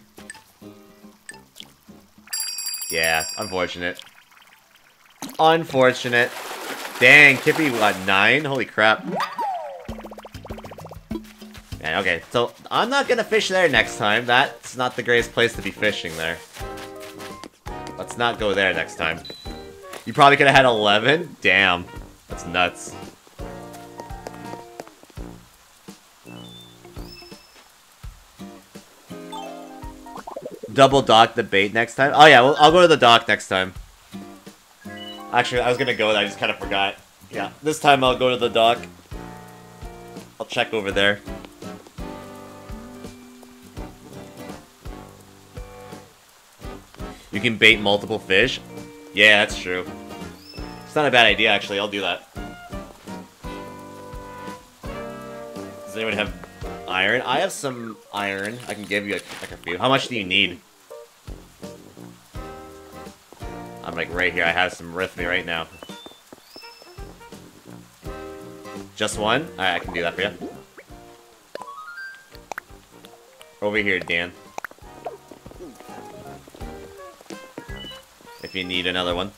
Yeah, unfortunate. Unfortunate. Dang, Kippy got 9? Holy crap. Man, okay, so I'm not gonna fish there next time. That's not the greatest place to be fishing there. Let's not go there next time. You probably could have had 11? Damn. That's nuts. Double dock the bait next time? Oh yeah, well, I'll go to the dock next time. Actually, I was gonna go, I just kind of forgot. Yeah, this time I'll go to the dock. I'll check over there. You can bait multiple fish? Yeah, that's true. It's not a bad idea, actually. I'll do that. Does anyone have iron? I have some iron. I can give you like, like a few. How much do you need? I'm like right here. I have some with me right now. Just one? I can do that for you. Over here, Dan. If you need another one.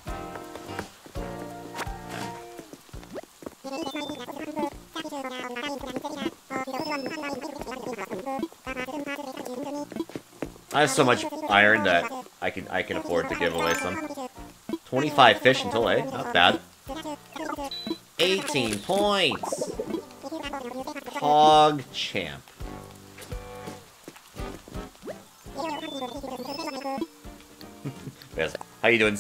I have so much iron that I can I can afford to give away some. 25 fish until A, not bad. 18 points! Hog champ. How you doing?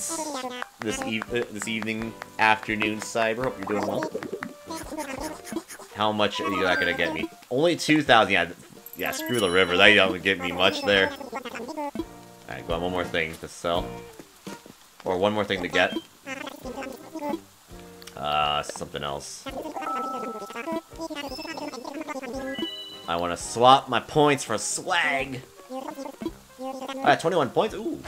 this eve uh, this evening, afternoon, Cyber? Hope you're doing well. How much are you not gonna get me? Only 2,000. Yeah, yeah, screw the river. That don't get me much there. Alright, go on, one more thing to sell. Or one more thing to get. Uh, something else. I want to swap my points for swag. Alright, 21 points. Ooh.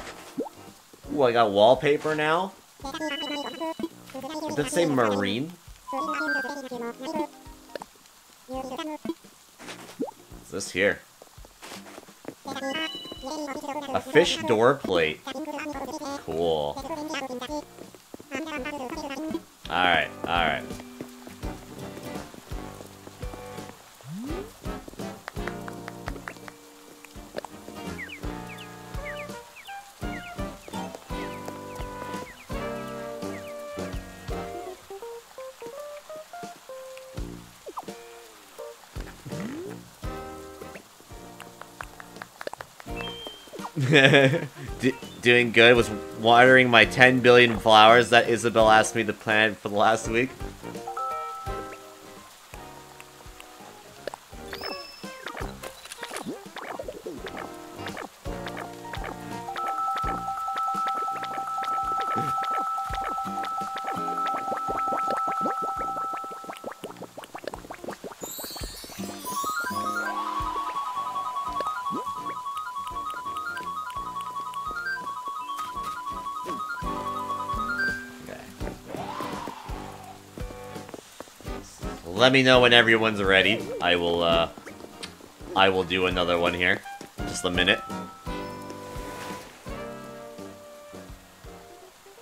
Ooh, I got wallpaper now. Does it say marine? What's this here? A fish door plate. Cool. Alright, alright. Doing good. Was watering my 10 billion flowers that Isabelle asked me to plant for the last week. Let me know when everyone's ready. I will, uh, I will do another one here. Just a minute.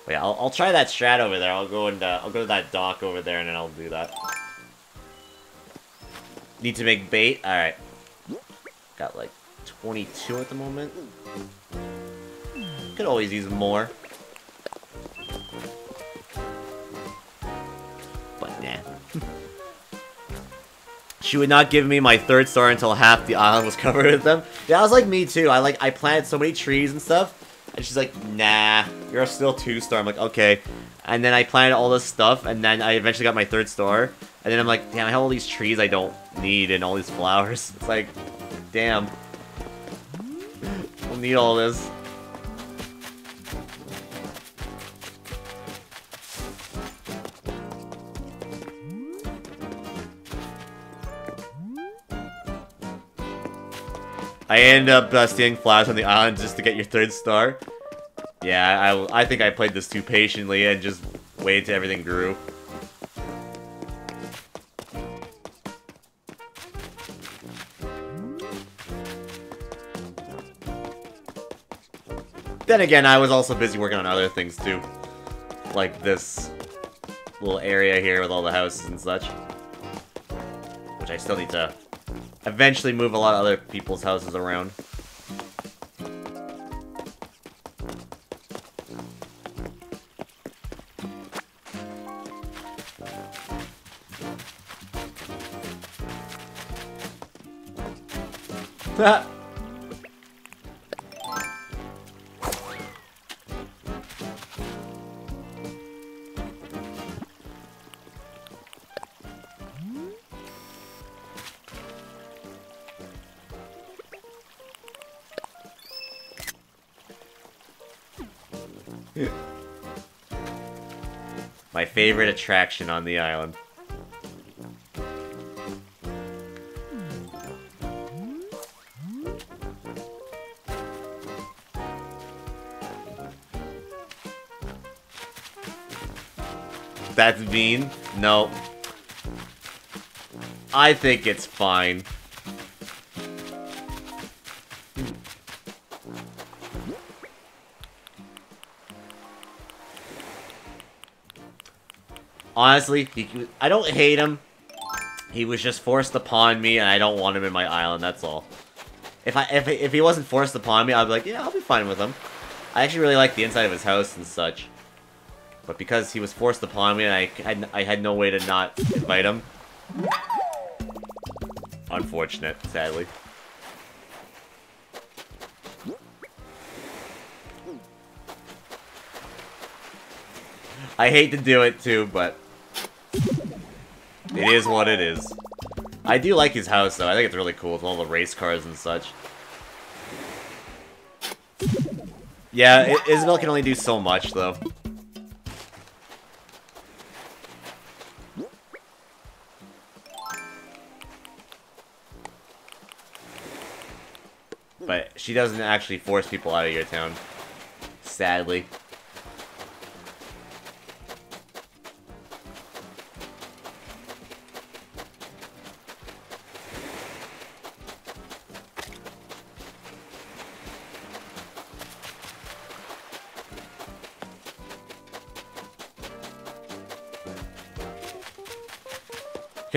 Wait, I'll, I'll try that strat over there. I'll go and, I'll go to that dock over there and then I'll do that. Need to make bait? Alright. Got like 22 at the moment. Could always use more. She would not give me my third star until half the island was covered with them. Yeah, That was like me too. I like I planted so many trees and stuff. And she's like, nah, you're still two star. I'm like, okay. And then I planted all this stuff, and then I eventually got my third star. And then I'm like, damn, I have all these trees I don't need and all these flowers. It's like, damn. I don't need all this. I end up uh, stealing flowers on the island just to get your third star. Yeah, I, I think I played this too patiently and just waited till everything grew. Then again, I was also busy working on other things too. Like this little area here with all the houses and such. Which I still need to eventually move a lot of other people's houses around. My favorite attraction on the island. That's mean? No. I think it's fine. Honestly, he, I don't hate him. He was just forced upon me, and I don't want him in my island, that's all. If I if, if he wasn't forced upon me, I'd be like, yeah, I'll be fine with him. I actually really like the inside of his house and such. But because he was forced upon me, and I had, I had no way to not invite him. Unfortunate, sadly. I hate to do it too, but it is what it is. I do like his house though. I think it's really cool with all the race cars and such. Yeah, Isabelle can only do so much though. But she doesn't actually force people out of your town. Sadly.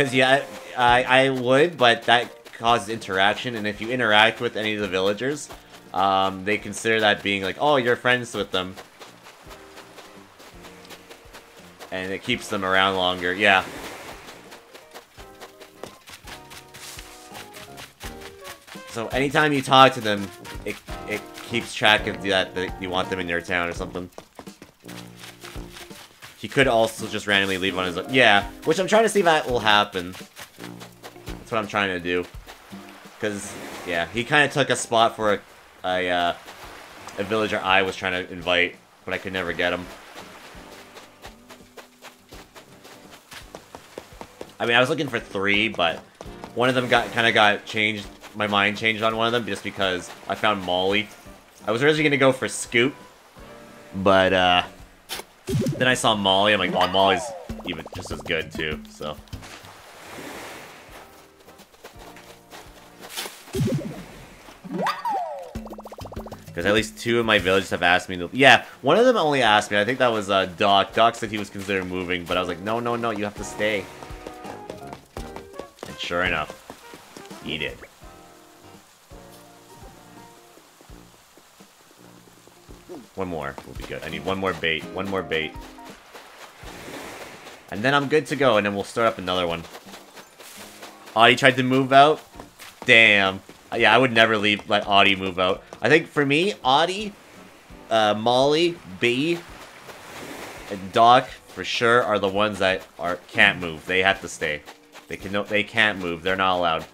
Because, yeah, I, I would, but that causes interaction, and if you interact with any of the villagers, um, they consider that being like, oh, you're friends with them. And it keeps them around longer, yeah. So anytime you talk to them, it, it keeps track of that, that you want them in your town or something. Could also just randomly leave on his own. Yeah, which I'm trying to see if that will happen. That's what I'm trying to do. Because, yeah, he kind of took a spot for a, a, uh, a villager I was trying to invite, but I could never get him. I mean, I was looking for three, but one of them got kind of got changed. My mind changed on one of them just because I found Molly. I was originally going to go for Scoop, but uh, then I saw Molly. I'm like, oh, Molly's even just as good too. So Because at least two of my villages have asked me to... Yeah, one of them only asked me. I think that was uh, Doc. Doc said he was considering moving, but I was like, no, no, no, you have to stay. And sure enough, he did. One more will be good. I need one more bait. One more bait. And then I'm good to go, and then we'll start up another one. Audie tried to move out? Damn. Yeah, I would never leave let Audie move out. I think for me, Audie, uh, Molly, Bea, and Doc for sure are the ones that are can't move. They have to stay. They can they can't move. They're not allowed.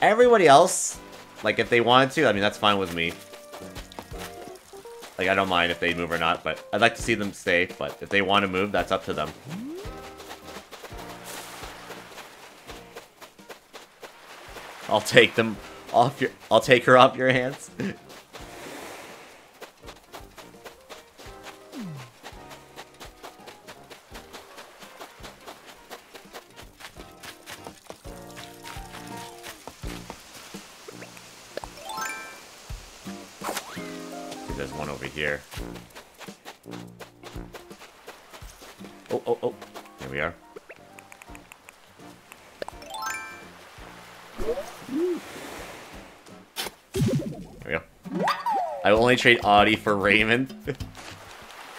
Everybody else, like if they wanted to, I mean that's fine with me. Like I don't mind if they move or not, but I'd like to see them stay. But if they want to move, that's up to them. I'll take them off your... I'll take her off your hands. here. Oh, oh, oh. Here we are. There we go. I will only trade Audie for Raymond.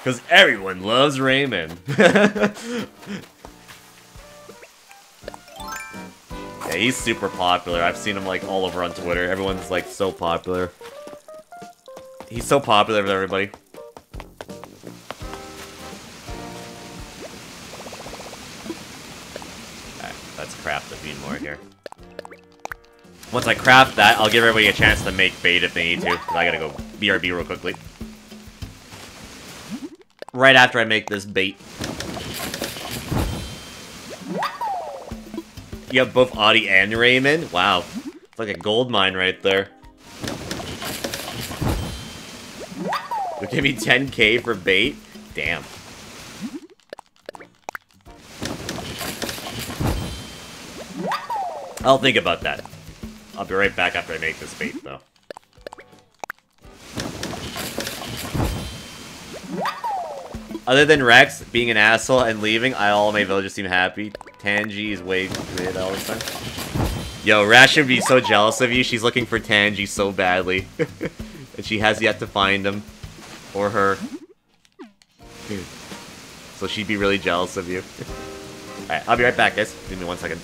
Because everyone loves Raymond. yeah, he's super popular. I've seen him like all over on Twitter. Everyone's like so popular. He's so popular with everybody. Alright, let's craft a few more here. Once I craft that, I'll give everybody a chance to make bait if they need to. I gotta go BRB real quickly. Right after I make this bait. You have both Audie and Raymond? Wow. It's like a gold mine right there. Give me 10k for bait? Damn. I'll think about that. I'll be right back after I make this bait, though. Other than Rex being an asshole and leaving, I all my villagers seem happy. Tangy is way mid all the time. Yo, Rash would be so jealous of you. She's looking for Tangy so badly. and she has yet to find him. Or her. So she'd be really jealous of you. Alright, I'll be right back, guys. Give me one second.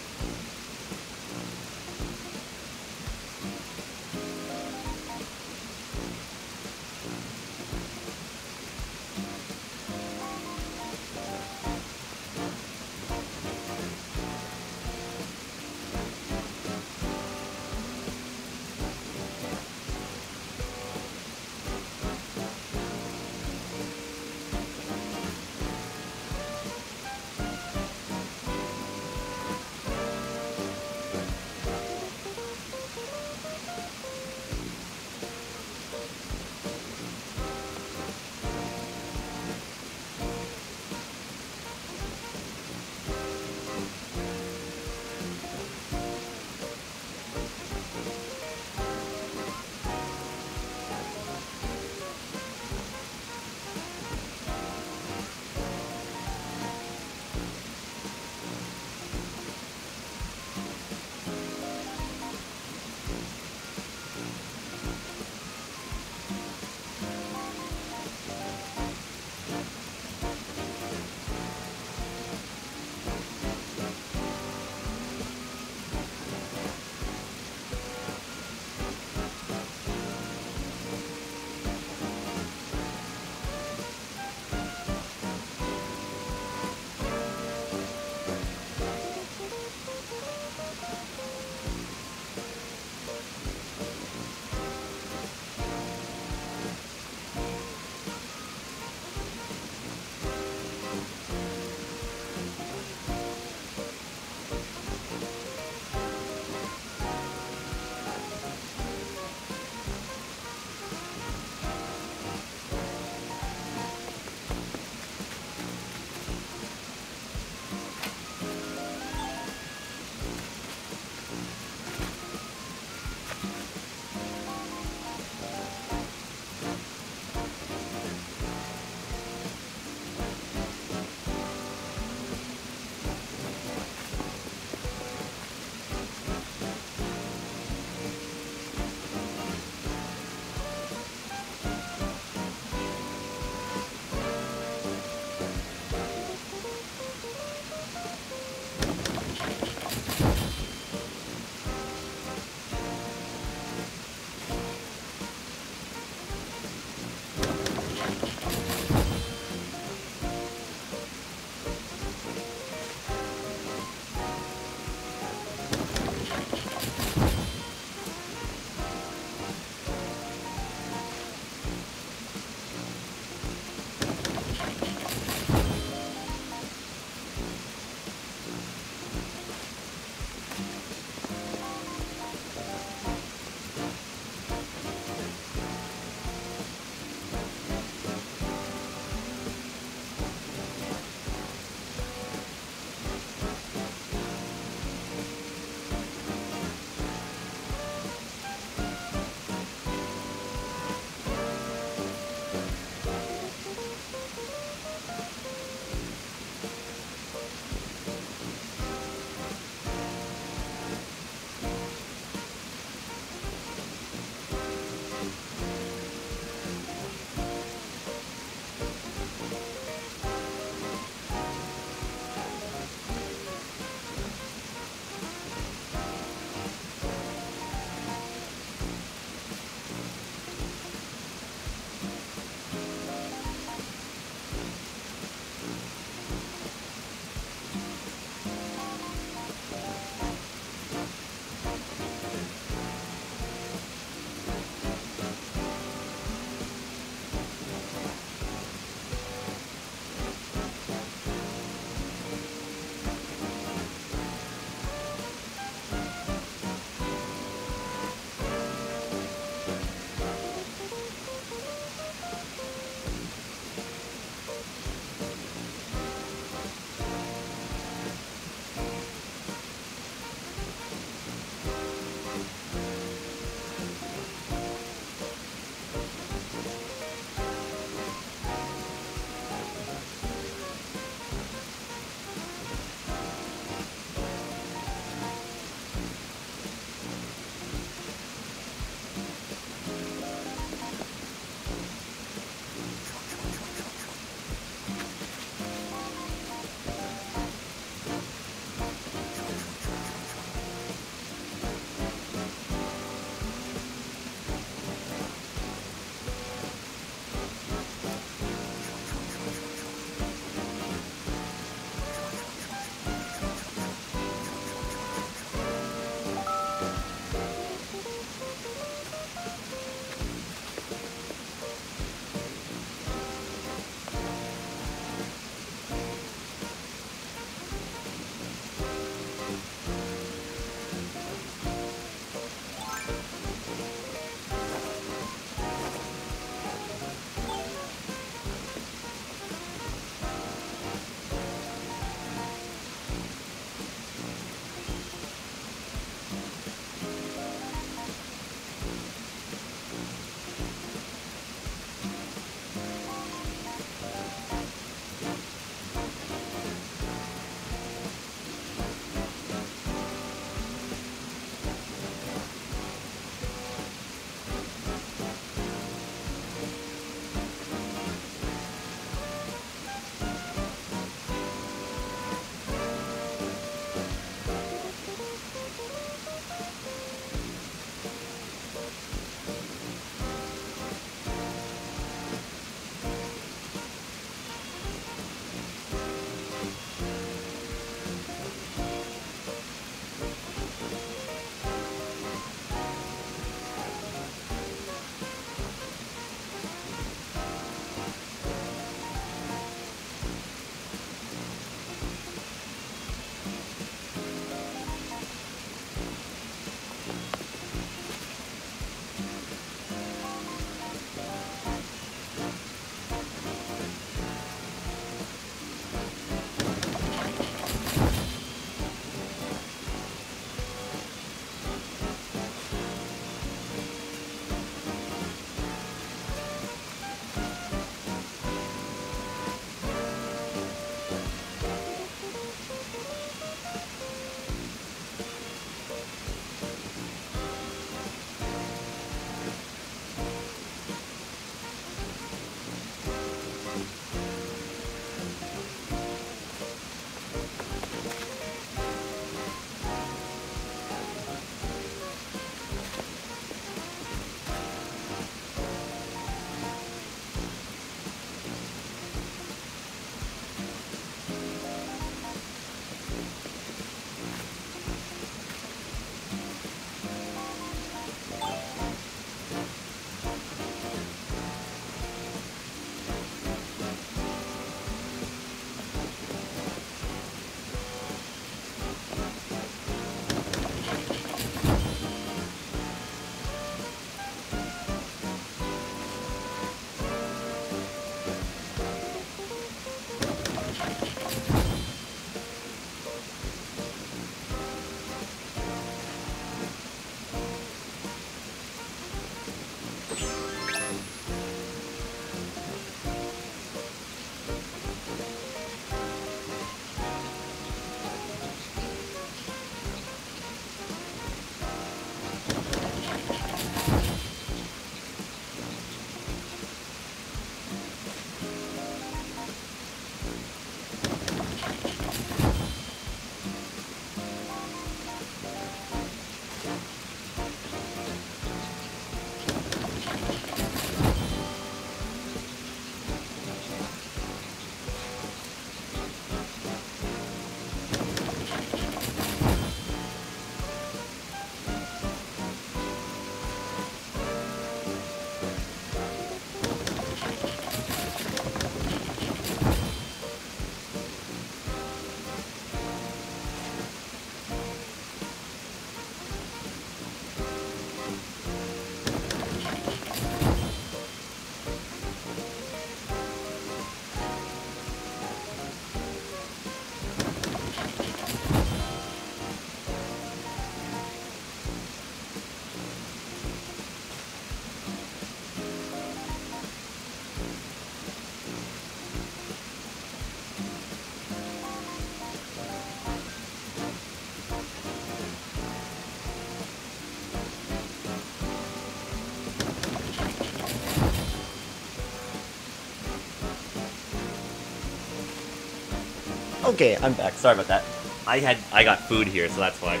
Okay, I'm back. Sorry about that. I had I got food here, so that's why.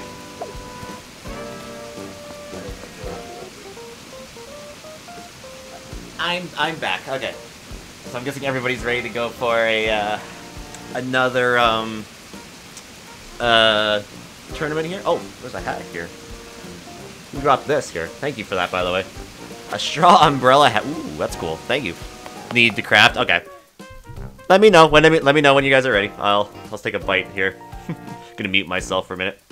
I'm I'm back. Okay. So I'm guessing everybody's ready to go for a uh, another um uh tournament here. Oh, there's a hat here. Who dropped this here? Thank you for that, by the way. A straw umbrella hat. Ooh, that's cool. Thank you. Need to craft. Okay. Let me know when let me, let me know when you guys are ready. I'll I'll take a bite here. Gonna mute myself for a minute.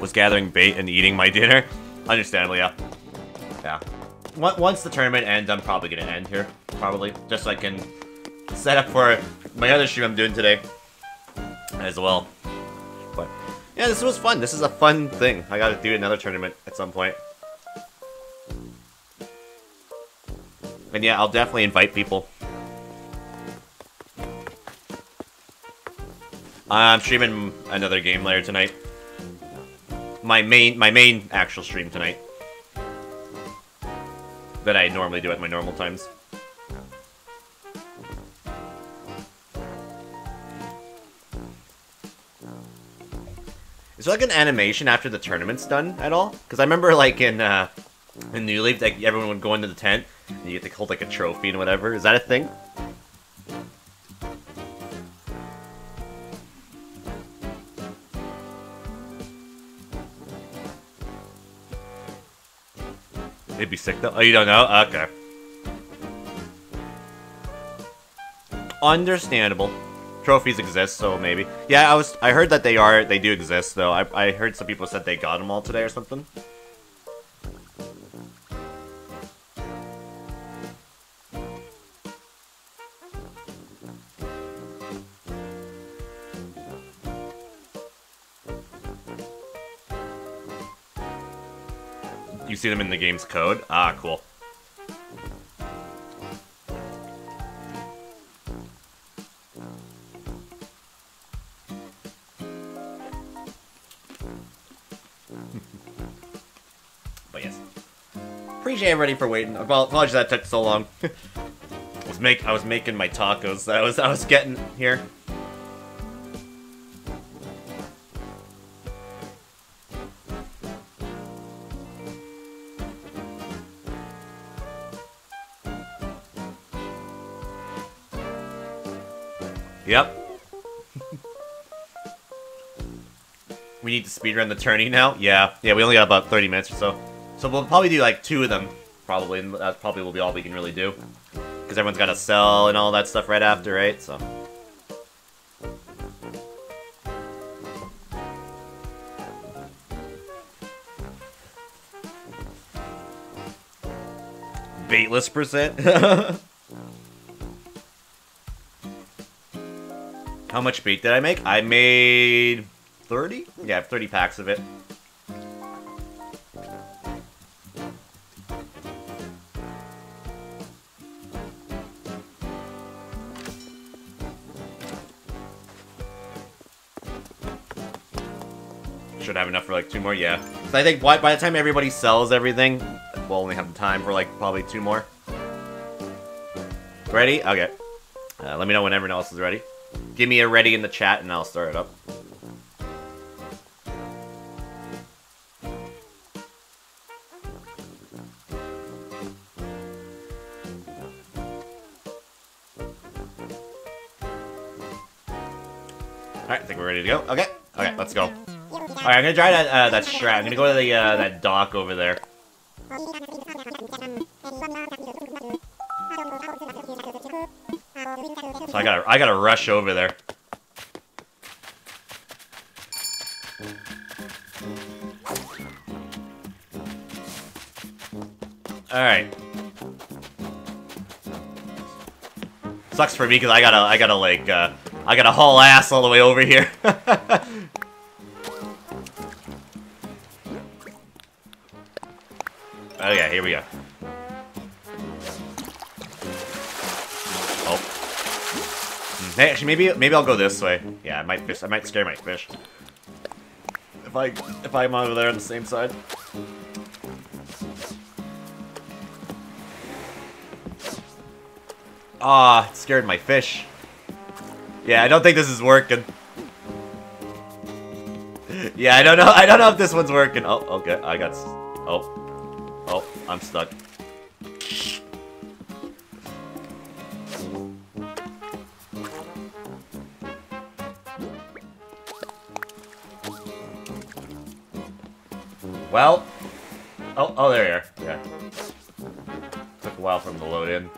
Was gathering bait and eating my dinner. Understandably, yeah. Yeah. Once the tournament ends, I'm probably gonna end here. Probably. Just so I can set up for my other stream I'm doing today. As well. But, yeah, this was fun. This is a fun thing. I gotta do another tournament at some point. And yeah, I'll definitely invite people. I'm streaming another game later tonight. My main, my main actual stream tonight. That I normally do at my normal times. Is there like an animation after the tournament's done at all? Because I remember like in uh, in New Leaf, like everyone would go into the tent and you get to hold like a trophy and whatever. Is that a thing? It'd be sick though. Oh, you don't know? Okay. Understandable. Trophies exist, so maybe. Yeah, I was. I heard that they are. They do exist, though. I, I heard some people said they got them all today or something. You see them in the game's code? Ah, cool. Appreciate everybody for waiting. Apologies that took so long. I was make I was making my tacos I was I was getting here. Yep. we need to speedrun the tourney now? Yeah. Yeah, we only got about 30 minutes or so. So we'll probably do like two of them, probably, and that probably will be all we can really do. Because everyone's got to sell and all that stuff right after, right? So... Baitless percent? How much bait did I make? I made 30? Yeah, 30 packs of it. Should have enough for like two more, yeah. So I think by, by the time everybody sells everything, we'll only have time for like probably two more. Ready? Okay. Uh, let me know when everyone else is ready. Give me a ready in the chat and I'll start it up. Alright, I think we're ready to go. Okay, okay, let's go. Alright, I'm gonna try that, uh, that strat. I'm gonna go to the, uh, that dock over there. So I gotta, I gotta rush over there. Alright. Sucks for me because I gotta, I gotta like, uh, I gotta haul ass all the way over here. okay, here we go. Oh. Hmm, hey, actually, maybe maybe I'll go this way. Yeah. Yeah, I might fish. I might scare my fish. If I if I'm over there on the same side. Ah, it scared my fish. Yeah, I don't think this is working. yeah, I don't know. I don't know if this one's working. Oh, okay. I got. Oh, oh, I'm stuck. Well. Oh, oh, there you are. Yeah. Took a while for him to load in.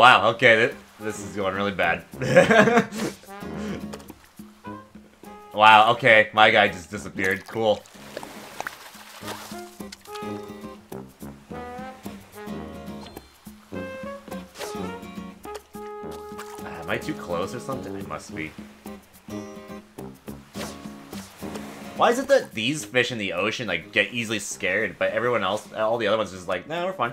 Wow, okay, th this is going really bad. wow, okay, my guy just disappeared. Cool. Uh, am I too close or something? I must be. Why is it that these fish in the ocean like get easily scared, but everyone else, all the other ones, is like, nah, we're fine.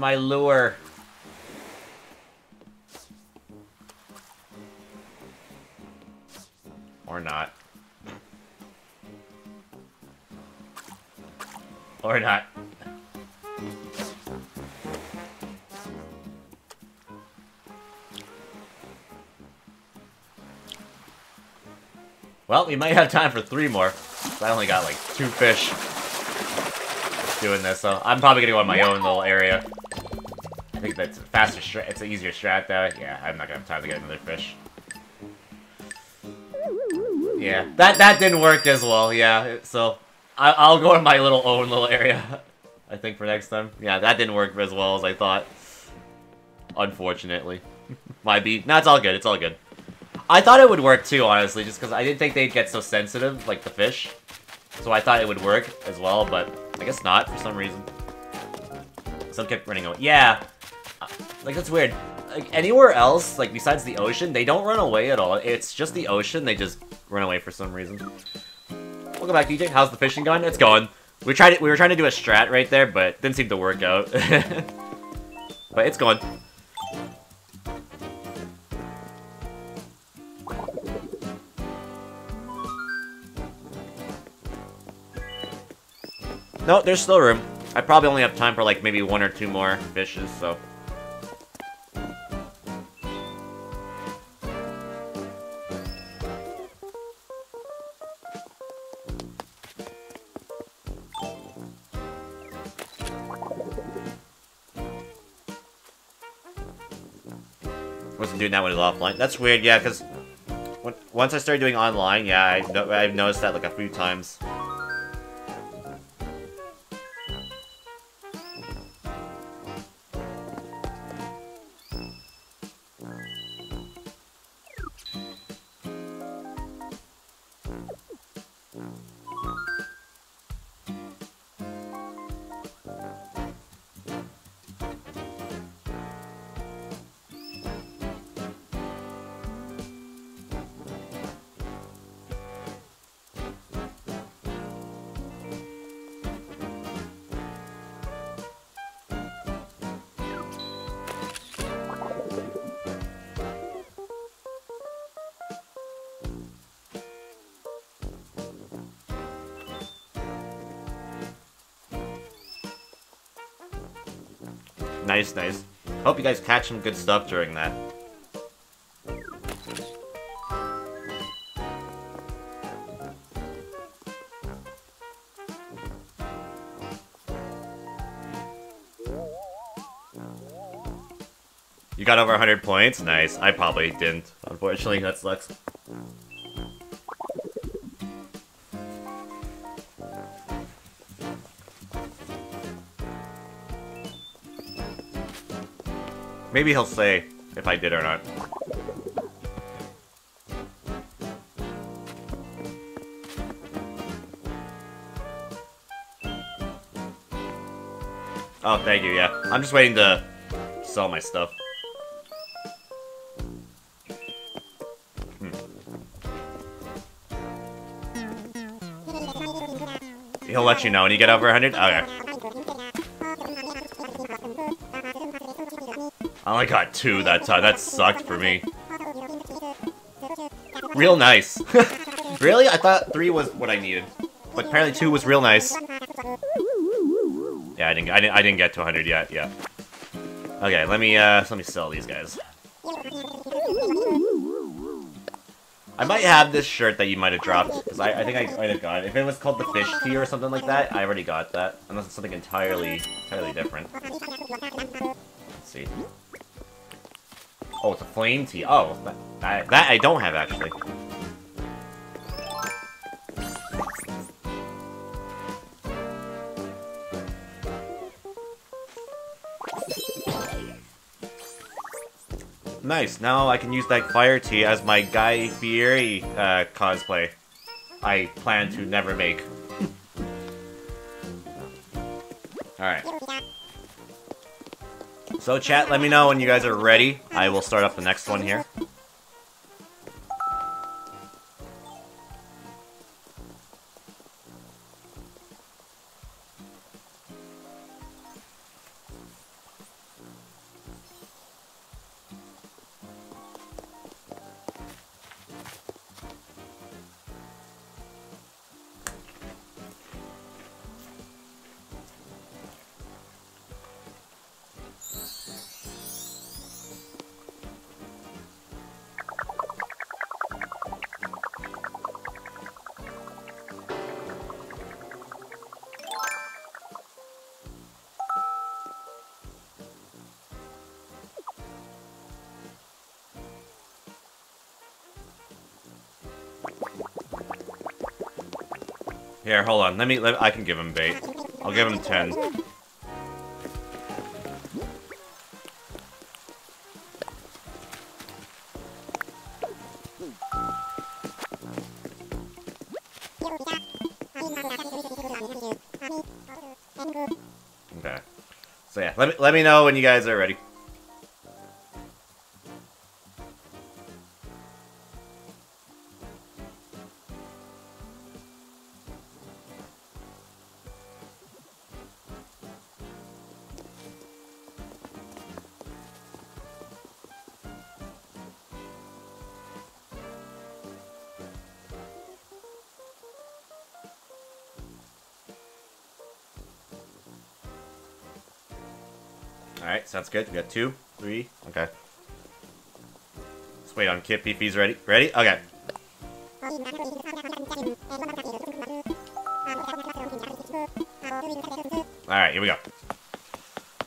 My lure. Or not. Or not. Well, we might have time for three more. I only got like two fish doing this, so I'm probably gonna go on my own little area. That's a faster strat. It's an easier strat, though. Yeah, I'm not gonna have time to get another fish. Yeah, that that didn't work as well. Yeah, so I, I'll go in my little own little area. I think for next time. Yeah, that didn't work as well as I thought. Unfortunately, might be. No, it's all good. It's all good. I thought it would work too, honestly, just because I didn't think they'd get so sensitive, like the fish. So I thought it would work as well, but I guess not for some reason. Some kept running away. Yeah, like, that's weird. Like, anywhere else, like, besides the ocean, they don't run away at all. It's just the ocean, they just run away for some reason. Welcome back, DJ. How's the fishing? It's going. We tried. it. We were trying to do a strat right there, but didn't seem to work out. but it's going. No, there's still room. I probably only have time for like maybe one or two more fishes, so... doing that when it's offline. That's weird, yeah, because once I started doing online, yeah, I I've noticed that like a few times. You guys catch some good stuff during that. You got over 100 points? Nice. I probably didn't. Unfortunately, that sucks. Maybe he'll say if I did or not. Oh, thank you, yeah. I'm just waiting to sell my stuff. Hmm. He'll let you know when you get over 100? Okay. I only got two that time. That sucked for me. Real nice. really? I thought three was what I needed. But apparently two was real nice. Yeah, I didn't, I didn't, I didn't get to 100 yet. Yeah. Okay, let me, uh, let me sell these guys. I might have this shirt that you might have dropped, because I, I think I might have got it. If it was called the Fish Tea or something like that, I already got that. Unless it's something entirely, entirely different. Flame Tea. Oh, that, that, I don't have, actually. Nice, now I can use that Fire Tea as my Guy Fieri uh, cosplay. I plan to never make. So chat, let me know when you guys are ready. I will start up the next one here. Here, hold on. Let me, let, I can give him bait. I'll give him 10. Okay. So yeah, let me, let me know when you guys are ready. Sounds good. We got two, three, okay. Let's wait on Kippy if he's ready. Ready? Okay. Alright, here we go.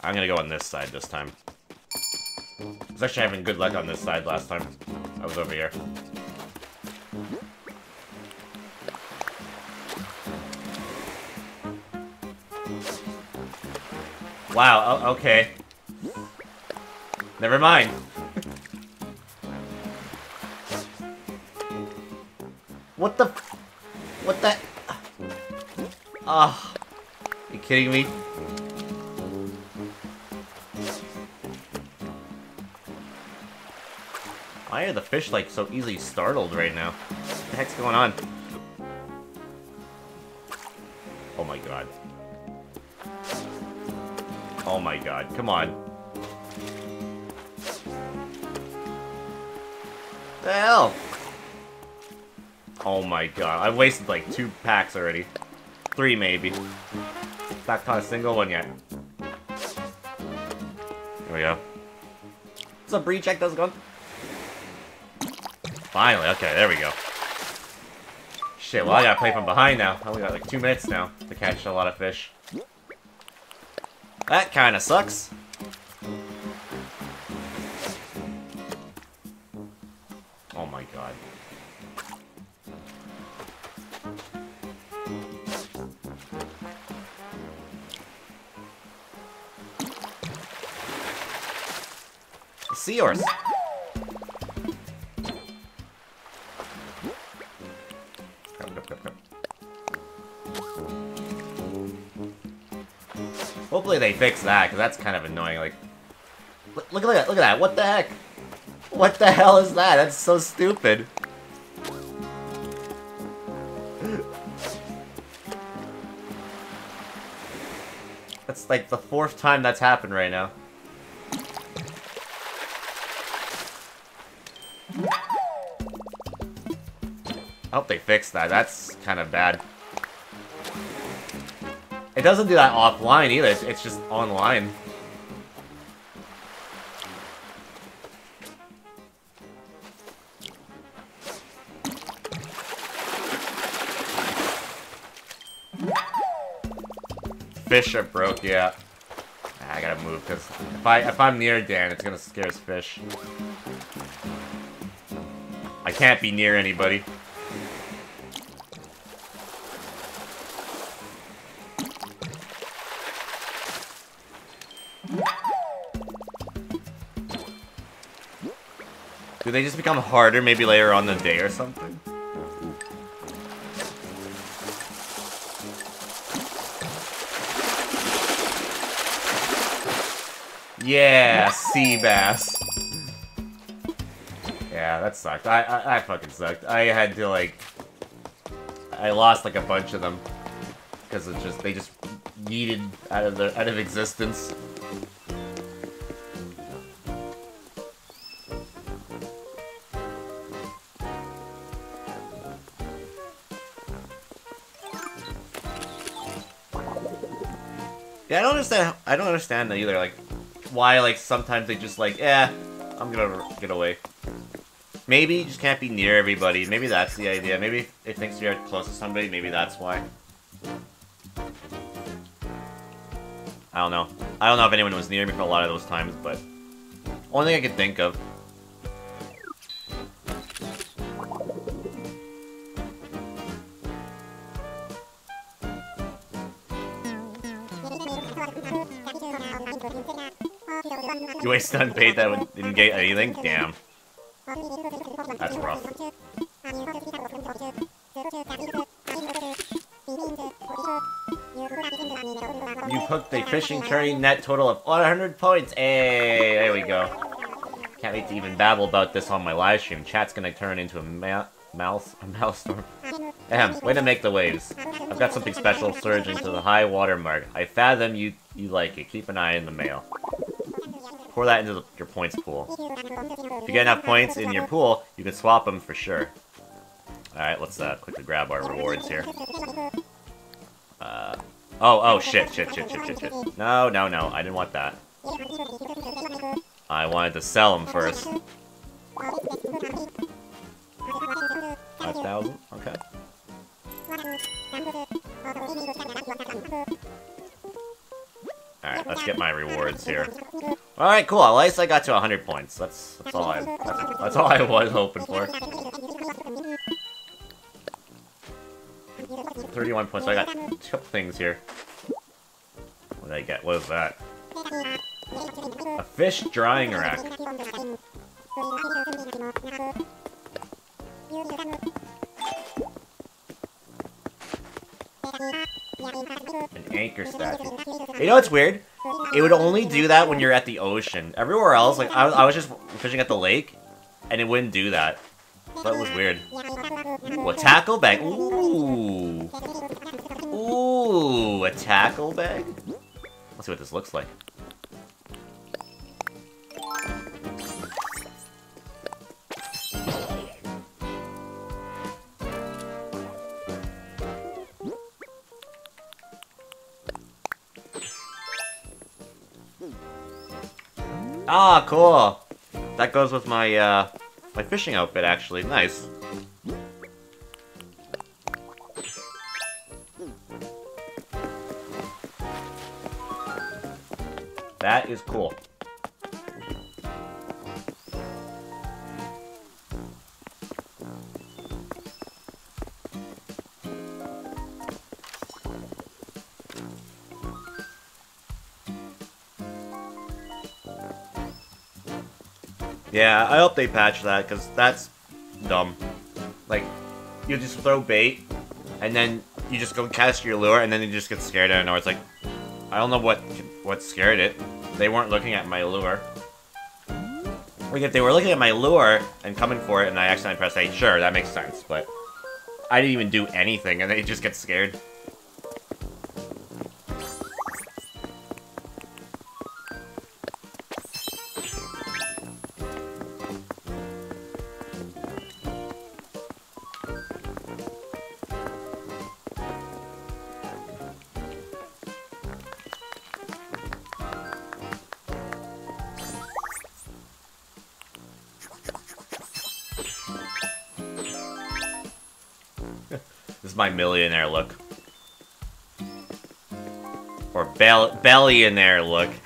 I'm gonna go on this side this time. I was actually having good luck on this side last time. I was over here. Wow, okay. Never mind. what the... What the... Ah. Oh, you kidding me? Why are the fish, like, so easily startled right now? What the heck's going on? Oh my god. Oh my god, come on. My god, I've wasted like two packs already. Three maybe. Not caught a single one yet. Here we go. What's up, Breach? Check those going. Finally, okay, there we go. Shit, well I gotta play from behind now. I only got like two minutes now to catch a lot of fish. That kinda sucks. Fix that, because that's kind of annoying. Like, look, look at that! Look at that! What the heck? What the hell is that? That's so stupid. That's like the fourth time that's happened right now. I hope they fix that. That's kind of bad. It doesn't do that offline either. It's, just online. Fish are broke, yeah. I gotta move because if I if I'm near Dan, it's gonna scare his fish. I can't be near anybody. They just become harder maybe later on the day or something? Yeah, sea bass. Yeah, that sucked. I, I, I fucking sucked. I had to like, I lost like a bunch of them because it just they just yeeted out of the out of existence. I don't understand that either. Like, why? Like, sometimes they just like, yeah, I'm gonna get away. Maybe you just can't be near everybody. Maybe that's the idea. Maybe it thinks you're close to somebody. Maybe that's why. I don't know. I don't know if anyone was near me for a lot of those times, but only thing I could think of. Wasted unpaid that didn't get anything? Damn. That's rough. You hooked a fishing curry net total of 100 points. Hey, there we go. Can't wait to even babble about this on my live stream. Chat's gonna turn into a mouse, a mouse storm. Ahem, way to make the waves. I've got something special surge into the high water mark. I fathom you you like it. Keep an eye in the mail. Pour that into the, your points pool. If you get enough points in your pool, you can swap them for sure. Alright, let's uh, quickly grab our rewards here. Uh, oh, oh, shit, shit, shit, shit, shit, shit. No, no, no, I didn't want that. I wanted to sell them first. 5,000? Okay. Alright, let's get my rewards here. Alright, cool. At least I got to 100 points. That's that's all I that's, all I was hoping for. 31 points. I got two things here. What did I get? What is that? A fish drying rack. An anchor statue. You know what's weird? It would only do that when you're at the ocean. Everywhere else, like, I, I was just fishing at the lake, and it wouldn't do that. That was weird. What tackle bag? Ooh. Ooh, a tackle bag? Let's see what this looks like. Ah, cool. That goes with my, uh, my fishing outfit, actually. Nice. That is cool. Yeah, I hope they patch that, because that's dumb. Like, you just throw bait, and then you just go cast your lure, and then you just get scared out of nowhere. It's like, I don't know what what scared it. They weren't looking at my lure. Like, if they were looking at my lure and coming for it, and I accidentally pressed A, sure, that makes sense, but I didn't even do anything, and they just get scared. Millionaire look. Or bell bellionaire look.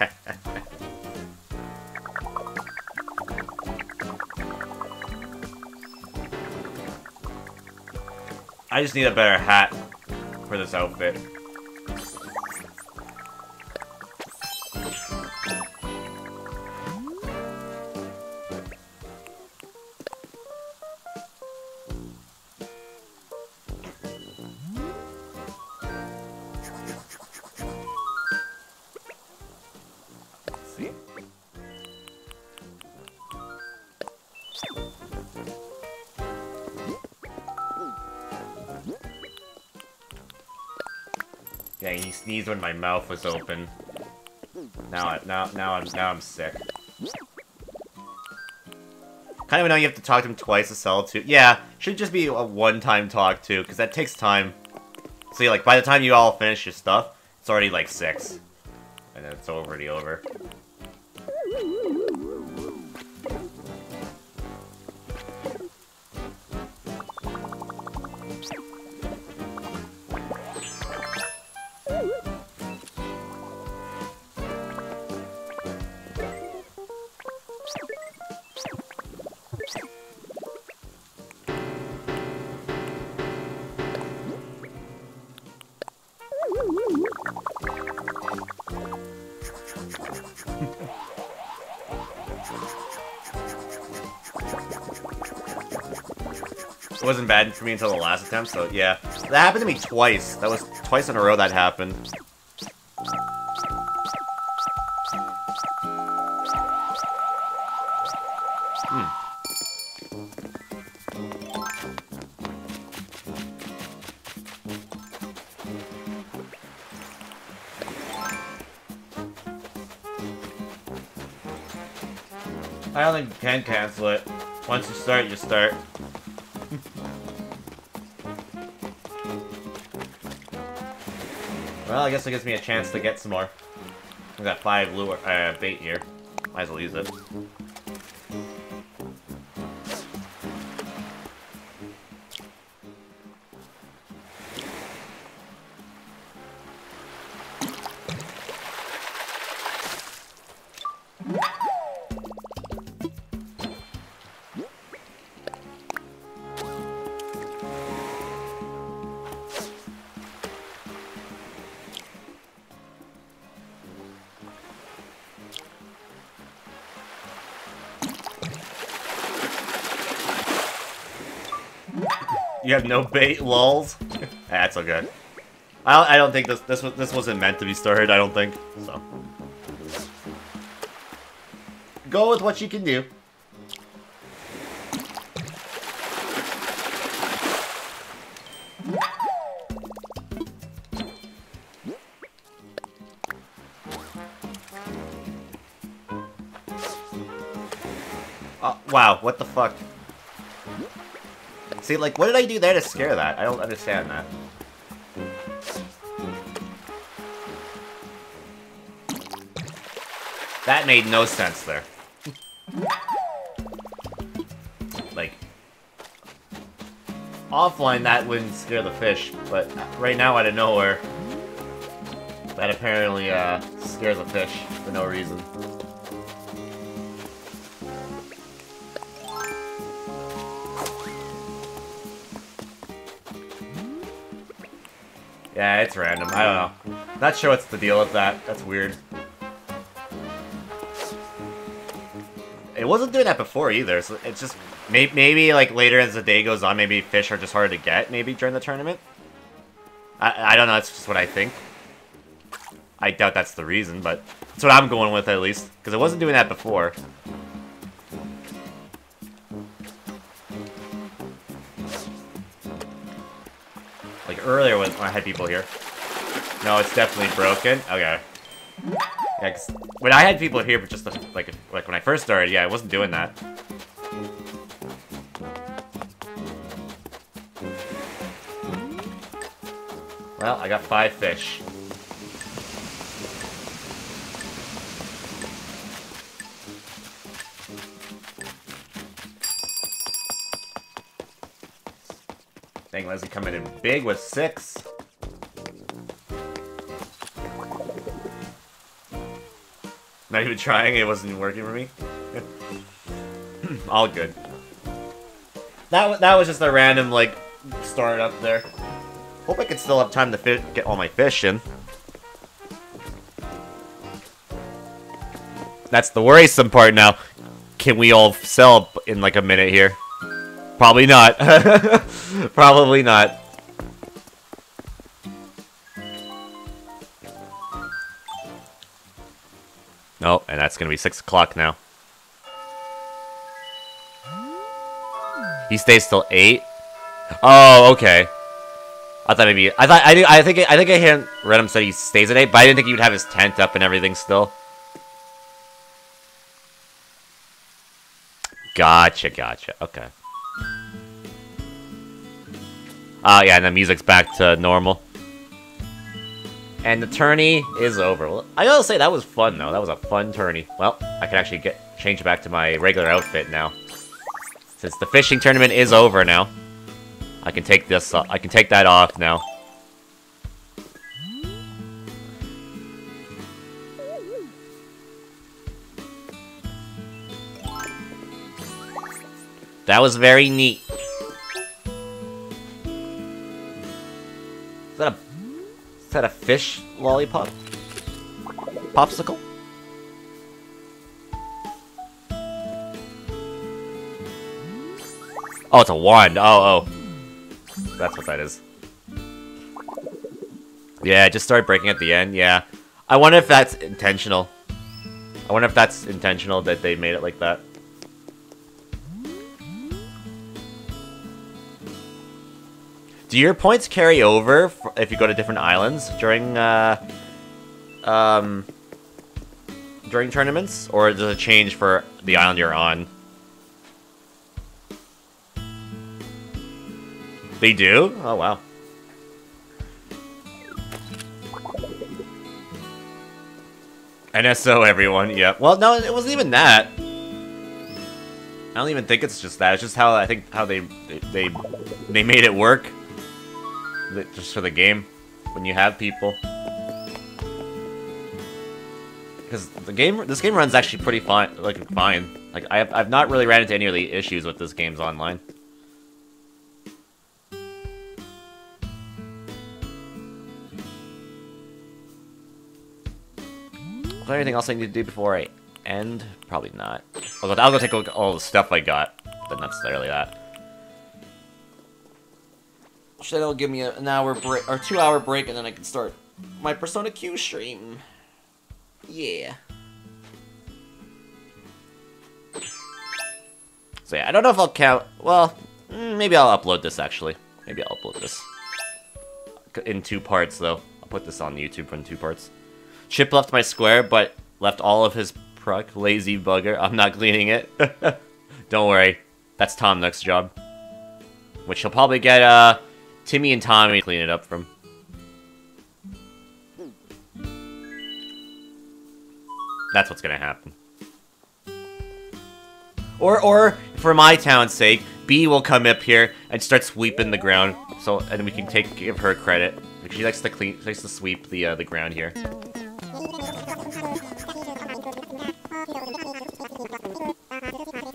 I just need a better hat for this outfit. Sneezed when my mouth was open. Now, I, now, now I'm, now I'm sick. Kind of annoying you have to talk to him twice to sell to. Yeah, should just be a one-time talk too, because that takes time. See, like, by the time you all finish your stuff, it's already like 6. And then it's already over. Bad for me until the last attempt, so yeah. That happened to me twice. That was twice in a row that happened. Hmm. I don't think you can cancel it. Once you start, you start. Well, I guess it gives me a chance to get some more. I got five lure, uh, bait here. Might as well use it. Have no bait, lulls. That's okay. I, I don't think this this was this wasn't meant to be started. I don't think so. Go with what you can do. Oh, wow, what the fuck? See, like, what did I do there to scare that? I don't understand that. That made no sense there. like, offline that wouldn't scare the fish, but right now out of nowhere, that apparently uh, scares the fish for no reason. It's random. I don't know. Not sure what's the deal with that. That's weird. It, wasn't doing that before either, so it's just... Maybe, maybe, like, later as the day goes on, maybe fish are just harder to get, maybe, during the tournament? I, I don't know, that's just what I think. I doubt that's the reason, but that's what I'm going with, at least. Because it wasn't doing that before. I had people here. No, it's definitely broken. Okay. Yeah, cause when I had people here, but just like like when I first started, yeah, I wasn't doing that. Well, I got five fish. Dang, Leslie coming in big with six. Not even trying, it wasn't working for me. All good. That, that was just a random, like, start up there. Hope I could still have time to get all my fish in. That's the worrisome part now. Can we all sell in like a minute here? Probably not. Probably not. That's gonna be 6 o'clock now. He stays till 8? Oh, okay. I thought maybe I thought I I think I think I heard read him said he stays at eight, but I didn't think he would have his tent up and everything still. Gotcha, gotcha. Okay. Ah, uh, yeah, and the music's back to normal. And the tourney is over. I gotta say, that was fun, though. That was a fun tourney. Well, I can actually get change back to my regular outfit now. Since the fishing tournament is over now. I can take this uh, I can take that off now. That was very neat. Is that a that a fish lollipop? Popsicle? Oh, it's a wand. Oh, oh. That's what that is. Yeah, just started breaking at the end. Yeah. I wonder if that's intentional. I wonder if that's intentional that they made it like that. Do your points carry over if you go to different islands during uh, um, during tournaments, or does it change for the island you're on? They do? Oh, wow. NSO, everyone. Yep. Well, no, it wasn't even that. I don't even think it's just that. It's just how I think how they they they made it work. Just for the game, when you have people. Because the game, this game runs actually pretty fine, like fine. Like I've I've not really ran into any of the issues with this game's online. Is there anything else I need to do before I end? Probably not. I'll go, I'll go take a look at all the stuff I got, but not necessarily that. That'll give me an hour break, or two hour break, and then I can start my Persona Q stream. Yeah. So yeah, I don't know if I'll count, well, mm, maybe I'll upload this actually. Maybe I'll upload this. In two parts though. I'll put this on YouTube in two parts. Chip left my square, but left all of his pruck. Lazy bugger. I'm not cleaning it. Don't worry. That's Tom Nook's job. Which he'll probably get, uh, Timmy and Tommy clean it up from. That's what's gonna happen. Or, or, for my town's sake, Bea will come up here and start sweeping the ground, so and we can take give her credit. She likes to clean, likes to sweep the uh, the ground here.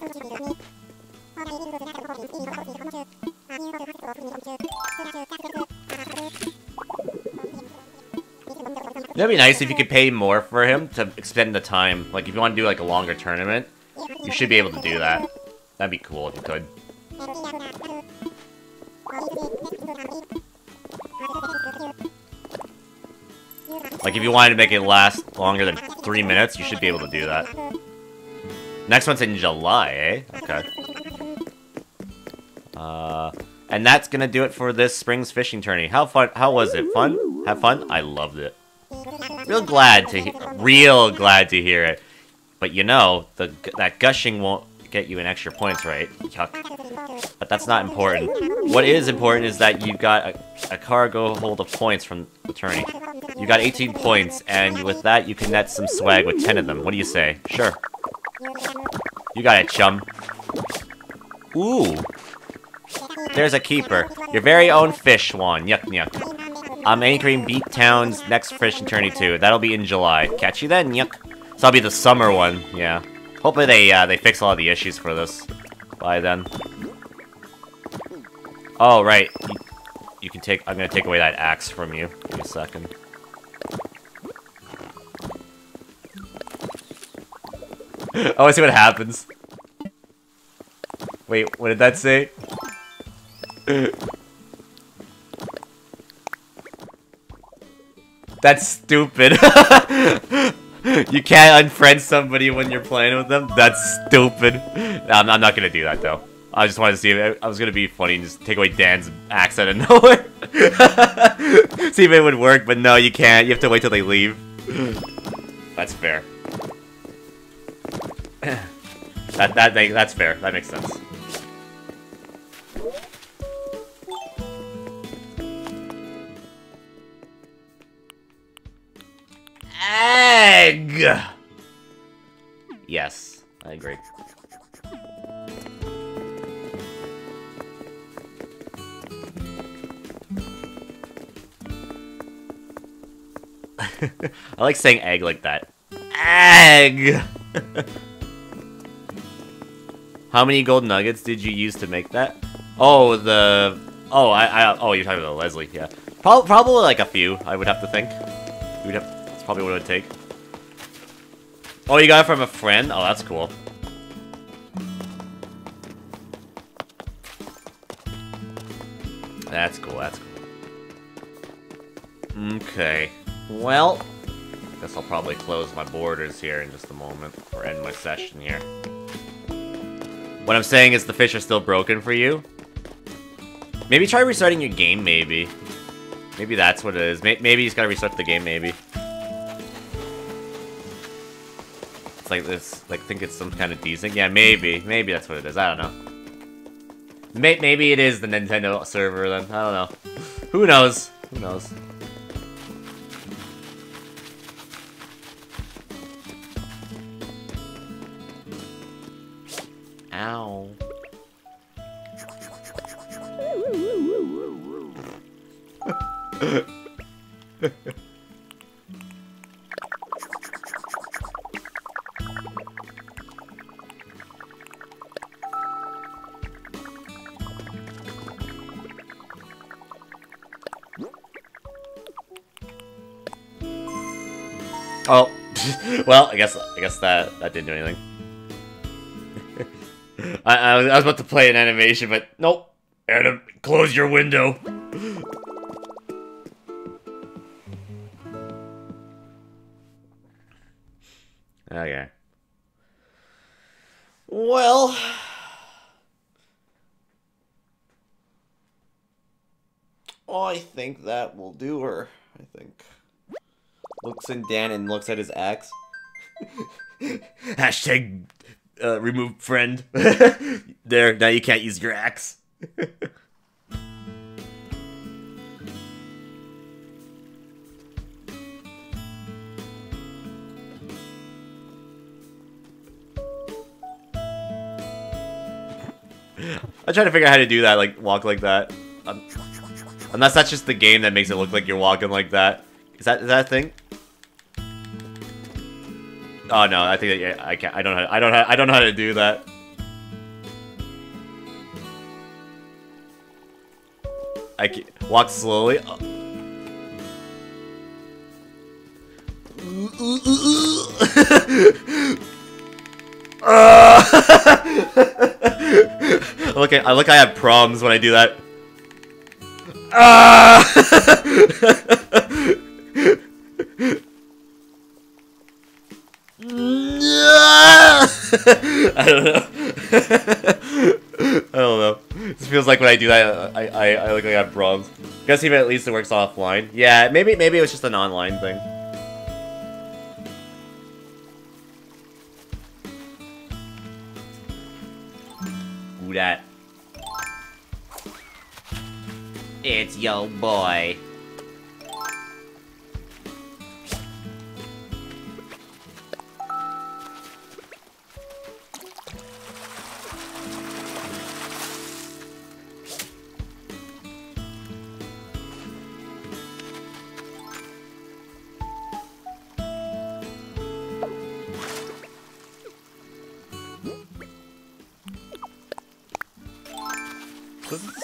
That'd be nice if you could pay more for him to extend the time. Like, if you want to do, like, a longer tournament, You should be able to do that. That'd be cool if you could. Like, if you wanted to make it last longer than three minutes, you should be able to do that. Next one's in July, eh? Okay. Uh, and that's gonna do it for this spring's fishing tourney. How fun? How was it? Fun? Have fun? I loved it. Real glad to real glad to hear it. But you know, the that gushing won't get you an extra points, right? Yuck. But that's not important. What is important is that you got a, a cargo hold of points from the tourney. You got 18 points, and with that, you can net some swag with 10 of them. What do you say? Sure. You got it, chum. Ooh. There's a keeper. Your very own fish one. Yuck, yuck. I'm anchoring BeatTown's next fishing tourney too. That'll be in July. Catch you then, yuck. So that'll be the summer one, yeah. Hopefully they uh, they fix all the issues for this by then. Oh, right. You, you can take... I'm gonna take away that axe from you. Give me a second. I wanna see what happens. Wait, what did that say? That's stupid. you can't unfriend somebody when you're playing with them? That's stupid. No, I'm, not gonna do that, though. I just wanted to see if I was gonna be funny and just take away Dan's accent and nowhere. see if it would work, but no, you can't. You have to wait till they leave. That's fair. that, that, that's fair. That makes sense. Egg! Yes, I agree. I like saying egg like that. Egg! How many gold nuggets did you use to make that? Oh, the... Oh, I, I oh, you're talking about Leslie, yeah. Pro probably like a few, I would have to think. We'd have probably what it would take. Oh, you got it from a friend? Oh, that's cool. That's cool, that's cool. Okay. Well, I guess I'll probably close my borders here in just a moment, or end my session here. What I'm saying is the fish are still broken for you. Maybe try restarting your game, maybe. Maybe that's what it is. Maybe you just gotta restart the game, maybe. Like this, like think it's some kind of decent. Yeah, maybe, maybe that's what it is. I don't know. May maybe it is the Nintendo server then. I don't know. Who knows? Who knows? Ow. Oh, well, I guess I guess that that didn't do anything. I, I, was, I was about to play an animation, but nope. Adam, close your window. Okay. Well... I think that will do her, I think looks in Dan and looks at his axe. Hashtag uh, remove friend. there, now you can't use your axe. I try to figure out how to do that, like, walk like that. Um, unless that's just the game that makes it look like you're walking like that. Is that, is that a thing? Oh no, I think that yeah, I can't. I don't. Know, I don't. I don't know how to do that. I can, walk slowly. Look, I look. I have problems when I do that. Uh, I don't know. I don't know. This feels like when I do that, I I, I look like I have problems. Guess even at least it works offline. Yeah, maybe maybe it was just an online thing. Who that? It's yo boy.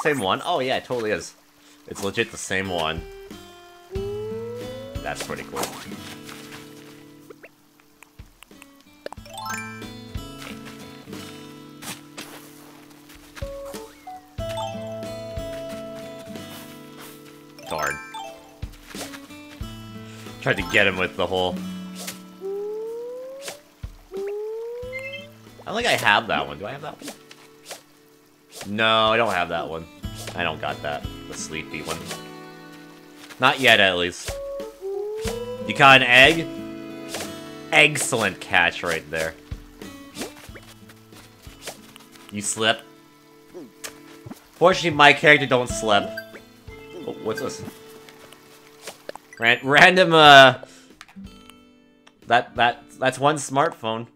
Same one? Oh yeah, it totally is. It's legit the same one. That's pretty cool. Darn. Tried to get him with the whole... I don't think I have that one. Do I have that one? No, I don't have that one. I don't got that. The sleepy one. Not yet, at least. You caught an egg? Excellent catch right there. You slip? Fortunately, my character don't slip. Oh, what's this? Ran random, uh... That, that, that's one smartphone.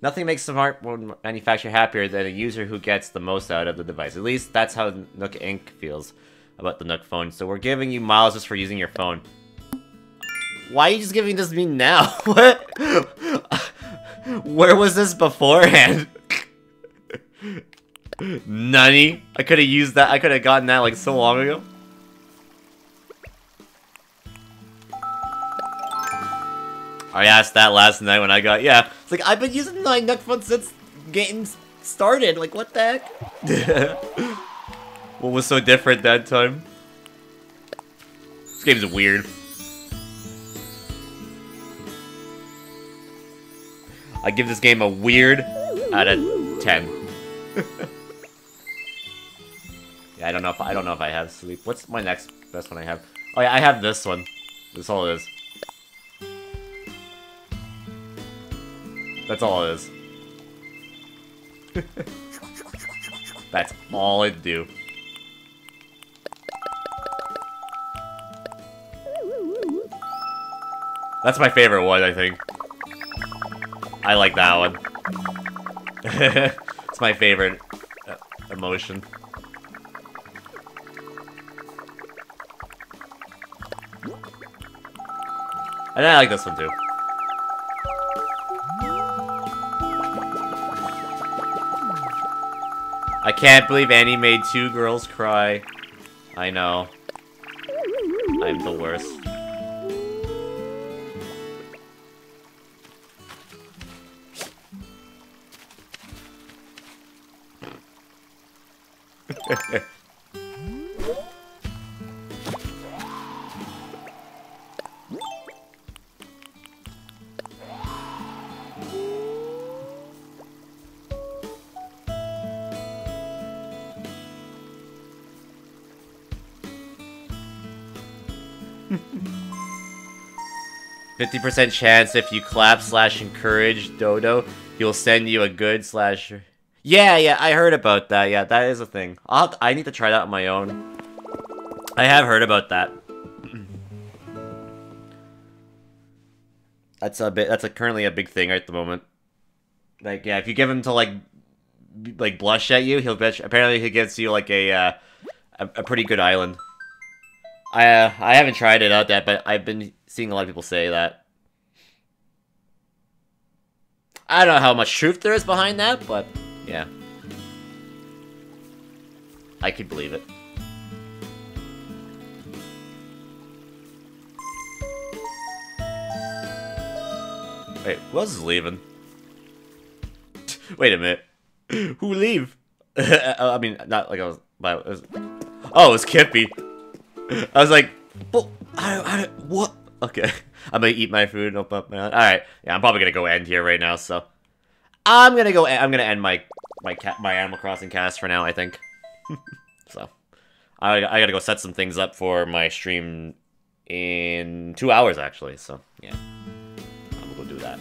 Nothing makes a smartphone manufacturer happier than a user who gets the most out of the device. At least that's how Nook Inc. feels about the Nook phone. So we're giving you miles just for using your phone. Why are you just giving this me now? what? Where was this beforehand? Nunny? I could have used that. I could have gotten that like so long ago. I asked that last night when I got, yeah. It's like, I've been using my Nook phone since getting started. Like, what the heck? what was so different that time? This game's weird. I give this game a weird out of 10. yeah, I don't know if I don't know if I have sleep. What's my next best one I have? Oh yeah, I have this one. This all it is. That's all it is. That's all it do. That's my favorite one, I think. I like that one. it's my favorite uh, emotion. And I like this one too. I can't believe Annie made two girls cry. I know. I'm the worst. Fifty percent chance if you clap slash encourage Dodo, he'll send you a good slash. Yeah, yeah, I heard about that. Yeah, that is a thing. I'll to, I need to try that on my own. I have heard about that. that's a bit. That's a currently a big thing right at the moment. Like, yeah, if you give him to like, like blush at you, he'll bet. Apparently, he gives you like a, uh, a, a pretty good island. I uh, I haven't tried it out yet, but I've been seeing a lot of people say that. I don't know how much truth there is behind that, but yeah. I could believe it. Wait, who else is leaving? Wait a minute. Who leave? I mean, not like I was, but it was, oh, it was Kippy. I was like, well, I, I, what? Okay, I'm gonna eat my food and open up my. All right, yeah, I'm probably gonna go end here right now. So, I'm gonna go. I'm gonna end my my cat my Animal Crossing cast for now. I think. so, I I gotta go set some things up for my stream in two hours actually. So yeah, I'm gonna go do that.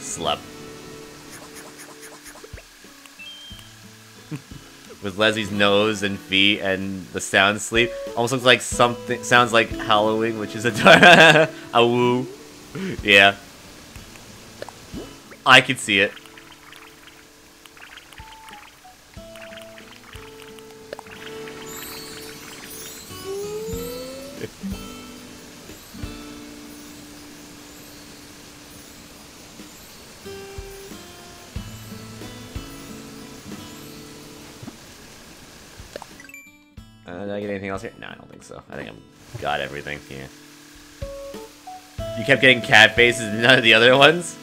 Slept. With Leslie's nose and feet and the sound sleep. Almost looks like something sounds like Halloween, which is a a woo. Yeah. I can see it. Anything else here? No, I don't think so. I think I've got everything here. You kept getting cat faces and none of the other ones?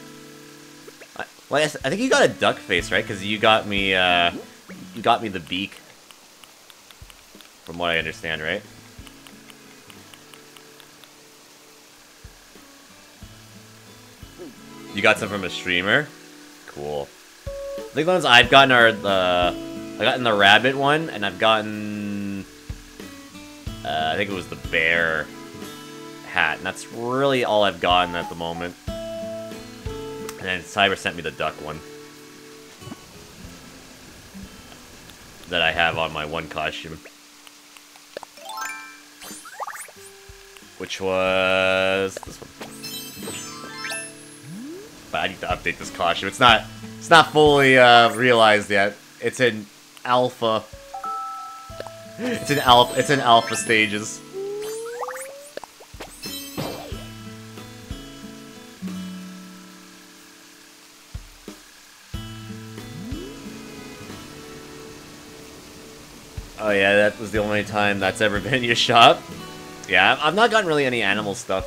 I, well, I, think you got a duck face, right? Because you got me, uh, you got me the beak. From what I understand, right? You got some from a streamer? Cool. I think the ones I've gotten are the... I've gotten the rabbit one, and I've gotten... Uh, I think it was the bear hat, and that's really all I've gotten at the moment. And then Cyber sent me the duck one. That I have on my one costume. Which was... this one. But I need to update this costume. It's not... It's not fully uh, realized yet. It's in alpha. It's in alpha. It's in alpha stages. Oh yeah, that was the only time that's ever been in your shop. Yeah, I've not gotten really any animal stuff.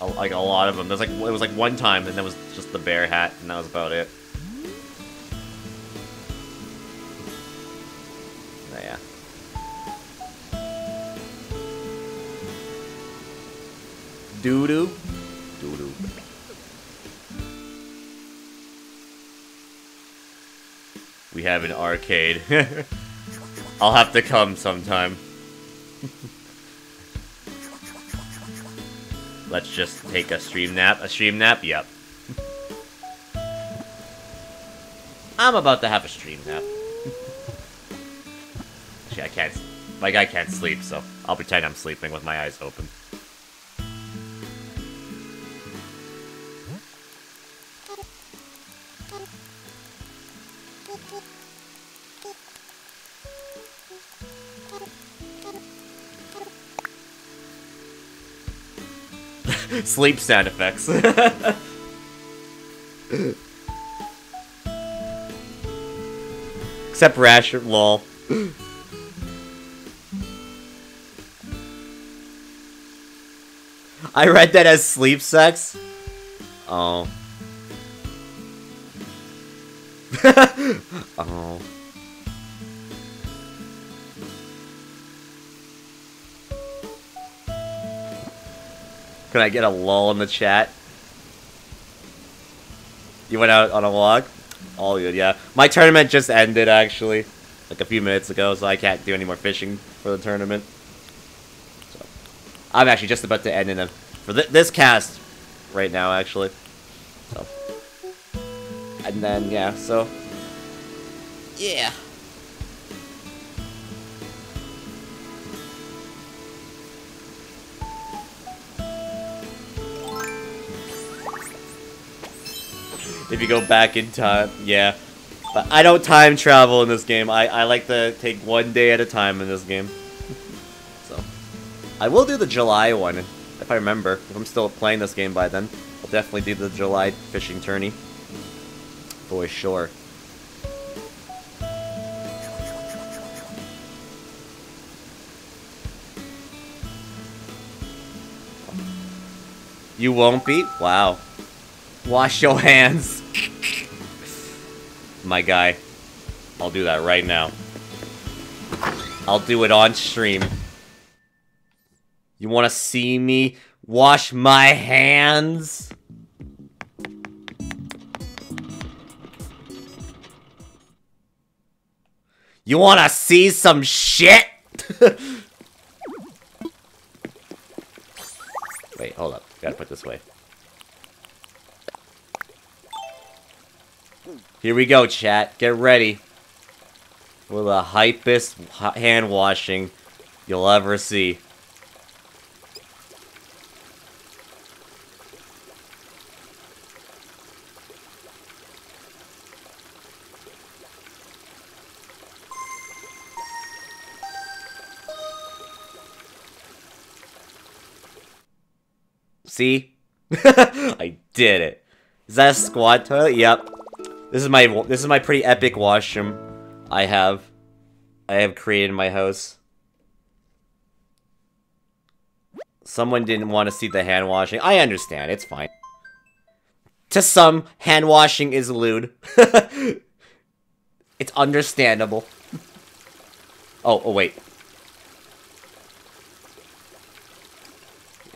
Like a lot of them. There's like it was like one time, and that was just the bear hat, and that was about it. Doo doo. Doo doo. We have an arcade. I'll have to come sometime. Let's just take a stream nap. A stream nap? Yep. I'm about to have a stream nap. Actually, I can't. My guy can't sleep, so I'll pretend I'm sleeping with my eyes open. Sleep sound effects. Except Rasher, lol. I read that as sleep sex. Oh. oh. Can I get a lull in the chat? You went out on a walk? All good, yeah. My tournament just ended, actually. Like a few minutes ago, so I can't do any more fishing for the tournament. So, I'm actually just about to end in a, for th this cast right now, actually. So. And then, yeah, so. Yeah. If you go back in time, yeah. But I don't time travel in this game. I, I like to take one day at a time in this game. so, I will do the July one if I remember. If I'm still playing this game by then, I'll definitely do the July fishing tourney. Boy, sure. You won't be? Wow. Wash your hands. My guy. I'll do that right now. I'll do it on stream. You want to see me wash my hands? You want to see some shit? Wait, hold up. Gotta put this way. Here we go, chat. Get ready. For the hypest hand washing you'll ever see. See? I did it. Is that a squat toilet? Yep. This is my this is my pretty epic washroom I have I have created in my house. Someone didn't want to see the hand washing. I understand, it's fine. To some, hand washing is lewd. it's understandable. oh, oh wait.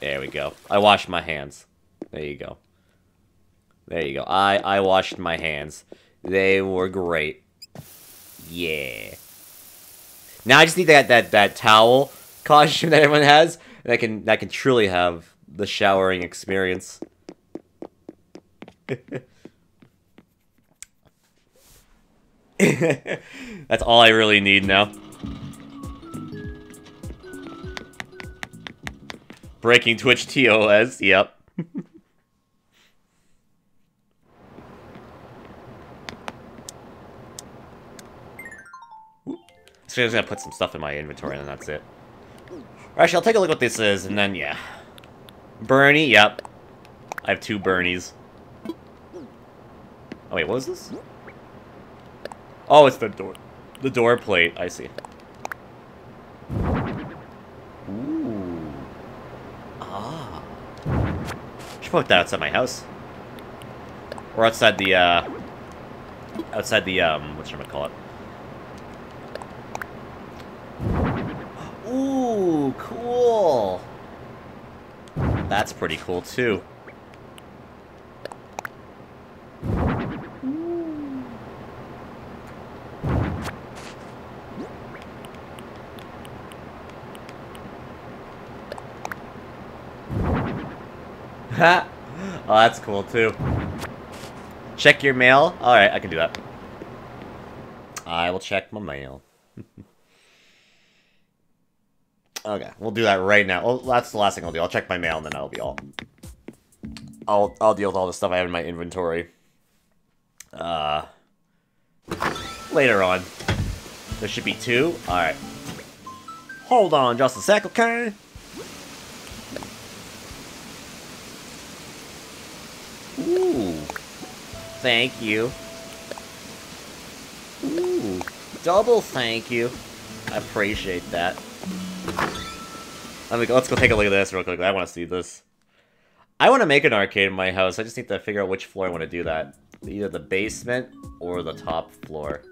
There we go. I washed my hands. There you go. There you go. I, I washed my hands. They were great. Yeah. Now I just need that, that, that towel costume that everyone has. That can that can truly have the showering experience. That's all I really need now. Breaking Twitch TOS, yep. so I'm just gonna put some stuff in my inventory and that's it. Actually, I'll take a look what this is, and then, yeah. Bernie, yep. I have two Bernies. Oh, wait, what was this? Oh, it's the door. The door plate, I see. Ooh. Ah. Should put that outside my house. Or outside the, uh... Outside the, um... What's gonna call it? Cool! That's pretty cool, too. oh, that's cool too. Check your mail? Alright, I can do that. I will check my mail. Okay, we'll do that right now. Well, that's the last thing I'll do. I'll check my mail and then I'll be all... I'll, I'll deal with all the stuff I have in my inventory. Uh... Later on. There should be two? Alright. Hold on just a sec, okay? Ooh. Thank you. Ooh. Double thank you. I appreciate that. Let me let's go take a look at this real quick. I want to see this. I want to make an arcade in my house. I just need to figure out which floor I want to do that. Either the basement or the top floor.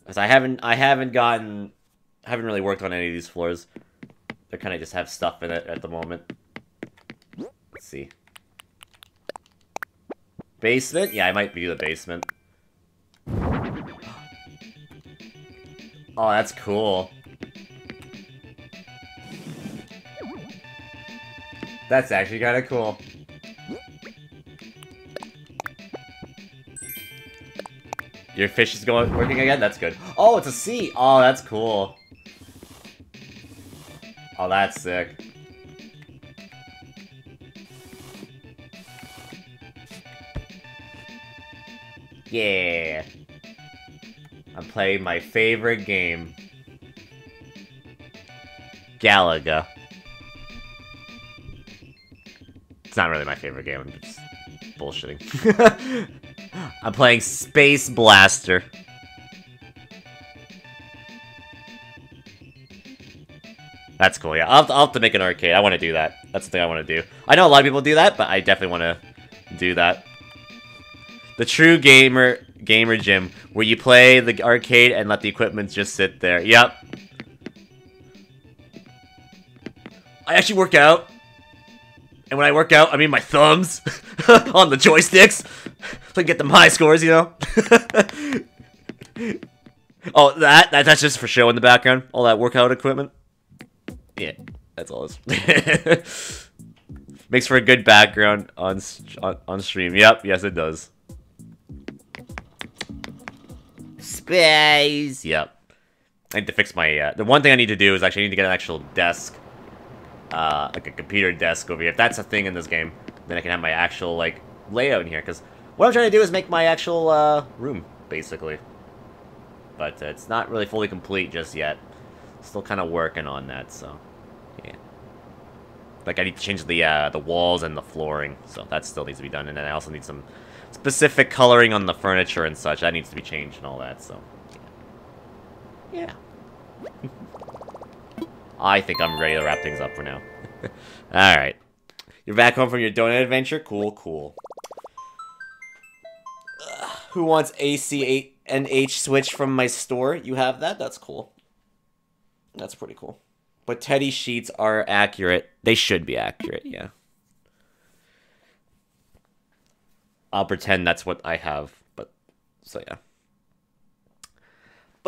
Because I haven't, I haven't gotten, haven't really worked on any of these floors. They kind of just have stuff in it at the moment. Let's see. Basement? Yeah, I might be the basement. Oh, that's cool. That's actually kind of cool. Your fish is going working again? That's good. Oh, it's a sea! Oh, that's cool. Oh, that's sick. Yeah. I'm playing my favorite game. Galaga. Not really my favorite game. I'm just bullshitting. I'm playing Space Blaster. That's cool, yeah. I'll have, to, I'll have to make an arcade. I want to do that. That's the thing I want to do. I know a lot of people do that, but I definitely want to do that. The true gamer gamer gym, where you play the arcade and let the equipment just sit there. Yep. I actually work out. And when I work out, I mean my thumbs on the joysticks. So I get them high scores, you know? oh, that, that that's just for show in the background. All that workout equipment. Yeah, that's all. It's Makes for a good background on, on on stream. Yep, yes it does. Space. Yep. I need to fix my. Uh, the one thing I need to do is actually I need to get an actual desk, uh, like a computer desk over here. If that's a thing in this game, then I can have my actual like layout in here. Because what I'm trying to do is make my actual uh, room, basically. But uh, it's not really fully complete just yet. Still kind of working on that, so yeah. Like I need to change the uh, the walls and the flooring, so that still needs to be done. And then I also need some specific coloring on the furniture and such. That needs to be changed and all that, so... Yeah. I think I'm ready to wrap things up for now. Alright. You're back home from your donut adventure? Cool, cool. who wants AC8 and H switch from my store? You have that? That's cool. That's pretty cool. But Teddy sheets are accurate. They should be accurate, yeah. I'll pretend that's what I have. But so yeah.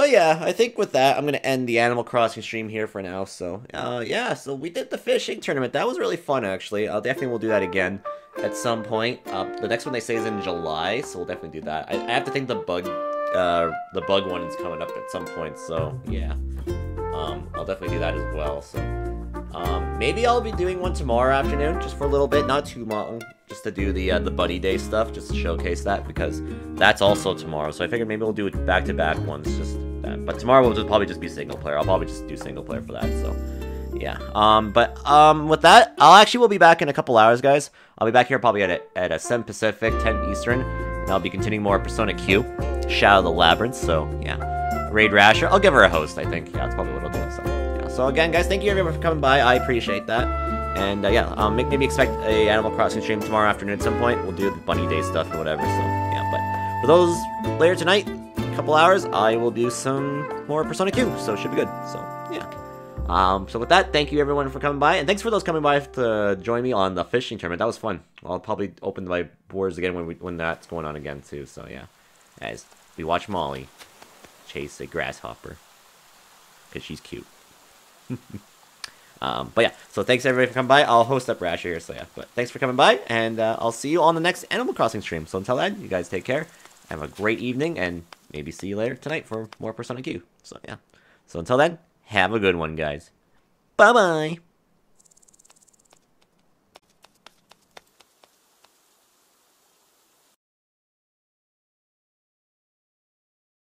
But yeah, I think with that, I'm gonna end the Animal Crossing stream here for now. So uh, yeah, so we did the fishing tournament. That was really fun, actually. I'll definitely will do that again at some point. Uh, the next one they say is in July, so we'll definitely do that. I, I have to think the bug, uh, the bug one is coming up at some point. So yeah, um, I'll definitely do that as well. So um, maybe I'll be doing one tomorrow afternoon, just for a little bit, not too long, just to do the uh, the Bunny Day stuff, just to showcase that because that's also tomorrow. So I figured maybe we'll do it back to back ones, just that. But tomorrow will just probably just be single player. I'll probably just do single player for that. So yeah. Um, but um, with that, I'll actually will be back in a couple hours, guys. I'll be back here probably at a, at a 7 Pacific, 10 Eastern, and I'll be continuing more Persona Q, Shadow of the Labyrinth. So yeah, Raid Rasher. I'll give her a host. I think. Yeah, that's probably what I'll do. So yeah. So again, guys, thank you everyone for coming by. I appreciate that. And uh, yeah, um, maybe expect a Animal Crossing stream tomorrow afternoon at some point. We'll do the Bunny Day stuff or whatever. So yeah, but for those later tonight, couple hours, I will do some more Persona Q. So it should be good. So yeah. Um, so with that, thank you everyone for coming by, and thanks for those coming by to join me on the fishing tournament. That was fun. I'll probably open my boards again when we, when that's going on again too. So yeah, as we watch Molly chase a grasshopper because she's cute. Um, but yeah, so thanks everybody for coming by. I'll host up Rasher here, so yeah. But thanks for coming by, and uh, I'll see you on the next Animal Crossing stream. So until then, you guys take care. Have a great evening, and maybe see you later tonight for more Persona Q. So yeah. So until then, have a good one, guys. Bye bye.